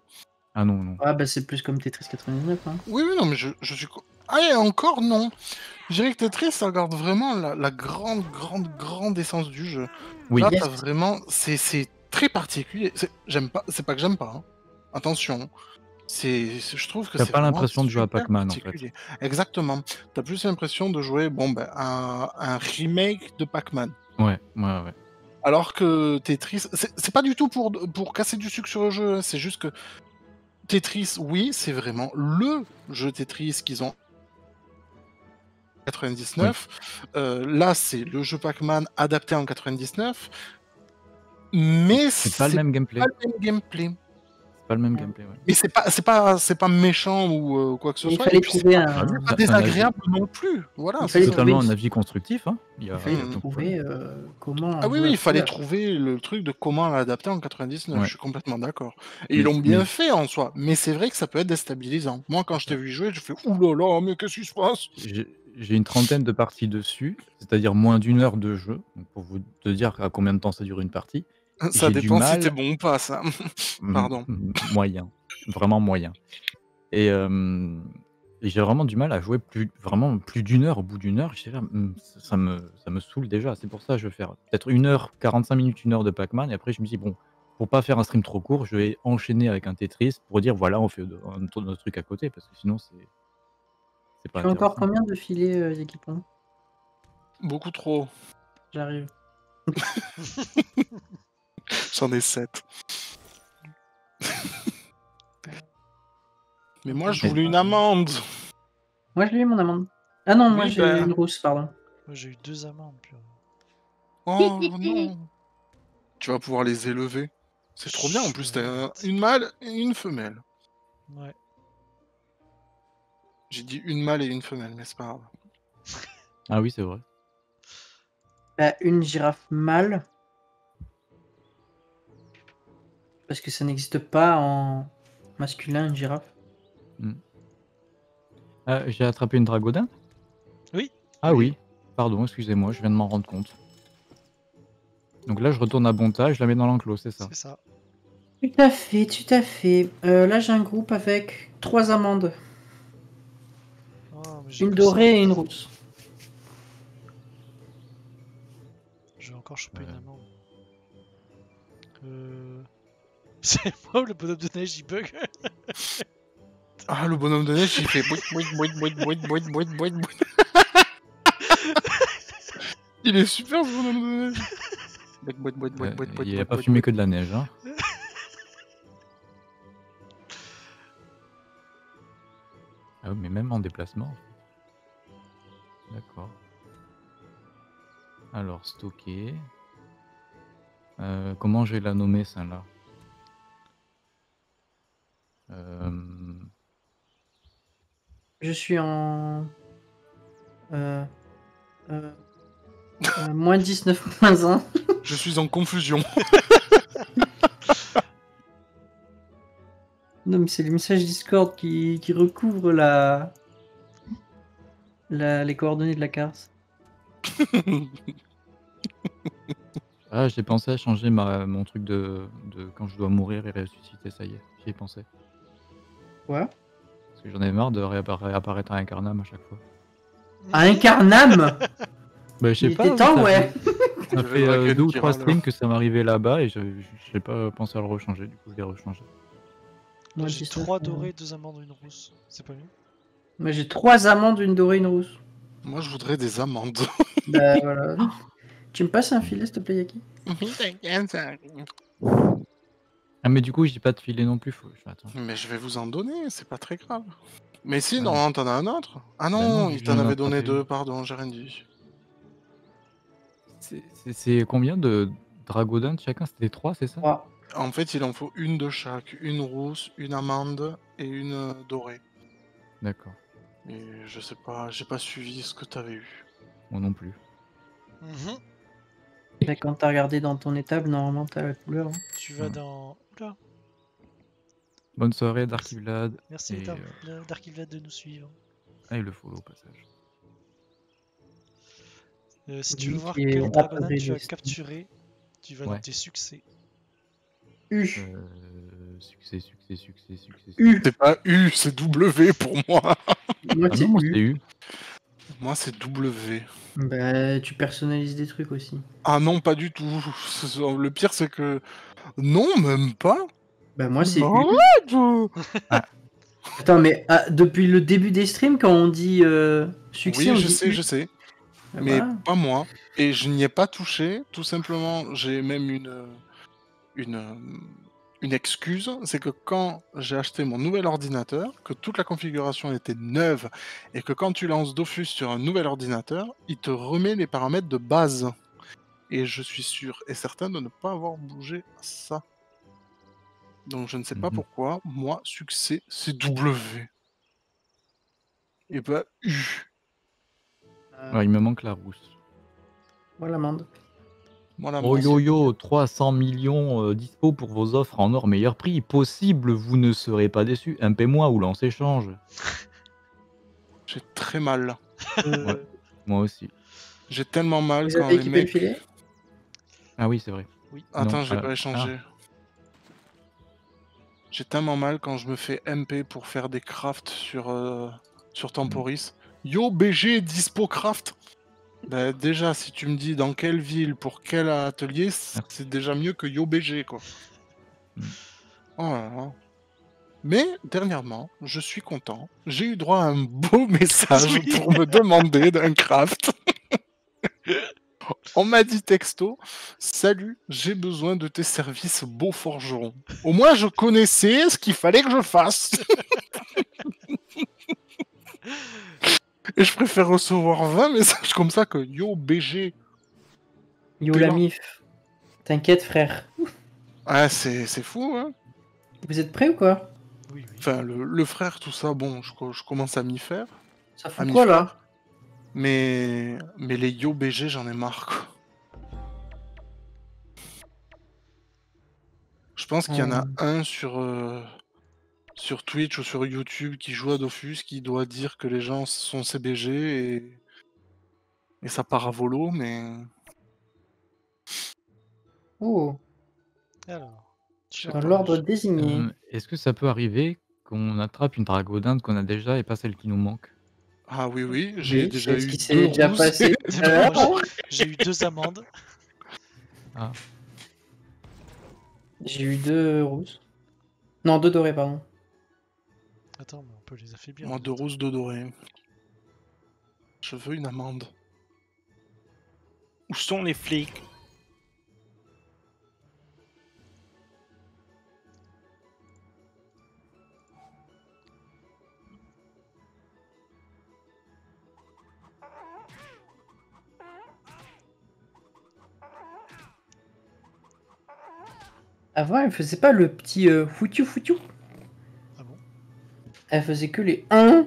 Ah non, non. Ah bah c'est plus comme Tetris 99. Hein. Oui, oui, non, mais je, je suis. co- Ah, et encore non. Je dirais que Tetris, ça garde vraiment la, la grande, grande, grande essence du jeu. Oui, Là, Yes. t'as vraiment. C'est c'est très particulier. C'est- J'aime pas. C'est pas que j'aime pas. hein. Attention. C'est. Je trouve que T'as c'est pas l'impression de jouer à Pac-Man, en fait. Exactement. T'as plus l'impression de jouer, bon, ben, un, un remake de Pac-Man. ouais, ouais, ouais. Alors que Tetris, c'est c'est pas du tout pour, pour casser du sucre sur le jeu, hein, c'est juste que Tetris, oui, c'est vraiment le jeu Tetris qu'ils ont 99. Euh, là, c'est le jeu Pac-Man adapté en 99. Mais C'est pas le même gameplay. pas le même gameplay. Pas le même gameplay. Ouais. Mais c'est pas, c'est pas, c'est pas méchant ou euh, quoi que ce Il soit. fallait et puis c'est trouver pas, un. pas désagréable non plus. Voilà. Il c'est totalement trouver- un avis constructif. Hein. Il y a, Il fallait donc, trouver euh, comment. Ah oui, oui, il fallait trouver le truc de comment l'adapter en 99. Ouais. Je suis complètement d'accord. Et Mais- ils l'ont bien mais- fait en soi. Mais c'est vrai que ça peut être déstabilisant. Moi, quand je t'ai vu jouer, je fais Ouh là là, mais qu'est-ce qui se passe? J'ai une trentaine de parties dessus, c'est-à-dire moins d'une heure de jeu, pour vous te dire à combien de temps ça dure une partie. Ça J'ai du dépend si mal. t'es bon ou pas, ça. Mm, Pardon. mm, Moyen, vraiment moyen. Et, euh, et j'ai vraiment du mal à jouer plus, vraiment plus d'une heure. Au bout d'une heure, là, mm, ça, ça me, ça me saoule déjà. C'est pour ça que je vais faire peut-être une heure, 45 minutes, une heure de Pac-Man. Et après, je me dis, bon, pour pas faire un stream trop court, je vais enchaîner avec un Tetris pour dire, voilà, on fait notre truc à côté, parce que sinon, c'est. C'est pas Tu as encore combien de filets, euh, Beaucoup trop. J'arrive. J'en ai 7. mais moi, je voulais une amende. Moi, je l'ai eu mon amende. Ah non, moi Oui, j'ai bah. eu une rousse, pardon. Moi j'ai eu deux amendes. puis, euh, Oh non. Tu vas pouvoir les élever. C'est trop bien. En plus, t'as un- une mâle et une femelle. Ouais. J'ai dit une mâle et une femelle, mais c'est pas grave. Ah oui, c'est vrai. Bah, une girafe mâle. Parce que ça n'existe pas en masculin, une girafe. Ah, j'ai attrapé une dragodin Oui. Ah oui, pardon, excusez-moi, je viens de m'en rendre compte. Donc là, je retourne à Bonta, je la mets dans l'enclos, c'est ça. C'est ça. Tout à fait, tout à fait. Euh, là, j'ai un groupe avec trois amandes. Oh, Une dorée et une rousse. Je vais encore choper une Euh. amende. Euh... C'est moi le bonhomme de neige, il bug. ah, le bonhomme de neige, il fait mouit, mouit, mouit, mouit, mouit, mouit, mouit, mouit. Il est super ce bonhomme de neige. Il a pas fumé que de la neige, hein. Ah oui, mais même en déplacement. D'accord. Alors, stocker. Comment je vais la nommer, celle-là je suis en. Euh, euh, euh, moins 19, moins 1. Je suis en confusion. Non, mais c'est le message Discord qui, qui recouvre la... la. les coordonnées de la carte. Ah, j'ai pensé à changer ma, mon truc de, de quand je dois mourir et ressusciter, ça y est, j'y ai pensé. Quoi Parce que j'en ai marre de réappara- réapparaître à Incarnam à chaque fois. À Incarnam Bah, je sais Il pas. était temps, ça ouais fait- Ça fait euh, deux ou trois streams que ça m'arrivait là-bas et je j'ai pas pensé à le rechanger, du coup je l'ai rechangé. Moi j'ai 19, 3 moins dorés, 2 amandes, une rousse. C'est pas mieux Moi j'ai trois amandes, une dorée, une rousse. Moi, je voudrais des amandes. bah voilà. Tu me passes un filet, s'il te plaît, Yaki? Ah, mais du coup, j'ai pas de filet non plus. Faut... je- Attends. Mais je vais vous en donner, c'est pas très grave. Mais si, Ah. normalement, t'en as un autre. Ah non, Bah non, il je t'en viens d'en avait donné attraper deux, pardon, j'ai rien dit. C'est- C'est c'est combien de dragodins de chacun? C'était trois, c'est ça? Trois. En fait, il en faut une de chaque. Une rousse, une amande et une euh, dorée. D'accord. Et je sais pas, j'ai pas suivi ce que t'avais eu. Moi non plus. Mhm. Là, quand t'as regardé dans ton étable, normalement t'as la couleur. hein. Tu vas dans. Oula, Bonne soirée, Darky Vlad. merci Et, Dar- euh, Darkilvad de nous suivre. Ah, et le follow au passage. Euh, si Lui tu veux voir qui est tu as capturé, tu vas Ouais. dans tes succès. U. Euh, succès, succès, succès, succès. U. C'est pas U, c'est W pour moi. Moi Ah c'est non, moi U. c'était U. Moi, c'est W. Bah tu personnalises des trucs aussi. Ah non, pas du tout. Le pire, c'est que. Non, même pas. Bah moi c'est. Arrête Attends mais ah, depuis le début des streams quand on dit euh, succès, on Oui, je dit sais, je sais. Ah, Mais voilà. pas moi. Et je n'y ai pas touché. Tout simplement, j'ai même une, une, une excuse. C'est que quand j'ai acheté mon nouvel ordinateur, que toute la configuration était neuve, et que quand tu lances Dofus sur un nouvel ordinateur, il te remet les paramètres de base. Et je suis sûr et certain de ne pas avoir bougé ça. Donc je ne sais pas Mhm. pourquoi, moi, succès, c'est W. Et pas U. Euh, il me manque la rousse. Voilà l'amende. Voilà, Oh moi, yo yo, 300 millions euh, dispo pour vos offres en or meilleur prix. Possible, vous ne serez pas déçus. Impayez-moi ou lance échange. j'ai très mal. là. Euh, Ouais. Moi aussi. J'ai tellement mal Vous quand avez les le mecs... filet? Ah oui, c'est vrai. Oui. Attends, j'ai euh, pas échangé. J'ai tellement mal quand je me fais MP pour faire des crafts sur, euh, sur Temporis. Yo BG dispo craft Bah déjà, si tu me dis dans quelle ville, pour quel atelier, c'est déjà mieux que Yo BG quoi. Mm. Oh là là. Mais dernièrement, je suis content. J'ai eu droit à un beau message Oui. pour me demander d'un craft. On m'a dit texto, salut, j'ai besoin de tes services, beau forgeron. Au moins, je connaissais ce qu'il fallait que je fasse. Et je préfère recevoir 20 messages comme ça que yo BG. Yo la mif. T'inquiète frère. Ah, c'est c'est fou, hein. Vous êtes prêts ou quoi? Oui, oui. Enfin, le, le frère, tout ça, bon, je, co- je commence à m'y faire. Ça fout mi quoi là? Mais, mais les yo BG, j'en ai marre, quoi. Je pense qu'il y en a Hmm. un sur, euh, sur Twitch ou sur YouTube qui joue à Dofus qui doit dire que les gens sont CBG et, et ça part à volo, mais Oh, Alors. Dans l'ordre désigné. Euh, Est-ce que ça peut arriver qu'on attrape une dragodinde qu'on a déjà et pas celle qui nous manque? Ah oui, oui, j'ai Oui, déjà eu deux déjà passé. J'ai- eu deux amendes. J'ai eu deux rousses. Non, deux dorés, pardon. Attends, mais on peut les affaiblir. Moi, deux rousses, deux dorées. Je veux une amende. Où sont les flics Avant, elle faisait pas le petit euh, foutu foutu. Elle faisait que les 1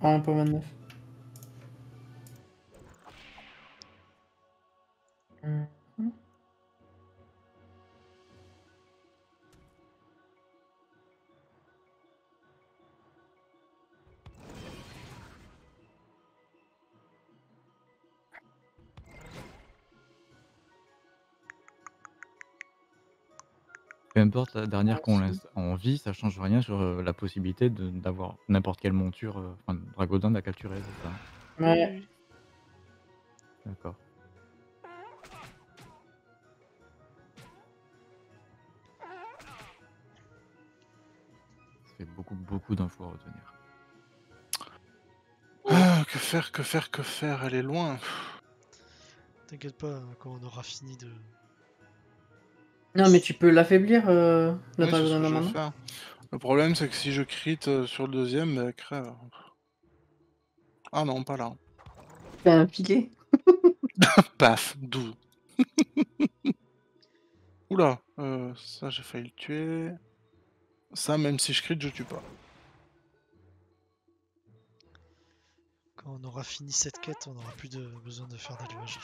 en 1.29. Mhm. Peu importe la dernière qu'on laisse en vie, ça change rien sur euh, la possibilité de- d'avoir n'importe quelle monture, euh, enfin, dragodinde à capturer, c'est ça Ouais. Oui, oui. D'accord. Ça fait beaucoup, beaucoup d'infos à retenir. Ah, que faire, que faire, que faire? Elle est loin. T'inquiète pas, hein, quand on aura fini de. Non, mais tu peux l'affaiblir, euh, la Oui. Le problème, c'est que si je crit euh, sur le deuxième, bah, crève. Ah non, pas là. T'as un filet Paf, 12. Oula, euh, ça j'ai failli le tuer. Ça, même si je crit, je tue pas. Quand on aura fini cette quête, on aura plus de besoin de faire d'allumage.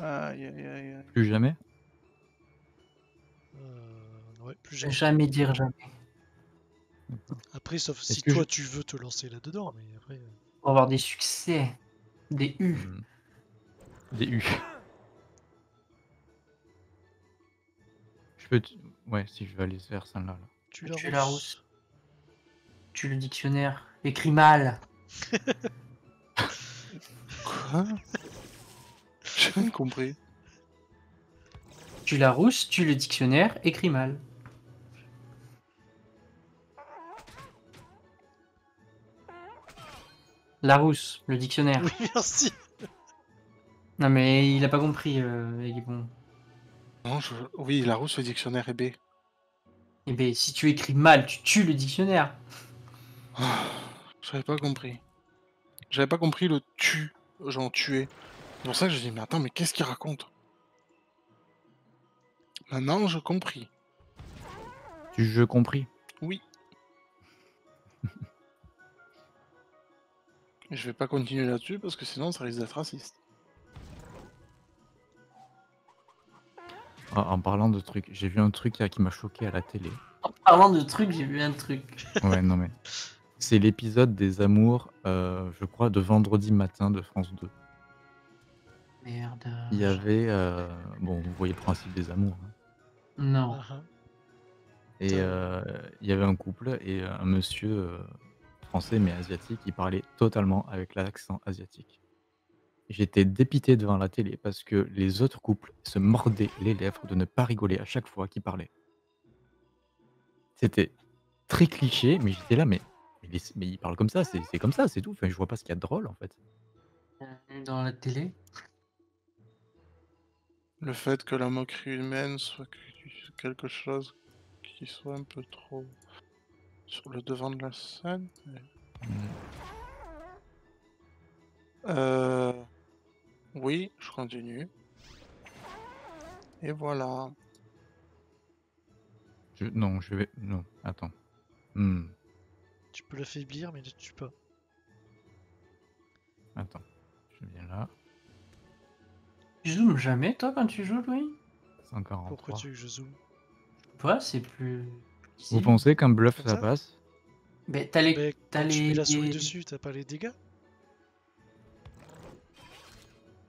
Aïe, aïe, aïe, aïe. Plus jamais Euh, ouais, plus jamais. Jamais dire jamais. Après, sauf si toi je- tu veux te lancer là-dedans, mais après. euh, Pour avoir des succès. Des U. Hmm. Des U. Je peux. t- Ouais, si je vais aller vers celle-là. là. Tu la Tu la rousse. Tu le dictionnaire. Écrit mal. Quoi? J'ai rien compris. Tu la rousse, tu le dictionnaire, écrit mal. La rousse, le dictionnaire. Oui, merci. Non mais il a pas compris, euh, il est bon. Non, je... Oui, la rousse, le dictionnaire est B. Eh ben si tu écris mal, tu tues le dictionnaire. J'avais pas compris. J'avais pas compris le tu, genre tuer. C'est pour ça que je dis, mais attends, mais qu'est-ce qu'il raconte? Maintenant, j'ai compris. Du jeu compris? Oui. Je vais pas continuer là-dessus parce que sinon ça risque d'être raciste. Ah, en parlant de trucs, j'ai vu un truc hier qui m'a choqué à la télé. En parlant de trucs, j'ai vu un truc. Ouais, non mais. C'est l'épisode des amours, euh, je crois, de vendredi matin de France 2. Merde. Il y avait. euh, Bon, vous voyez le principe des amours. hein. Non. Ah, ah. Et Putain. euh, il y avait un couple et euh, un monsieur euh, français mais asiatique, il parlait totalement avec l'accent asiatique. J'étais dépité devant la télé parce que les autres couples se mordaient les lèvres de ne pas rigoler à chaque fois qu'ils parlaient. C'était très cliché, mais j'étais là, mais, mais, les- mais il parle comme ça, c'est c'est comme ça, c'est tout. Enfin, je vois pas ce qu'il y a de drôle en fait. Dans la télé. Le fait que la moquerie humaine soit quelque chose qui soit un peu trop sur le devant de la scène. mais- Euh... Oui, je continue. Et voilà. Je- non, je vais. Non, attends. Hmm, Tu peux l'affaiblir, mais ne tue pas. attends. Je viens là. Tu zoomes jamais, toi, quand tu joues, Louis? 143. Pourquoi tu veux que je zoome? Ouais, c'est plus. Vous pensez qu'un bluff ça ça passe Mais t'as les. Mais t'as quand tu mets la souris les- dessus, t'as pas les dégâts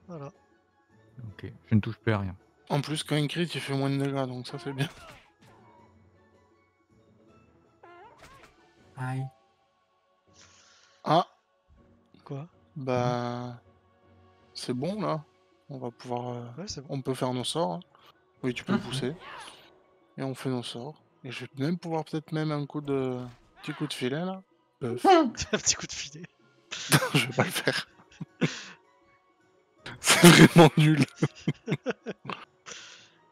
Voilà. Ok, je ne touche plus à rien. En plus, quand il crit, il fait moins de dégâts, donc ça c'est bien. Aïe. Ah, Quoi? Bah... C'est bon là. On va pouvoir... euh, Ouais, c'est bon. On peut faire nos sorts. hein. Oui, tu peux Mhm. pousser. Et on fait nos sorts. Et je vais même pouvoir peut-être même un coup de... Petit coup de filet là. Euh, un petit coup de filet. je vais pas le faire. C'est vraiment nul.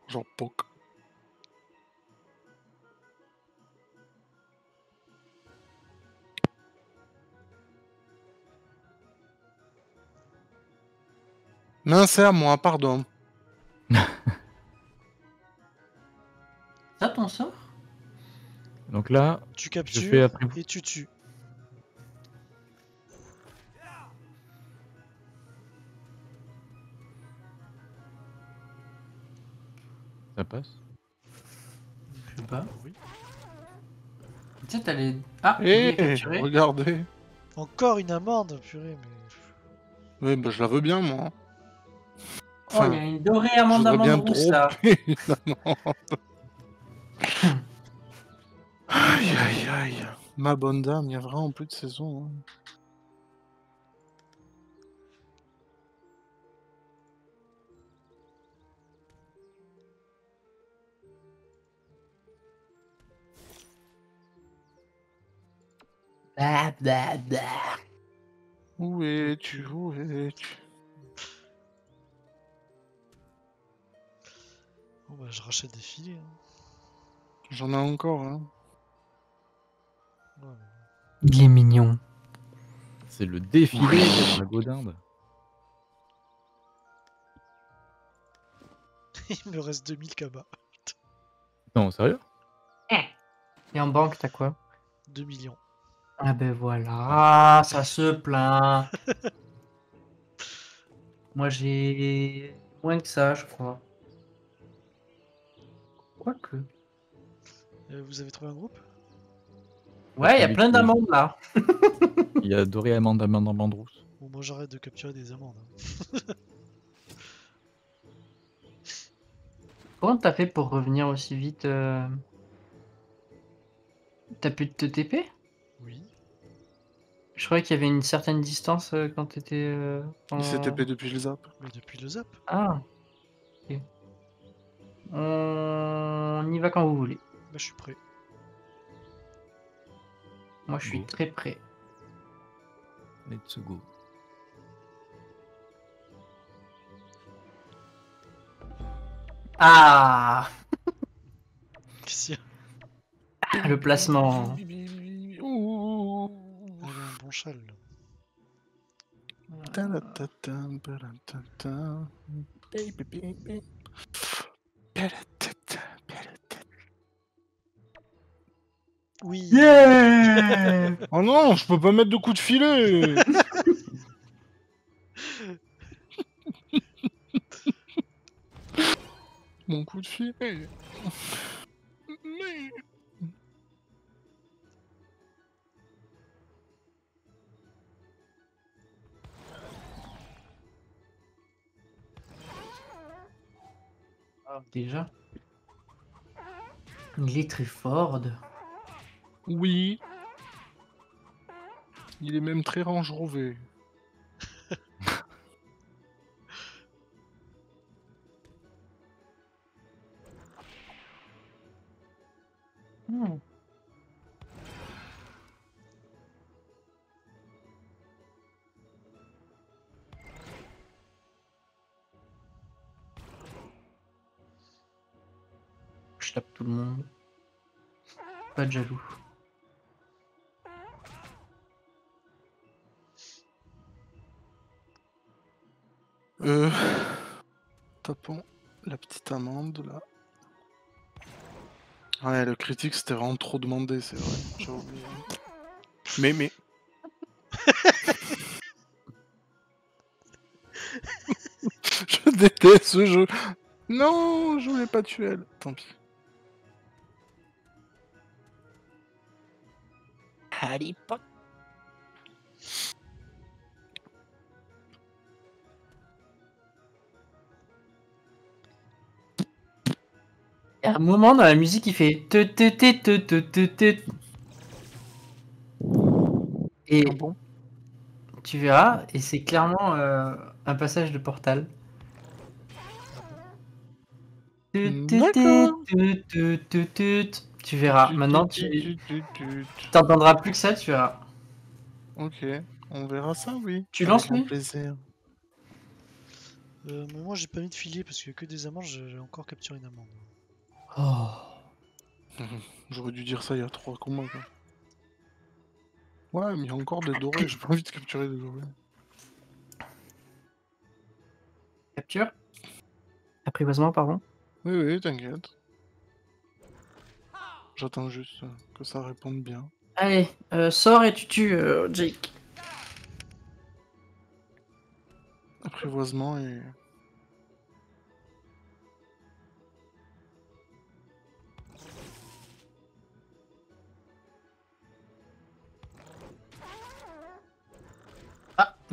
Genre poke. Non, c'est à moi, pardon. Ça, ton sort Donc là, Tu je captures fais après vous. et tu tues. Ça passe Je sais pas. Oui. Tu sais, t'as les. Ah, Eh, capturé. regardez. Encore une amende, purée, mais. Oui, bah je la veux bien, moi. Oh, il y a une dorée bien amande rousse là. aïe. Ma bonne dame, il y a vraiment plus de saison. hein. Bah, bah, bah. Où es-tu Où es-tu? Bon, bah, je rachète des filets. hein. J'en ai encore, hein. Il est mignon. C'est le défilé de la godinde. Il me reste 2000 cabas. Non, sérieux? Et en banque, t'as quoi? 2 millions. Ah ben voilà, ça se plaint. Moi j'ai moins que ça, je crois. Quoique. Euh, vous avez trouvé un groupe? Ouais, il y a plein d'amandes là. Il y a Doré Amande Amande Amande Rousse. Bon, moi j'arrête de capturer des amandes. hein. Comment t'as fait pour revenir aussi vite euh T'as pu te TP? Oui. Je croyais qu'il y avait une certaine distance euh, quand t'étais. Euh, en- Il s'est TP depuis le zap. Mais depuis le zap. Ah. Ok. On y va quand vous voulez. Bah, je suis prêt. Moi je suis Go. très prêt. Let's go. Ah Ah, Le placement. Un bon châle. Oui. Yeah Oh non, je peux pas mettre de coup de filet Mon coup de filet Mais- Déjà. Il est très fort. Oui. Il est même très range rové. Hmm. Je tape tout le monde. Pas de jaloux. Euh... Tapons la petite amande là. Ouais, le critique c'était vraiment trop demandé, c'est vrai. J'ai oublié. Mais, mais. je déteste ce jeu. Non, je voulais pas tuer elle. Tant pis. Harry Potter. Y a un moment dans la musique, il fait te te te te te te te. Et Ah bon? tu verras, et c'est clairement euh, un passage de portal. Te te D'accord. te te te te te. Tu verras. Maintenant, tu t'entendras plus que ça, tu verras. Ok, on verra ça, oui. Tu lances, lui plaisir. Euh, moi j'ai pas mis de filet parce a que des amandes, j'ai encore capturé une amande. Oh. J'aurais dû dire ça il y a trois combats. Quoi. Ouais, mais il y a encore des dorés, j'ai pas envie de capturer des dorés. Capture. Apprivoisement, pardon. Oui, oui, t'inquiète. J'attends juste que ça réponde bien. Allez, euh, sors et tu tues euh, Jake. Apprivoisement et.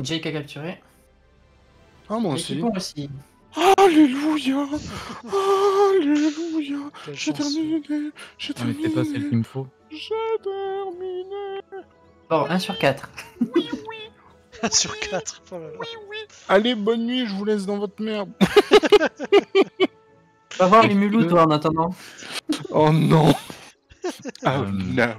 Jake a capturé. Ah, moi aussi. Aussi. Alléluia Alléluia J'ai terminé J'ai c'est pas terminé qu'il me faut. J'ai terminé Bon, 1 sur 4. Sur 4. Oh là là. Allez, bonne nuit, je vous laisse dans votre merde. Va voir les mulous, toi, en attendant. Oh non Ah Euh, non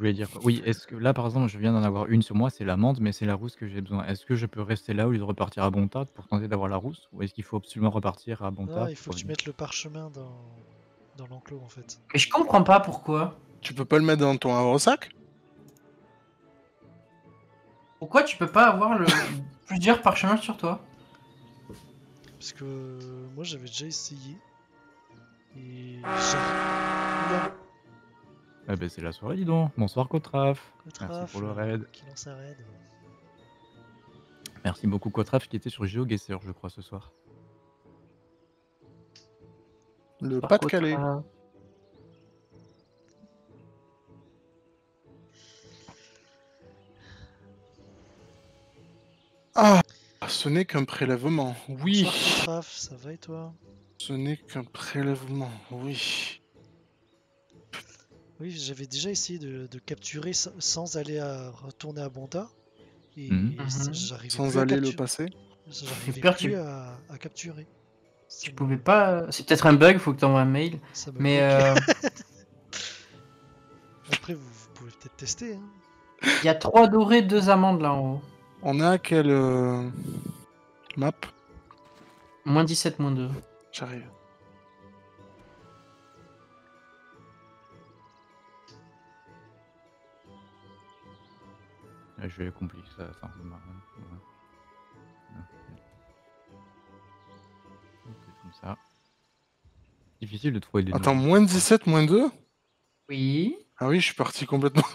voulais dire quoi Oui, est-ce que là par exemple je viens d'en avoir une sur moi, c'est l'amande, mais c'est la rousse que j'ai besoin. Est-ce que je peux rester là au lieu de repartir à Bontat pour tenter d'avoir la rousse Ou est-ce qu'il faut absolument repartir à Bontat Non, il faut pour que tu mettes le parchemin dans, dans l'enclos en fait. Mais je comprends pas pourquoi. Tu peux pas le mettre dans ton havre-sac Pourquoi tu peux pas avoir le... plusieurs parchemins sur toi? Parce que euh, moi j'avais déjà essayé. Et. Oula, Ah ben c'est la soirée dis donc. Bonsoir Kotraf. Kotraf, Merci pour le euh, raid. Qui lance un raid. Merci beaucoup Kotraf qui était sur GeoGuessr je crois ce soir. Le Pas-de-Calais. Ah Ce n'est qu'un prélèvement, oui Bonsoir Kotraf, ça va et toi? Ce n'est qu'un prélèvement, oui. Oui, j'avais déjà essayé de, de capturer sans, aller à retourner à Bonda. Et, Mhm. et ça, Mhm. j'arrivais Sans à aller le passer. J'arrivais plus tu- à, à capturer. Tu pouvais pas. C'est peut-être un bug, faut que t'envoies un mail. ça Mais euh, Après, vous, vous pouvez peut-être tester. Hein. il y a trois dorés, deux amandes là en haut. On a quelle euh, map? Moins 17, moins 2. J'arrive. Vais compliquer ça. ça me marre. Voilà. Comme ça. Difficile de trouver des Attends, noms. moins 17, moins 2 Oui. Ah oui, je suis parti complètement.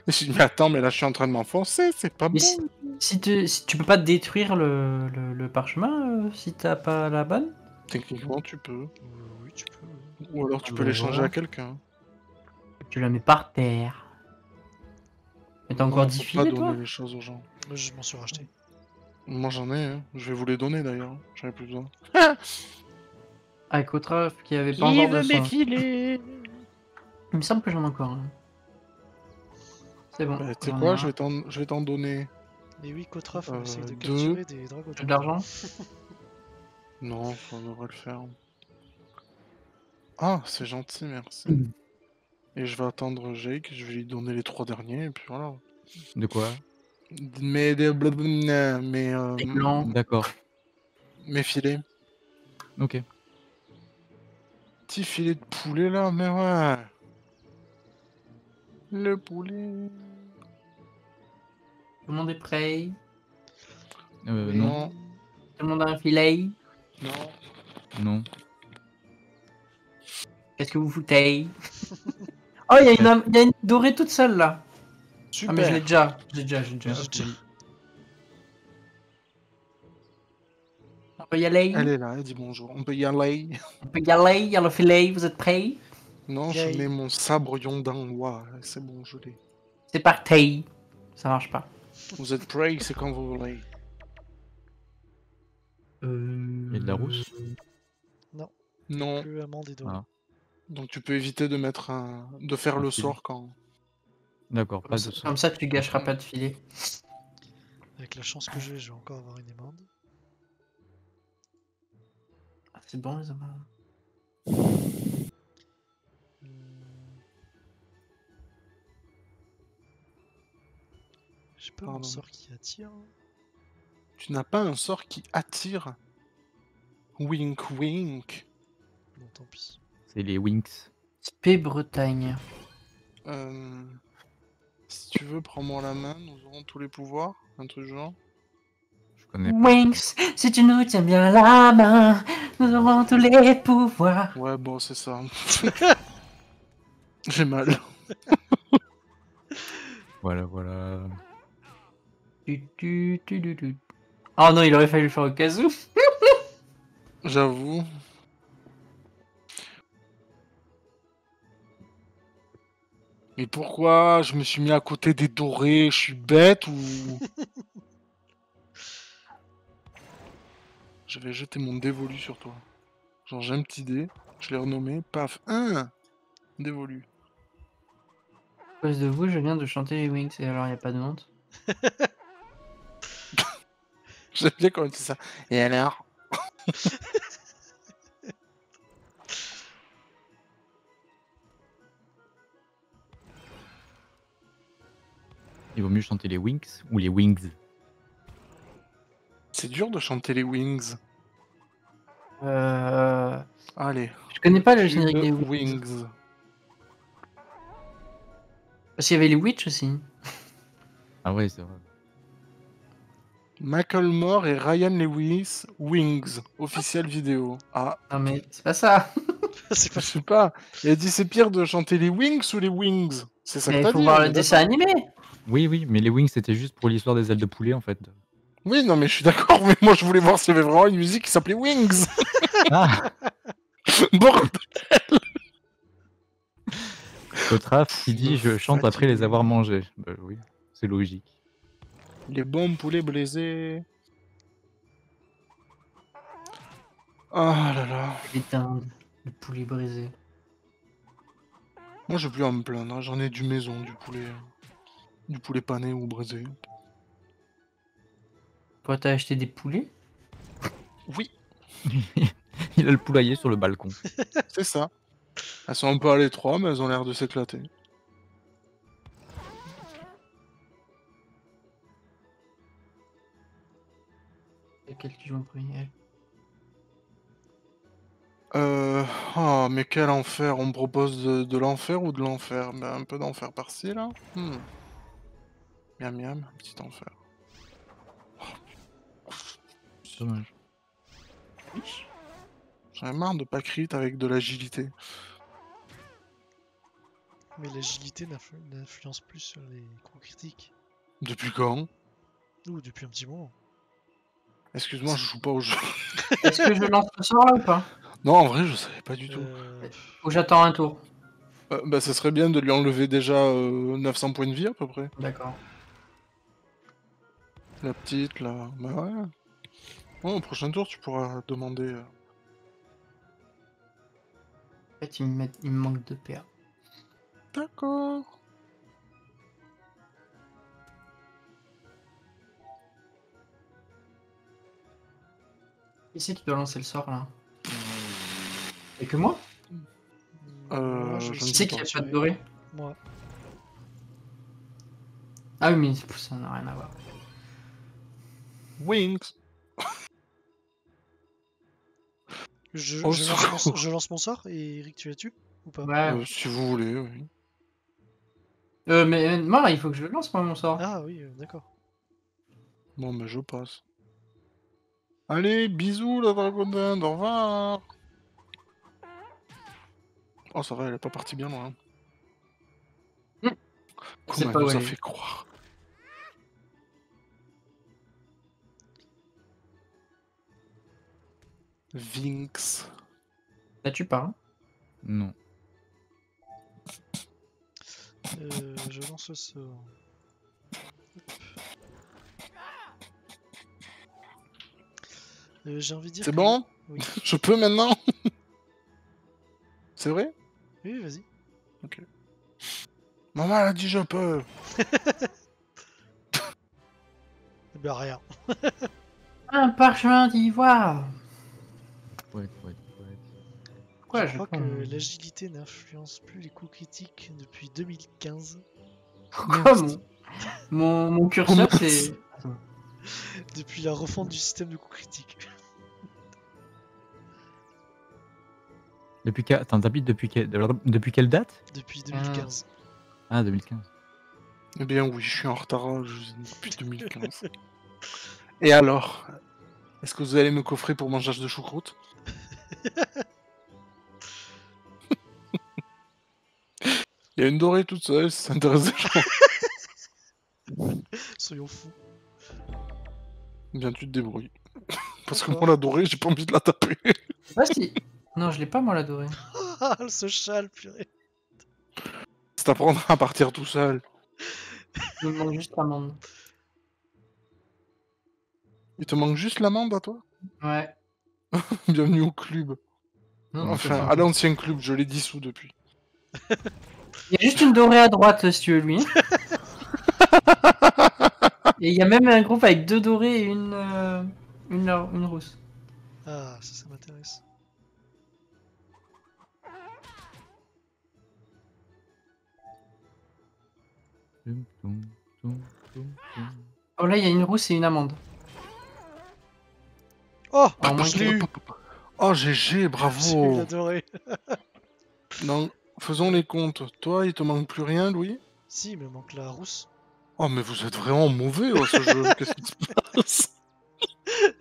Je me suis dit, mais attends, mais là je suis en train de m'enfoncer, c'est pas bon. Mais si, si tu, si tu peux pas détruire le, le, le parchemin euh, si t'as pas la bonne Techniquement, tu peux. Oui, tu peux. Ou alors tu Ah peux l'échanger voilà. à quelqu'un. Tu la mets par terre. Mais t'as encore Non, 10 faut filets pas toi donner les choses aux gens. Moi, je m'en suis racheté. Moi j'en ai, hein. je vais vous les donner d'ailleurs. J'en ai plus besoin. Avec Otraf qui avait pas encore de son. filets Il me semble que j'en ai encore. un. C'est bon. Bah, Tu sais quoi, je vais t'en je vais t'en donner. Mais oui, Kotraf, on Euh, essaye de deux. capturer des dragons. De l'argent Non, on devrait le faire. Ah, c'est gentil, merci. Et je vais attendre Jake, je vais lui donner les trois derniers, et puis voilà. De quoi Mais des blablabla, mais euh. D'accord. mes filets. Ok. Petit filet de poulet là, mais ouais. Le poulet. Tout le monde est prêt? Euh, non. Tout le monde a un filet? Non. Non. Qu'est-ce que vous foutez? Oh, il y, a une- il y a une dorée toute seule là. Super. Ah, mais je l'ai déjà. Je l'ai déjà, je l'ai déjà. J'ai déjà- On peut y aller? Elle est là, elle dit bonjour. On peut y aller? On peut y aller. Il y a le filet. Vous êtes prêts? Non, je mets mon sabre Yondan. Ouah, c'est bon, je l'ai. C'est parti. Ça marche pas. Vous êtes prêts, c'est quand vous voulez. Euh... Il y a de la rousse? Non, amande et doré. Ah. Donc tu peux éviter de mettre un... de faire le sort quand. D'accord, pas de ça. Comme ça, tu gâcheras pas de filet. Avec la chance que j'ai, je vais encore avoir une amende. Ah, c'est bon, les amants. Hmm. J'ai pas Pardon. sort qui attire. Tu n'as pas un sort qui attire. Wink wink. Bon, tant pis. C'est les Winx. Spé Bretagne. Euh, Si tu veux, prends-moi la main, nous aurons tous les pouvoirs. Un truc genre. Je connais. Winx, si tu nous tiens bien la main, nous aurons tous les pouvoirs. Ouais, bon, c'est ça. J'ai mal. Voilà, voilà. Oh non, il aurait fallu le faire au cas où. J'avoue. Mais pourquoi je me suis mis à côté des dorés? Je suis bête ou... Je vais jeter mon dévolu sur toi. Genre j'ai un petit dé, je l'ai renommé, paf, un dévolu. À cause de vous, je viens de chanter les Winx et alors il a pas de honte. J'aime bien quand tu dis ça. Et alors? Il vaut mieux chanter les Winx ou les Wings C'est dur de chanter les Wings. Euh... Allez. Je connais pas le générique des Wings. Wings. Parce qu'il y avait les Witch aussi. Ah ouais, c'est vrai. Macklemore et Ryan Lewis, Wings, officiel vidéo. Ah, Non mais c'est pas ça. c'est je pas sais pas. Il a dit c'est pire de chanter les Wings ou les Wings? C'est ça que Mais t'as faut dit voir on le dessin animé. Oui, oui, mais les Wings c'était juste pour l'histoire des ailes de poulet en fait. Oui, non, mais je suis d'accord, mais moi je voulais voir s'il y avait vraiment une musique qui s'appelait Wings. Ah Bordel. Kotraf qui dit je chante après les avoir mangés. Bah oui, c'est logique. Les bons poulets blessés. Ah là là. Les dindes. Le poulet brisé. Moi je vais plus à me plaindre, hein, j'en ai du maison, du poulet. Du poulet pané ou braisé. Toi, t'as acheté des poulets Oui, Il a le poulailler sur le balcon. c'est ça. Elles sont un peu à l'étroit, mais elles ont l'air de s'éclater. Lequel qui joue en premier Euh... Oh, mais quel enfer On me propose de, de l'enfer ou de l'enfer? Ben, un peu d'enfer par-ci, là. Hmm. Miam miam, petit enfer. Dommage. J'en ai marre de pas crit avec de l'agilité. mais l'agilité n'influ- n'influence plus sur les coups critiques. Depuis quand? Ou depuis un petit moment. Excuse-moi, je joue pas au jeu. Est-ce que je lance le sort là ou pas? Non, en vrai, je savais pas du tout. Euh, Ou j'attends un tour Euh, bah, ça serait bien de lui enlever déjà euh, 900 points de vie à peu près. D'accord. La petite là. Bah ouais. Ouais, au prochain tour, tu pourras demander. euh. En fait, il me, met- il me manque de PA. D'accord. Qui c'est qui doit lancer le sort là? Et que moi? Euh, moi, je Qui sais c'est pas. qui a pas de doré? Moi. Ah oui, mais ça n'a rien à voir. Wings. Je, Au je lance mon, secours. je lance mon sort et Eric, tu la tues Ou pas Ouais. Euh, si vous voulez, oui. Euh, mais euh, moi, il faut que je le lance moi mon sort. Ah oui, euh, d'accord. Bon, mais je passe. Allez, bisous la dragonne, au revoir. Oh, ça va, elle est pas partie bien loin. Hmm. C'est Comment elle nous a fait croire Vinx. Là, tu pas. hein? Non. Euh, je lance le sort. Euh, J'ai envie de dire. C'est que- bon? Oui. Je peux maintenant? C'est vrai? Oui, vas-y. Maman, elle a dit je peux. Eh ben rien. Un parchemin d'ivoire Ouais, ouais, ouais. Quoi, je je crois que l'agilité n'influence plus les coups critiques depuis 2015. Quoi, mon... mon, mon curseur, c'est... Depuis la refonte du système de coups critiques. Depuis quel... Attends, t'habites depuis quelle... depuis quelle date? Depuis 2015. Ah, 2015. Eh bien oui, je suis en retard je- depuis 2015. Et alors? Est-ce que vous allez me coffrer pour mangeage de choucroute Il y a une dorée toute seule, si ça intéresse des gens. Soyons fous. Bien, tu te débrouilles. Parce que moi, la dorée, j'ai pas envie de la taper. Je pas si... Non, je l'ai pas, moi, la dorée. Ah, ce châle, purée. Ça t'apprendra à partir tout seul. Il me manque juste l'amande. Il te manque juste l'amande à toi Ouais. Bienvenue au club. Non, non, c'est Enfin, à l'ancien club, je l'ai dissous depuis. Il y a juste une dorée à droite, si tu veux, lui. Et il y a même un groupe avec deux dorées et une, euh, une, une rousse. Ah, ça, ça m'intéresse. Oh là, il y a une rousse et une amande. Oh Alors, moi, Je l'ai eu Oh, GG, bravo la dorée. Non, faisons les comptes. Toi, il te manque plus rien, Louis? Si, il me manque la rousse. Oh, mais vous êtes vraiment mauvais à ce jeu. Qu'est-ce qui se passe?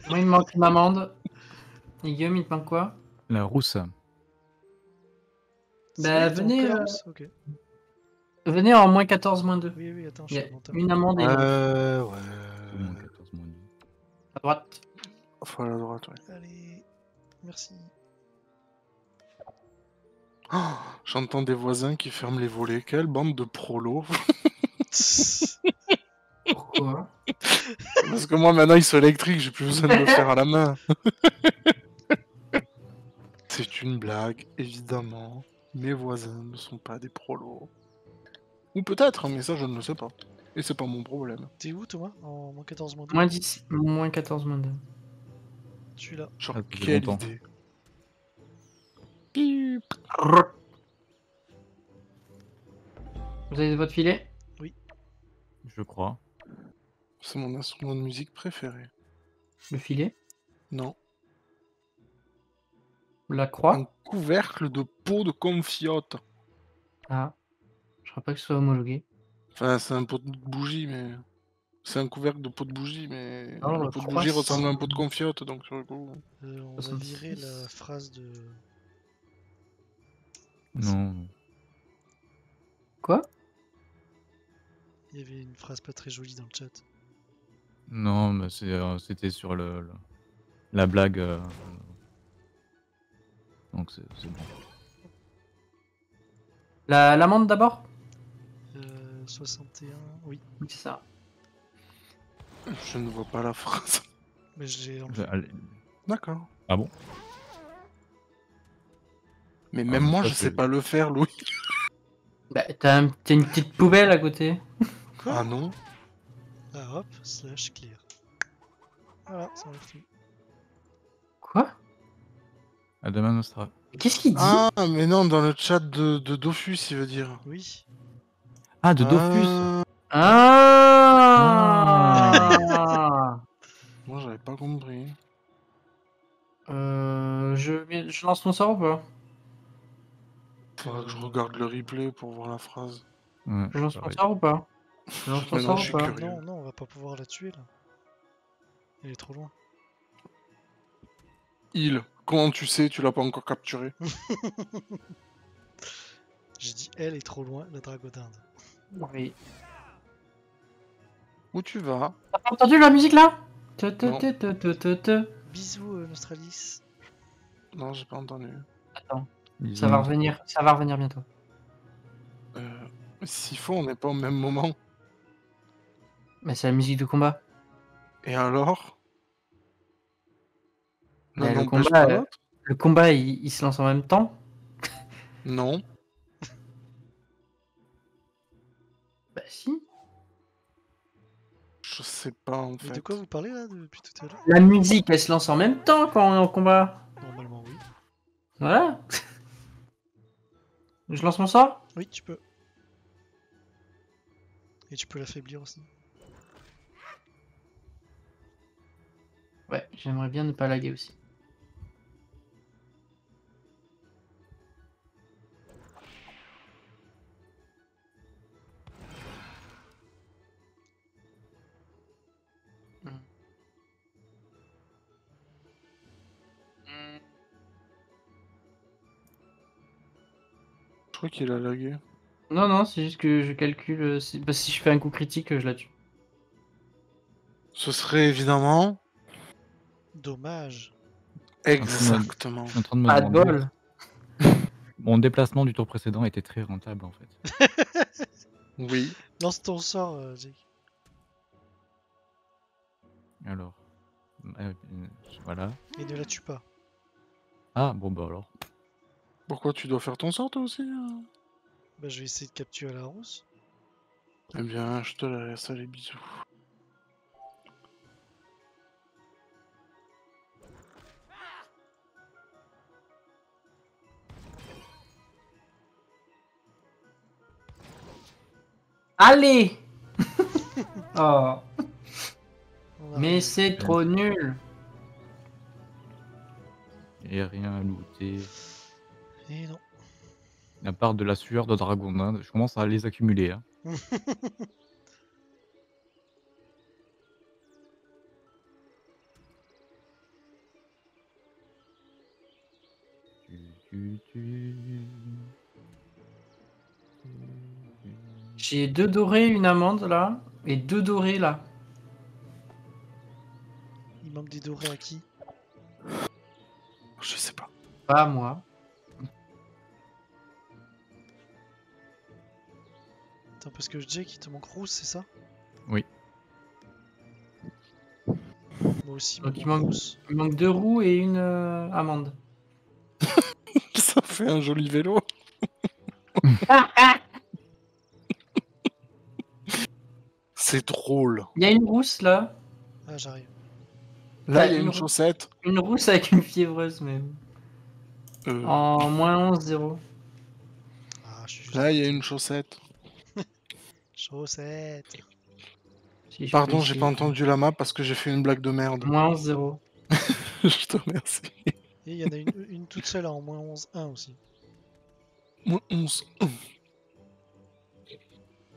Moi, il me manque une amande. Et Guillaume, il te manque quoi? La rousse. Bah, venez, euh. Venez en moins 14, moins 2. Oui, oui, attends, je suis une amande et une Euh, ouais. Moins 14, moins 2. à droite. Faut à la droite, ouais. Allez, merci. Oh, J'entends des voisins qui ferment les volets. Quelle bande de prolos. Pourquoi Parce que moi, maintenant, ils sont électriques. J'ai plus besoin de le faire à la main. C'est une blague, évidemment. Mes voisins ne sont pas des prolos. Ou peut-être, hein, mais ça, je ne le sais pas. Et c'est pas mon problème. T'es où, Thomas? En moins 14, moins 2 Moins 10, moins 14, moins 2. Je suis là. Genre, Ah, quelle longtemps. idée. Pip. Vous avez votre filet Je crois. C'est mon instrument de musique préféré. Le filet Non. La croix Un couvercle de peau de confiote. Ah. Je crois pas que ce soit homologué. Enfin, c'est un pot de bougie, mais. C'est un couvercle de pot de bougie, mais. Non, le la pot de bougie ressemble à un pot de confiote, donc sur le coup. Euh, on va 66. virer la phrase de. Non. Quoi? Il y avait une phrase pas très jolie dans le chat. Non, mais c'est, euh, c'était sur le, le- la blague. euh, Donc c'est c'est bon. La- L'amende d'abord? Euh, 61, oui, Oui, c'est ça. Je ne vois pas la phrase. mais allez. D'accord. Ah bon? Mais Ah, même moi, je sais pas le faire, Louis. Bah, t'as un- t'as une petite poubelle à côté. Quoi? Ah non? Ah hop, slash clear. Voilà, ça enlève tout. Quoi? À demain Nostra. Qu'est-ce qu'il dit? Ah, mais non, dans le chat de, de Dofus, il veut dire. Oui, Ah, de Dofus Ah, Ah Moi, j'avais pas compris. Euh, je, je lance mon sort ou pas? Faudra que je regarde le replay pour voir la phrase. Ouais, Je lance mon pareil. sort ou pas? Je lance mon sort ou pas? curieux. non, non, on va pas pouvoir la tuer là. Elle est trop loin. Il, comment tu sais, tu l'as pas encore capturé J'ai dit elle est trop loin, la dragodinde. Oui. Où tu vas T'as pas entendu la musique là Te, te, Non. te, te, te, te, te. Bisous euh, Nostralis. Non, j'ai pas entendu. Attends, ça va revenir, ça va revenir bientôt. Euh, S'il faut, on n'est pas au même moment. Mais c'est la musique de combat. Et alors? Mais L'un le combat, euh, Le combat, il, il se lance en même temps? Non. Bah si. Je sais pas en Mais fait. de quoi vous parlez là depuis tout à l'heure? La musique, elle se lance en même temps quand on est en combat. Normalement oui. Voilà. Je lance mon sort? Oui, tu peux. Et tu peux l'affaiblir aussi. Ouais, j'aimerais bien ne pas laguer aussi. Crois qu'il a lagué. Non, non, c'est juste que je calcule. euh, si, bah, si je fais un coup critique, euh, je la tue. Ce serait évidemment. Dommage. Exactement. Je suis en train de me Pas de demander- bol. Mon déplacement du tour précédent était très rentable en fait. Oui. Lance ton sort, euh, Jake. Alors. euh, euh, voilà. Et ne la tue pas. Ah bon bah alors. Pourquoi tu dois faire ton sort toi aussi hein Bah, je vais essayer de capturer la rousse. Eh bien, je te la laisse, allez, bisous. Allez Oh, mais c'est trop nul. Et rien à looter. Et non. À part de la sueur de dragon d'Inde, je commence à les accumuler. Hein. Tu, tu, tu. J'ai deux dorés, une amande là, et deux dorés là. Il manque des dorés à qui? Je sais pas. Pas moi. Attends, parce que Jake, il te manque rousse, c'est ça? Oui. Moi aussi, Donc il manque rousse. Il manque deux roues et une euh, amande. Ça fait un joli vélo. C'est drôle. Il y a une rousse là. Ah, j'arrive. Là, il y a une chaussette. Une rousse avec une fiévreuse même. Euh, En moins 11, 0. Ah, je suis juste... Là, il y a une chaussette. Chaussette. Si je Pardon, j'ai pas entendu la map parce que j'ai fait une blague de merde. Moins 11, 0. je te remercie. Et il y en a une, une toute seule en moins 11, 1 aussi. Moins 11.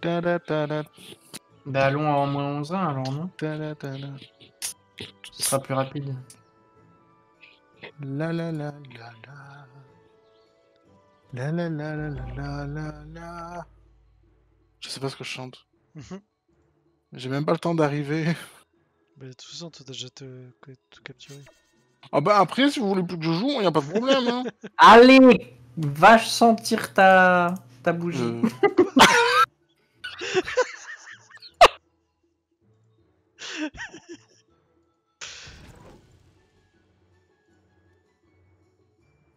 Tada, tada, Bah allons en moins 11, 1 alors non? Ce sera plus rapide. La la la la la. La la la la la la la la. Je sais pas ce que je chante. Mhm. J'ai même pas le temps d'arriver. Bah, de toute façon, toi, t'as déjà te... que- tout capturé. Ah bah après, si vous voulez plus que je joue, y a pas de problème. Hein. Allez, va sentir ta, ta bougie. Euh,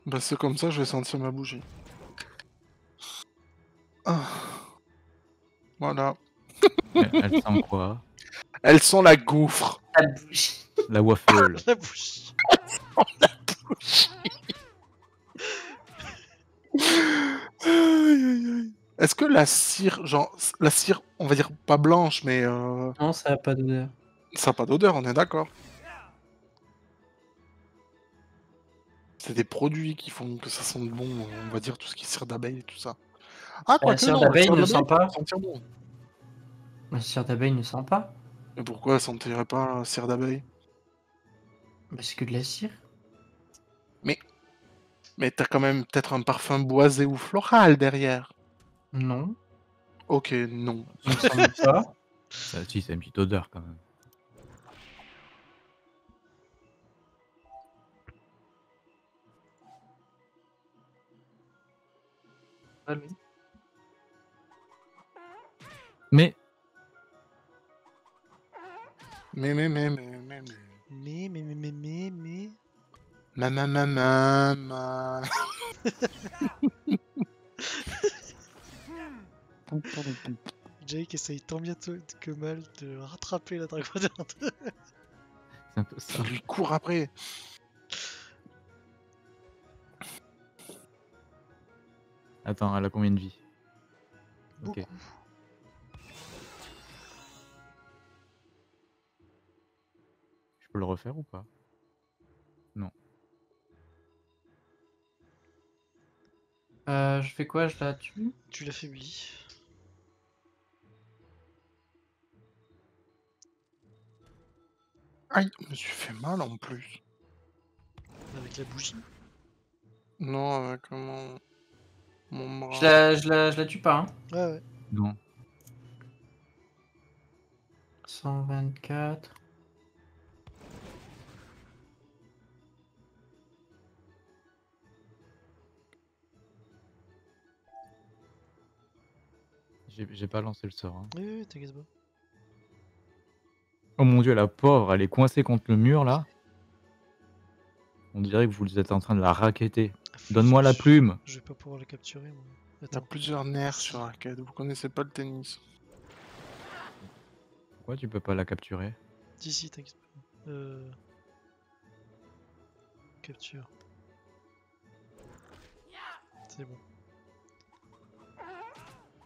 Bah c'est comme ça, je vais sentir ma bougie. Ah. Voilà. Elle, elle sent quoi? Elles sont la gouffre. Ta bougie. La waffle. La bougie. Aïe, aïe, aïe. Est-ce que la cire, genre, la cire, on va dire pas blanche, mais euh, Non, ça a pas d'odeur. ça n'a pas d'odeur, on est d'accord C'est des produits qui font que ça sente bon, on va dire tout ce qui est cire d'abeille et tout ça. Ah, quoi La cire d'abeille ne sent pas. La cire d'abeille ne sent pas. Mais pourquoi elle sentirait pas la cire d'abeille c'est que de la cire. Mais t'as quand même peut-être un parfum boisé ou floral derrière. Non, Ok, non. ça ne semble pas. Ça, si, c'est une petite odeur quand même. Allez. Mais Mais, mais, mais, mais, mais, mais. Mais, mais, mais, mais, mais, mais... Ma, ma, ma, ma, ma. Jake essaye tant bien que mal de rattraper la Dragon Ball 2. c'est un peu ça. Ça lui court après. Attends, elle a combien de vie? Ok. Beaucoup. Je peux le refaire ou pas? Euh, je fais quoi? Je la tue? Tu l'affaiblis. Aïe, je me suis fait mal en plus. Avec la bougie? Non, avec mon. Mon bras. je la, je, la, je la tue pas. Hein. Ouais, ouais. Non. 124. J'ai pas lancé le sort. hein. Oui, oui, oui, t'inquiète pas. Oh mon dieu, la pauvre, elle est coincée contre le mur là. On dirait que vous êtes en train de la raqueter. Donne-moi la plume. Je vais pas pouvoir la capturer, moi. Il y a Attends. plusieurs nerfs sur arcade, vous connaissez pas le tennis. Pourquoi tu peux pas la capturer? Si, si, t'inquiète pas. Euh... Capture. C'est bon.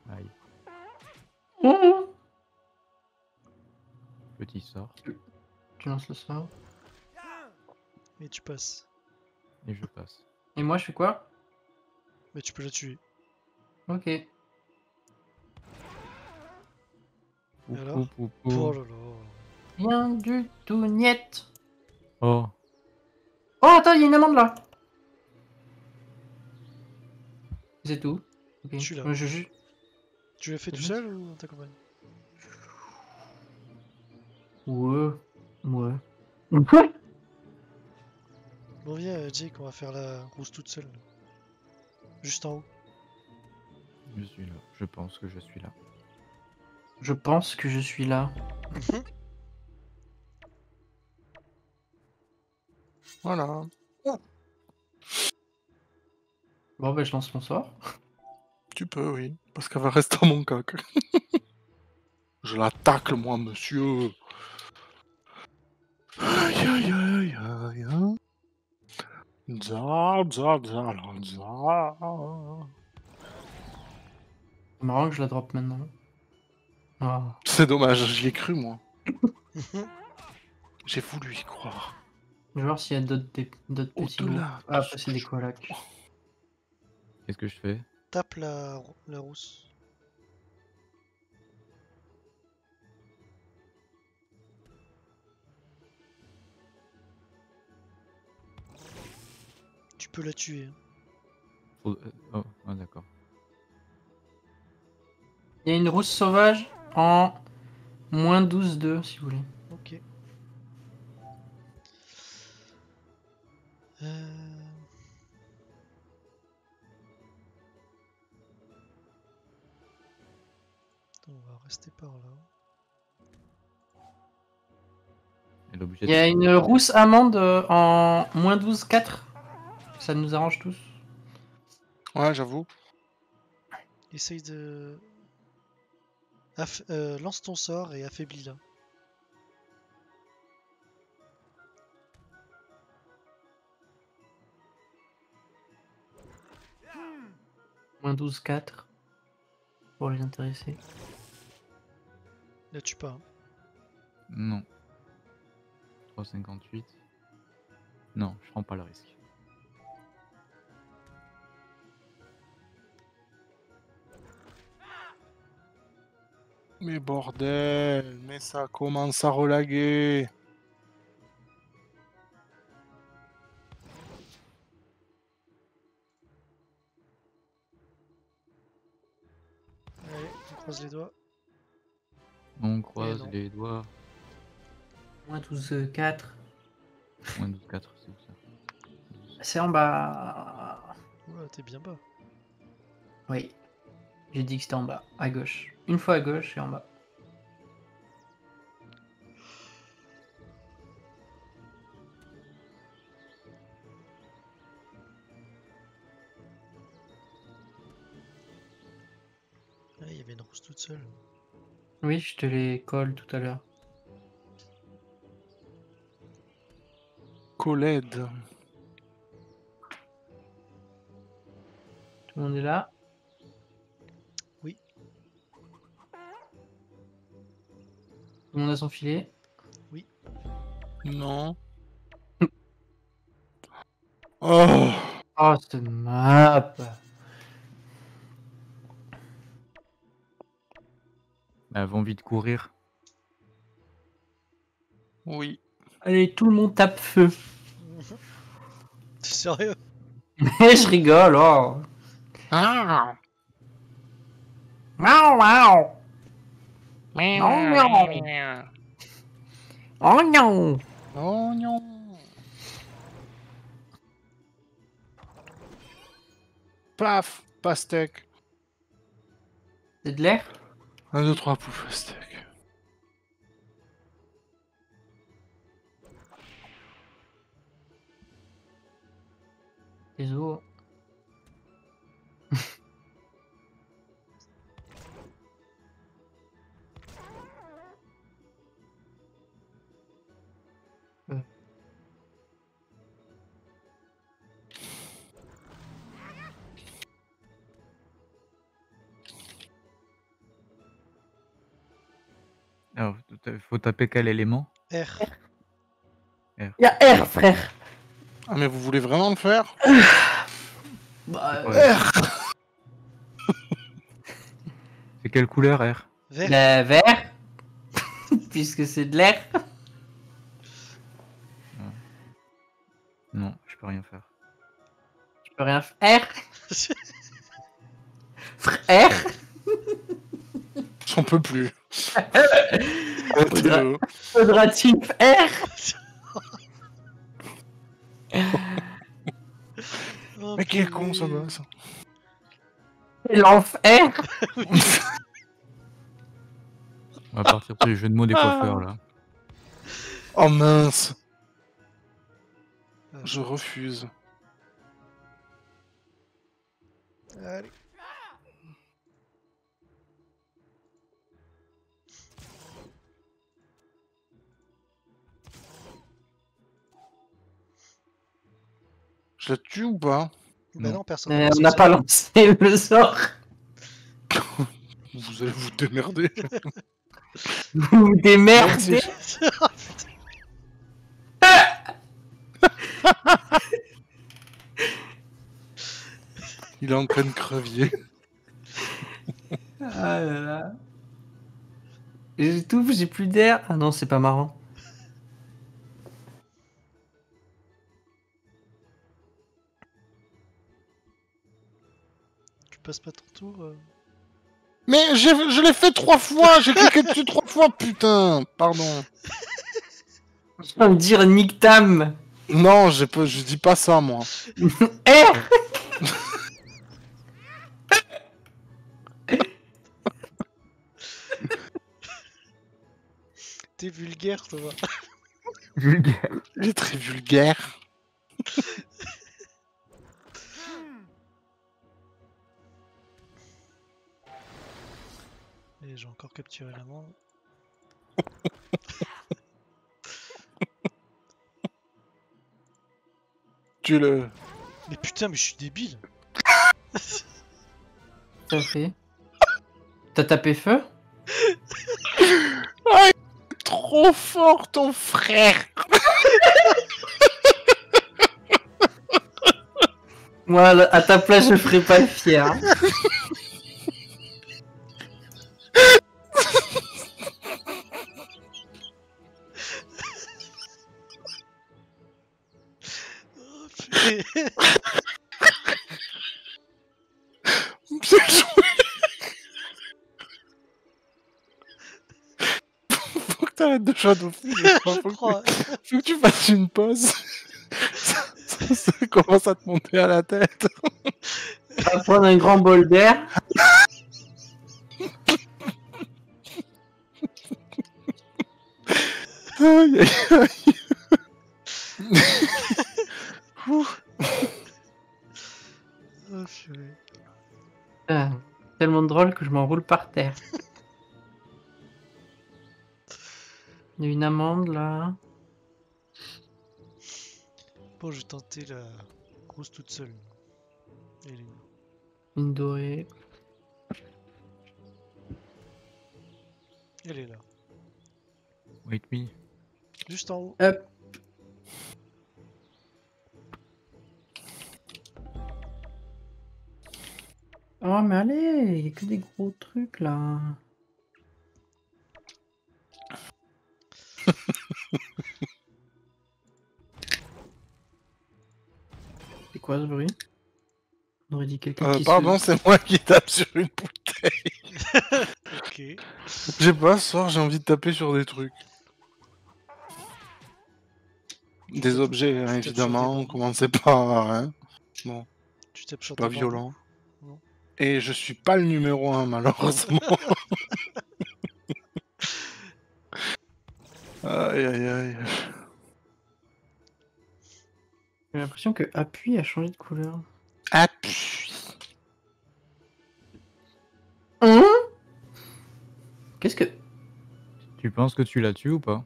Aïe, Mmh. petit sort. Tu lances le sort. Et tu passes. Et je passe. Et moi, je fais quoi? Mais tu peux la tuer. Ok. Alors? Oh là là. Rien du tout, niet. Oh, Oh, attends, il y a une amende là. C'est tout. Ok. Je suis là. Je- je- Tu l'as fait tout Mhm. seul ou on t'accompagne Ouais. Ouais. Ouais. Bon, viens, Jake, on va faire la rousse toute seule. Juste en haut. je suis là. Je pense que je suis là. Je pense que je suis là. Voilà. Bon, bah, je lance mon sort. Tu peux, oui. Parce qu'elle va rester à mon coq. je la tacle, moi, monsieur. Aïe, aïe, aïe, aïe, aïe. Za, za, za, la, za. C'est marrant que je la drop maintenant. Ah. C'est dommage, j'y ai cru, moi. J'ai voulu y croire. Je vais voir s'il y a d'autres petits Ah, c'est des colacs. Qu'est-ce que je fais? Tape la, la rousse. Tu peux la tuer. hein. Euh, Oh, ah, d'accord. Il Il y a une rousse sauvage en moins 12-2 si vous voulez. Ok. Euh, rester par là. Il y a de- une rousse amande euh, en moins 12-4. Ça nous arrange tous. Ouais, j'avoue. Essaye de. Aff- euh, lance ton sort et affaiblis-la. Moins 12-4. Pour les intéresser. La tue pas. hein. Non. 3,58. Non, je prends pas le risque. Mais bordel, mais ça commence à relaguer. Allez, on croise les doigts. On croise non. les doigts. Moins 12-4. Moins 12,4, c'est où ça C'est en bas. Oula, t'es bien bas. Oui. J'ai dit que c'était en bas. À gauche. Une fois à gauche et en bas. Ah, il y avait une rousse toute seule. Oui, je te les colle tout à l'heure. Coled. Tout le monde est là? Oui. Tout le monde a son filet? Non. Oh Oh, cette map Elles vont vite courir. Oui. Allez, tout le monde tape feu. T'es sérieux? Mais je rigole, oh Ah Miaou, miaou Miaou, miaou Oh non Oh non Paf Pastèque. C'est de l'air? 1, 2, 3, pouf, pastèque. Les Alors, il faut taper quel élément? R. Il y a R, frère Ah, mais vous voulez vraiment le faire? Bah, Ouais. C'est quelle couleur R? Vert. bah, vert Puisque c'est de l'air. Non, je peux rien faire. Je peux rien faire. Frère J'en peux plus. Faudra-t-il faire Oh, Mais quel con ça va ça. L'enfer On va partir sur les jeux de mots des coiffeurs là. Oh mince Ah. Je refuse. Allez. Tue ou pas? Bah Non. personne. Euh, On n'a pas lancé le sort. Vous allez vous démerder. Vous vous démerdez. ça. Il est en train de crevier. Ah là là. J'étouffe, j'ai plus d'air. Ah non, c'est pas marrant. Passes pas ton tour euh Mais j'ai- je l'ai fait trois fois, j'ai cliqué dessus trois fois, putain Pardon. Je vais me dire Nick Tam. Non, pas- je dis pas ça, moi. R T'es vulgaire, Thomas. Vulgaire. Il est très vulgaire. Et j'ai encore capturé l'amende. Tu le... Mais putain, mais je suis débile. T'as fait T'as tapé feu? Trop fort, ton frère Moi, à ta place, je ferais pas le fier. que t'arrêtes de Shadow Faut, Je que- crois. faut que tu fasses une pause. ça, ça- ça commence à te monter à la tête. On va prendre un grand bol d'air. Aïe, aïe, aïe. Ouh. Oh. Ah, tellement drôle que je m'enroule par terre. Il y a une amende là. Bon, je vais tenter la grosse toute seule. Elle est où Une dorée. Elle est là. Wait me. Juste en haut. Hop. Oh mais allez, il y a que des gros trucs là. C'est quoi ce bruit On aurait dit quelqu'un Euh, qui se- pardon, c'est moi qui tape sur une bouteille. Ok. Je sais pas, ce soir j'ai envie de taper sur des trucs. Des objets, hein, évidemment, commencez pas, hein. Bon, Tu tapes sur pas violent. Non. Et je suis pas le numéro 1, malheureusement. aïe aïe aïe. J'ai l'impression que appui a changé de couleur. Appui. Hein? Qu'est-ce que. Tu penses que tu l'as tué ou pas?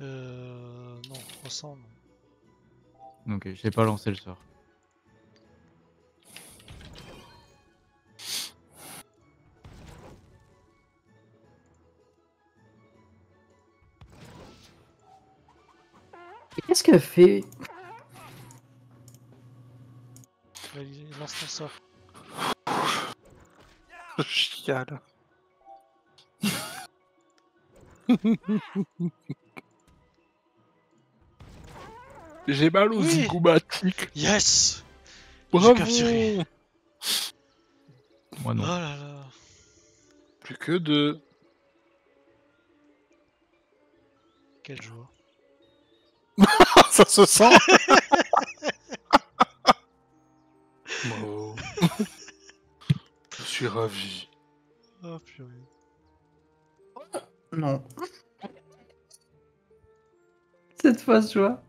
Euh. Non, 300, non. Ok, j'ai pas lancé le sort. Qu'est-ce qu'elle fait? Lance ton sort. Je chiale. J'ai mal aux Oui. zygomatiques. Yes Bravo. capturé. Moi Oh non. là là. Plus que deux. Quel jour. Ça se sent. Je suis ravi. Oh purée. Non. Cette fois, je vois.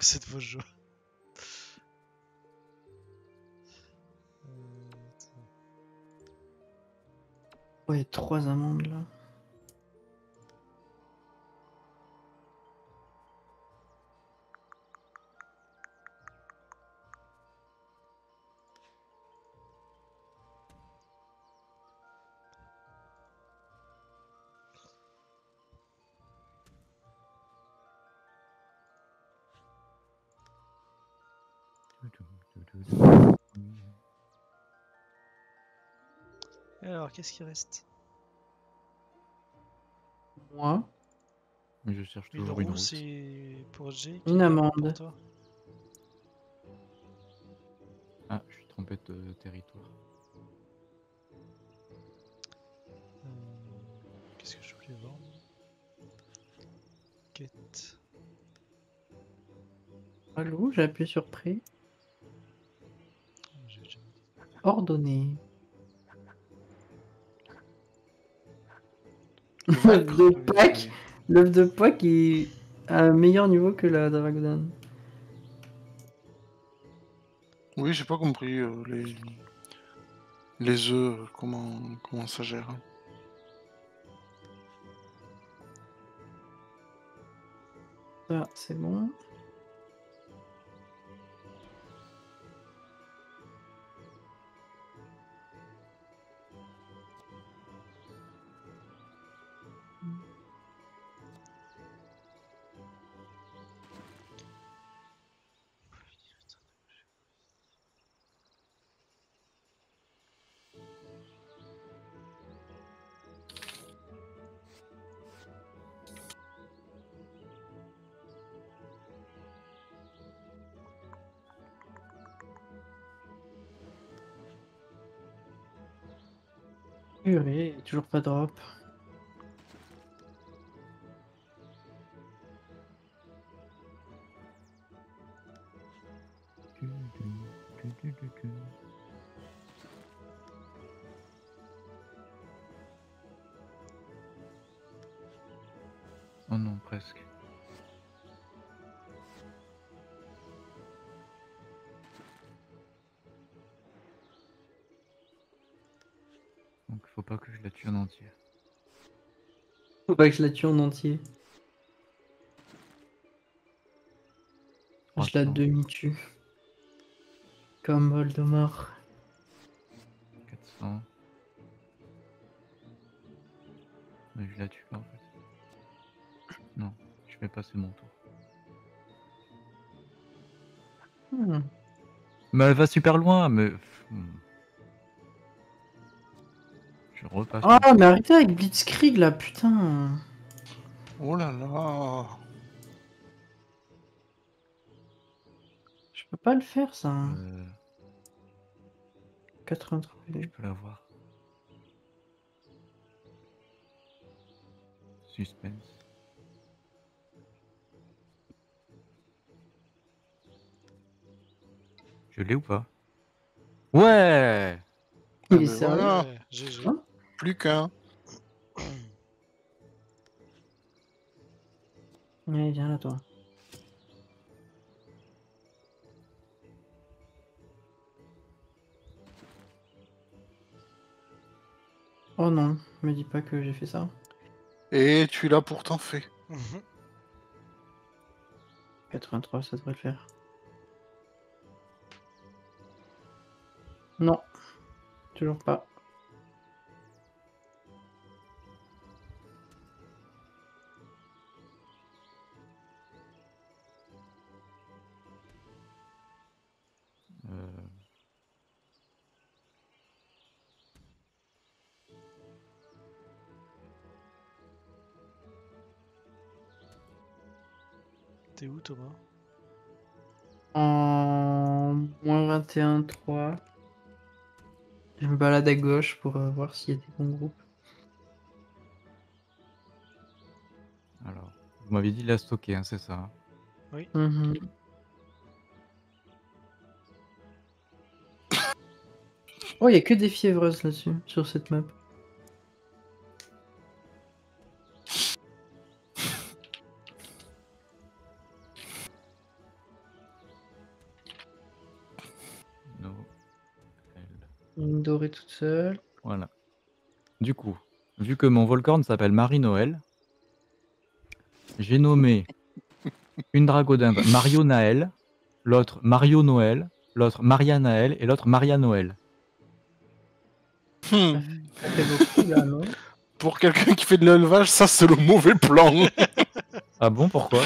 Cette fois, je. Euh, Ouais, il y a trois amendes là. Alors, qu'est-ce qui reste? Moi. Je cherche toujours une Une amende. Ah, je suis trompé de territoire. Euh, qu'est-ce que je voulais vendre Quête. Allô, j'appuie sur prix. Ah, Ordonné. L'œuf vaincre, de euh, Pâques, l'œuf de Pâques est à un meilleur niveau que la Dragodan. Oui, j'ai pas compris euh, les les œufs, euh, comment comment ça gère. Ça, c'est bon. Toujours pas drop. Pas que je la tue en entier. Je la 300, demi-tue. Comme Voldemort. 400. Mais je la tue pas en fait. Non, je vais passer mon tour. Hmm. Mais elle va super loin, mais. Repasse. Ah, mais arrêtez avec Blitzkrieg là, putain. Oh là là. Je peux pas le faire ça. Euh, 83. je peux la voir. Suspense. Je l'ai ou pas? Ouais Il Ah, est mais sérieux Plus qu'un. Allez, viens là, toi. Oh non, me dis pas que j'ai fait ça. Et tu l'as pourtant fait. Mhm. 83, ça devrait le faire. Non, toujours pas. T'es où Thomas? En moins 21, 3. Je me balade à gauche pour euh, voir s'il y a des bons groupes. alors, vous m'avez dit la stocker, hein, c'est ça hein? Mhm. Oh, il y a que des fiévreuses là-dessus, sur cette map. Toute seule. Voilà. Du coup, vu que mon Volcorn s'appelle Marie-Noël, j'ai nommé une dragodinde Mario Naël, l'autre Mario Noël, l'autre Maria Naël et l'autre Maria Noël. Hmm. Ça fait beaucoup là, non Pour quelqu'un qui fait de l'élevage, ça c'est le mauvais plan. Ah bon, pourquoi?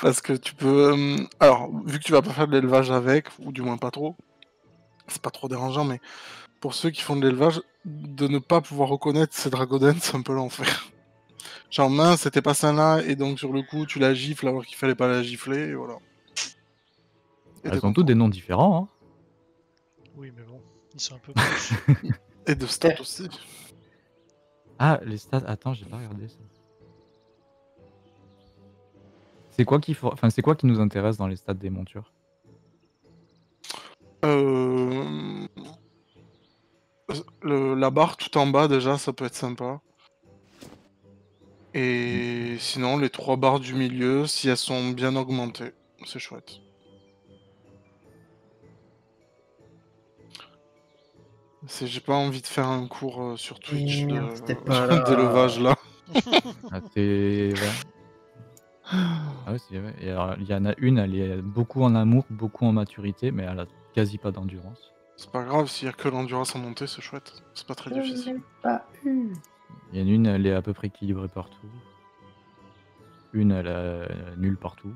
Parce que tu peux. euh, Alors, vu que tu vas pas faire de l'élevage avec, ou du moins pas trop, c'est pas trop dérangeant, mais pour ceux qui font de l'élevage, de ne pas pouvoir reconnaître ces dragodens, c'est un peu l'enfer. Genre, mince, c'était pas ça là, et donc sur le coup, tu la gifles alors qu'il fallait pas la gifler, et voilà. Et Elles ont toutes des noms différents. Hein. Oui, mais bon, ils sont un peu proches. Et de stats aussi. Ah, les stats. Attends, j'ai pas regardé ça. C'est quoi qui, faut... enfin, c'est quoi qui nous intéresse dans les stats des montures? Euh, le- la barre tout en bas, déjà, ça peut être sympa. Et sinon, les trois barres du milieu, si elles sont bien augmentées, c'est chouette. C'est- J'ai pas envie de faire un cours euh, sur Twitch de- Merde, c'était pas là. d'élevage là. Ah, ouais. Ah ouais, c'est vrai. Et alors, il y en a une, elle est beaucoup en amour, beaucoup en maturité, mais elle a quasi pas d'endurance. C'est pas grave, s'il y a que l'endurance à monter, c'est chouette. C'est pas très difficile. Pas eu. Il y en a une, elle est à peu près équilibrée partout. Une, elle est nulle partout.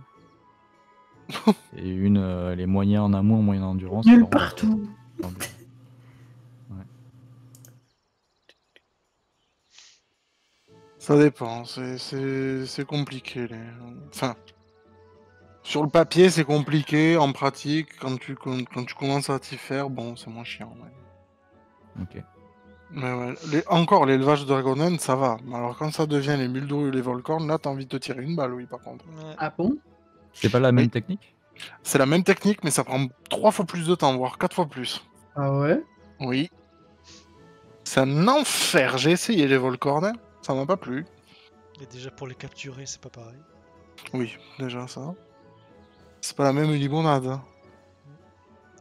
Et une, euh, elle est moyen en amour, moyen en endurance. Nulle partout. euh, Ça dépend, c'est- c'est c'est compliqué. Les... Enfin, sur le papier, c'est compliqué. En pratique, quand tu, quand, quand tu commences à t'y faire, bon, c'est moins chiant. ouais. Ok. Mais ouais, les- encore, l'élevage de Dragonen, ça va. Mais Alors, quand ça devient les Muldour ou les Volcorn, là, t'as envie de te tirer une balle, oui, par contre. Ah bon? C'est pas la même Oui. technique? C'est la même technique, mais ça prend trois fois plus de temps, voire quatre fois plus. Ah ouais? Oui. C'est un enfer. J'ai essayé les Volcorn, hein. ça m'a pas plu. Et déjà pour les capturer, c'est pas pareil. Oui, déjà ça. C'est pas la même limonade. hein.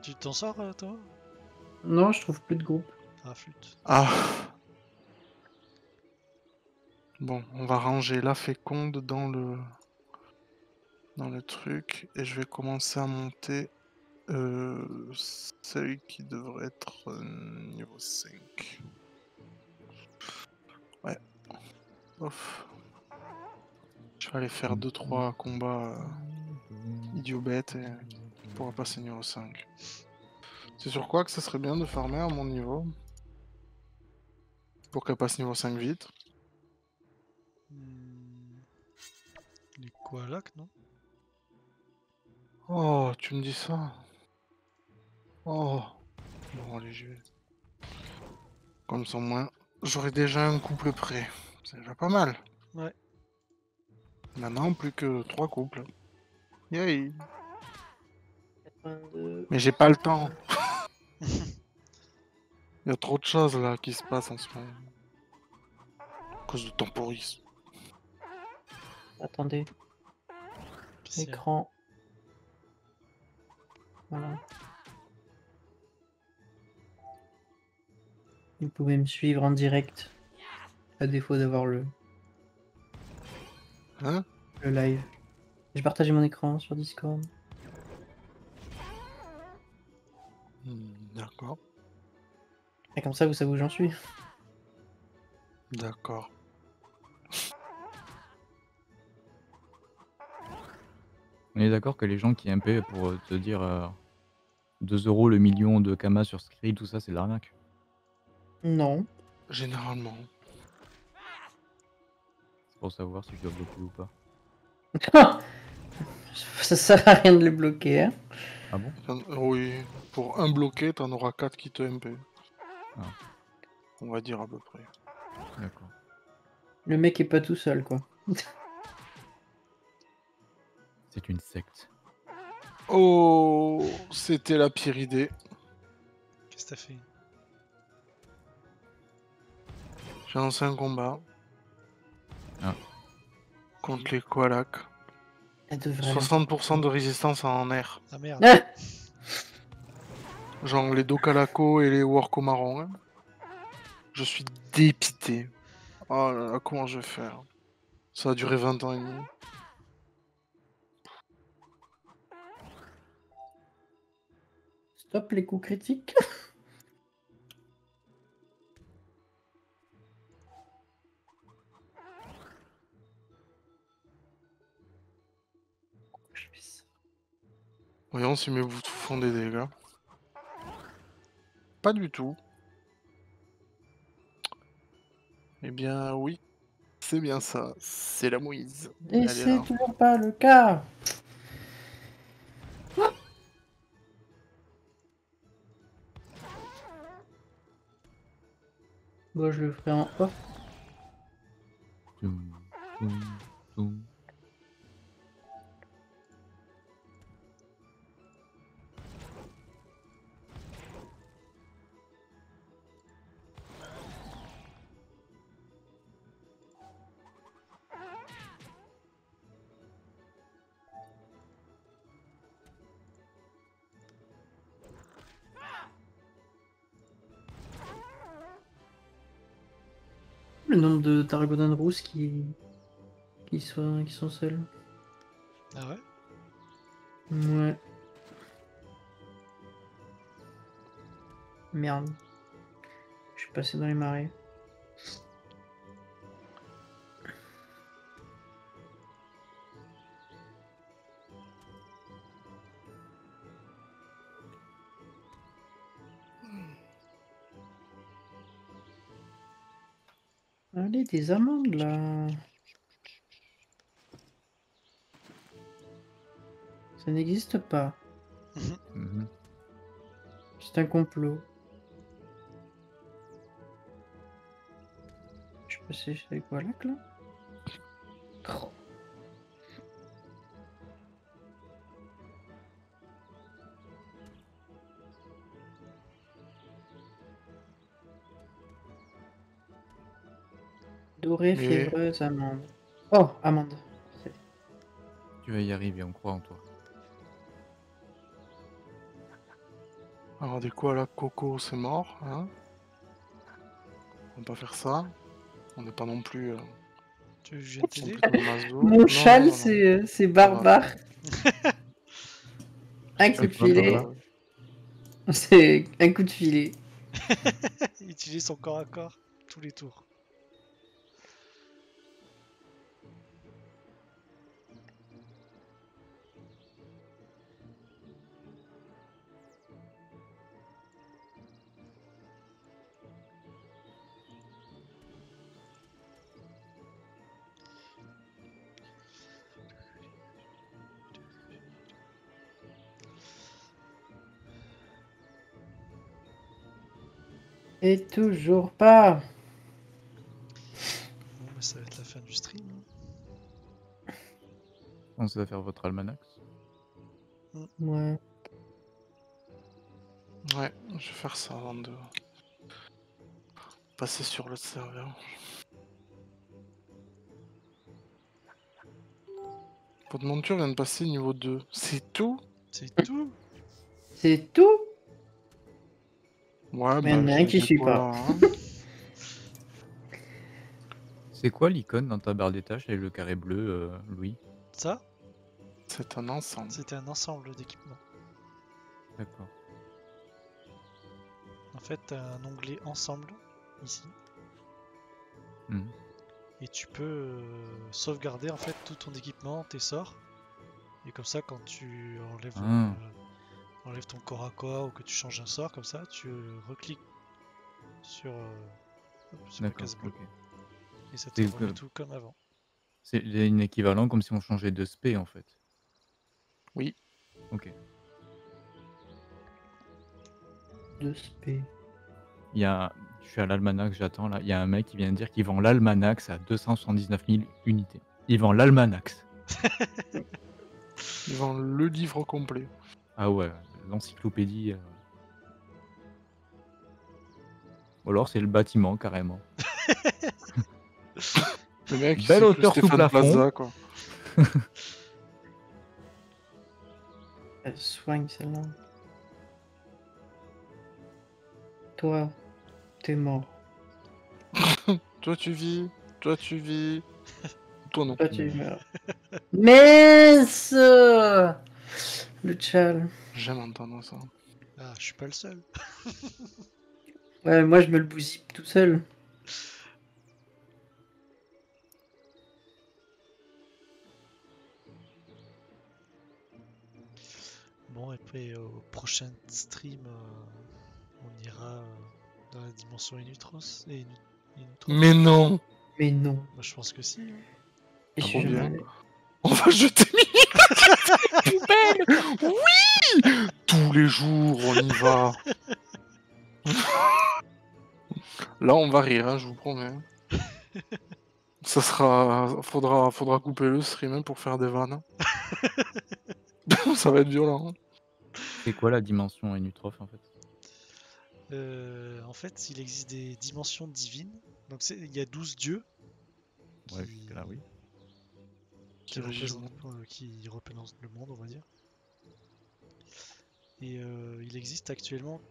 Tu t'en sors, euh, toi? Non, je trouve plus de groupe. Ah, flûte. Ah. Bon, on va ranger la féconde dans le dans le truc et je vais commencer à monter euh, celui qui devrait être euh, niveau 5. Ouais. Ouf. Je vais aller faire 2-3 combats euh, idiots bêtes et pourra passer niveau 5. C'est sur quoi que ça serait bien de farmer à mon niveau? Pour qu'elle passe niveau 5 vite. Hmm. Les koalaks, non? Oh, tu me dis ça Oh Bon, allez, j'y vais. Comme ça, au moins, j'aurai déjà un couple prêt. C'est déjà pas mal. Ouais. Maintenant, plus que trois couples. Yay 82. Mais j'ai pas le temps. Il y a trop de choses là qui se passent en ce moment. À cause de temporis. Attendez, écran. Voilà. Vous pouvez me suivre en direct. À défaut d'avoir le, Hein? le live. J'ai partagé mon écran sur Discord. Hmm, D'accord. Et comme ça, vous savez où j'en suis. D'accord. On est d'accord que les gens qui MP pour euh, te dire euh, 2 euros le million de Kama sur Skrill, tout ça, c'est de l'arnaque. Non. Généralement. C'est pour savoir si je dois bloquer ou pas. ça sert à rien de les bloquer. Hein. Ah bon? Oui, pour un bloqué, t'en auras 4 qui te MP. Ah. On va dire à peu près. D'accord. Le mec est pas tout seul, quoi. C'est une secte. Oh, c'était la pire idée. Qu'est-ce que t'as fait? J'ai lancé un combat. Ah. Contre les Koalaks. Elle devrait. 60% de résistance en air. Ah merde Ah Genre les Dokalako et les Worko marrons. hein. Je suis dépité. Oh là là, comment je vais faire? Ça a duré 20 ans et demi. Stop les coups critiques. Voyons si mes boutons font des dégâts. Pas du tout. Eh bien oui, c'est bien ça. C'est la mouise. Et c'est toujours pas le cas. Bon, je le ferai en off. Le nombre de Targonan Rousse qui... Qui, sont... qui sont seuls. Ah ouais? Ouais. Merde. Je suis passé dans les marais. Des amandes là. Ça n'existe pas. Mhm. C'est un complot. Je suis passé avec Wallach là Dorée, Mais- fiévreuse, amande. Oh, amande. Tu vas y arriver, on croit en toi. Alors des quoi là, Coco c'est mort, hein On va pas faire ça. On n'est pas non plus. euh, Tu. Mon Non, châle, non, c'est euh, c'est barbare. un coup de filet. C'est un coup de filet. Il utilise son corps à corps tous les tours. Et toujours pas. Bon, bah, ça va être la fin du stream. hein. Pensez à faire votre almanax. Ouais. Ouais, je vais faire ça avant de passer sur le serveur. Votre monture vient de passer niveau 2. C'est tout? C'est tout? C'est tout? Ouais, Mais il y en a un qui suit pas. hein. C'est quoi l'icône dans ta barre des tâches et le carré bleu, euh, Louis? Ça, C'est un ensemble. c'était un ensemble d'équipements. D'accord. En fait, t'as un onglet ensemble ici. Mhm. Et tu peux euh, sauvegarder en fait tout ton équipement, tes sorts. Et comme ça, quand tu enlèves, Ah. euh, enlèves ton corps à corps ou que tu changes un sort, comme ça, tu euh, recliques sur, euh, la case bleue. Et ça te C'est remet que- tout comme avant. C'est un équivalent comme si on changeait de spé en fait. Oui. Ok. De spé. Il y a, je suis à l'almanax, j'attends là. Il y a un mec qui vient de dire qu'il vend l'almanax à 279 000 unités. Il vend l'almanax. Ils vendent le livre complet. Ah ouais, l'encyclopédie. euh. Ou alors c'est le bâtiment carrément. Le mec, Belle hauteur sous plafond. Plaza, quoi. Elle soigne celle-là. Toi, t'es mort. Toi tu vis, toi tu vis. Toi non. Toi, tu meurs. Mince Le tchal. J'aime entendre ça. Ah, je suis pas le seul. Ouais, moi je me le bousille tout seul. Bon, et puis au prochain stream, euh, on ira euh, dans la dimension Inutros. Et Inutros. Mais non Mais non. Moi, je pense que si. hein. Et je Trop suis bien. On va jeter Mimi poubelle Oui Tous les jours, on y va. Là, on va rire, hein, je vous promets. Ça sera. Faudra, faudra couper le stream hein, pour faire des vannes. ça va être violent. hein. C'est quoi la dimension Inutroph en fait? Euh, en fait, il existe des dimensions divines. Donc il y a 12 dieux Ouais, qui, jusque là oui. qui représentent, euh, qui représentent le monde, on va dire. Et euh, il existe actuellement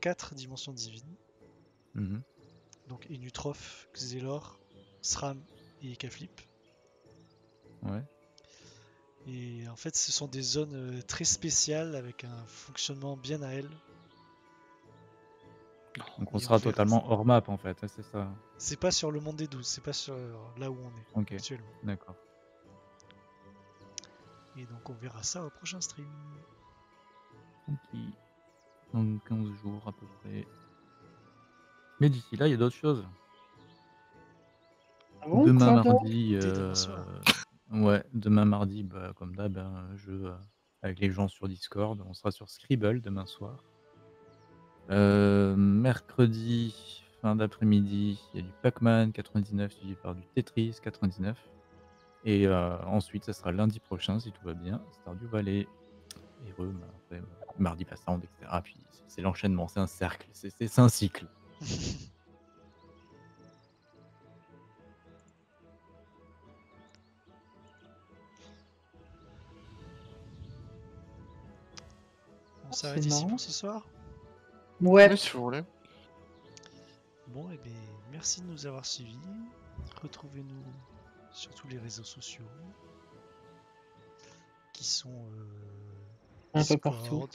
4 dimensions divines. Mhm. Donc Inutroph, Xelor, Sram et Kaflip. Ouais. Et en fait, ce sont des zones euh, très spéciales avec un fonctionnement bien à elles. Donc on Et sera on totalement hors map en fait, hein, c'est ça. C'est pas sur le monde des 12, c'est pas sur là où on est actuellement. d'accord. Et donc on verra ça au prochain stream. Ok. Dans 15 jours à peu près. Mais d'ici là, il y a d'autres choses. Ah bon, demain mardi, euh, ouais, demain mardi, bah, comme d'hab, un jeu euh, avec les gens sur Discord. On sera sur Scribble demain soir. Euh, mercredi, fin d'après-midi, il y a du Pac-Man 99 suivi par du Tetris 99. Et ensuite, ça sera lundi prochain, si tout va bien, Stardew Valley. Et re, bah, après, euh, mardi passant, etc. Puis c'est- l'enchaînement, c'est un cercle, c'est un cycle. On s'arrête ici marrant. pour ce soir? Ouais. Oui, si vous voulez. Bon, et bien, merci de nous avoir suivis. Retrouvez-nous sur tous les réseaux sociaux qui sont euh, Un peu partout.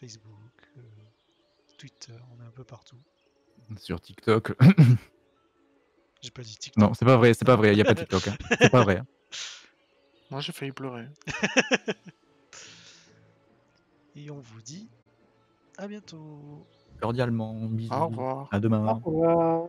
Facebook, euh, Twitter, on est un peu partout. Sur TikTok. J'ai pas dit TikTok. non, c'est pas vrai, c'est pas vrai, il n'y a pas TikTok. hein. C'est pas vrai. hein. Moi, j'ai failli pleurer. Et on vous dit à bientôt. Cordialement, bisous. Au revoir. À demain. Au revoir.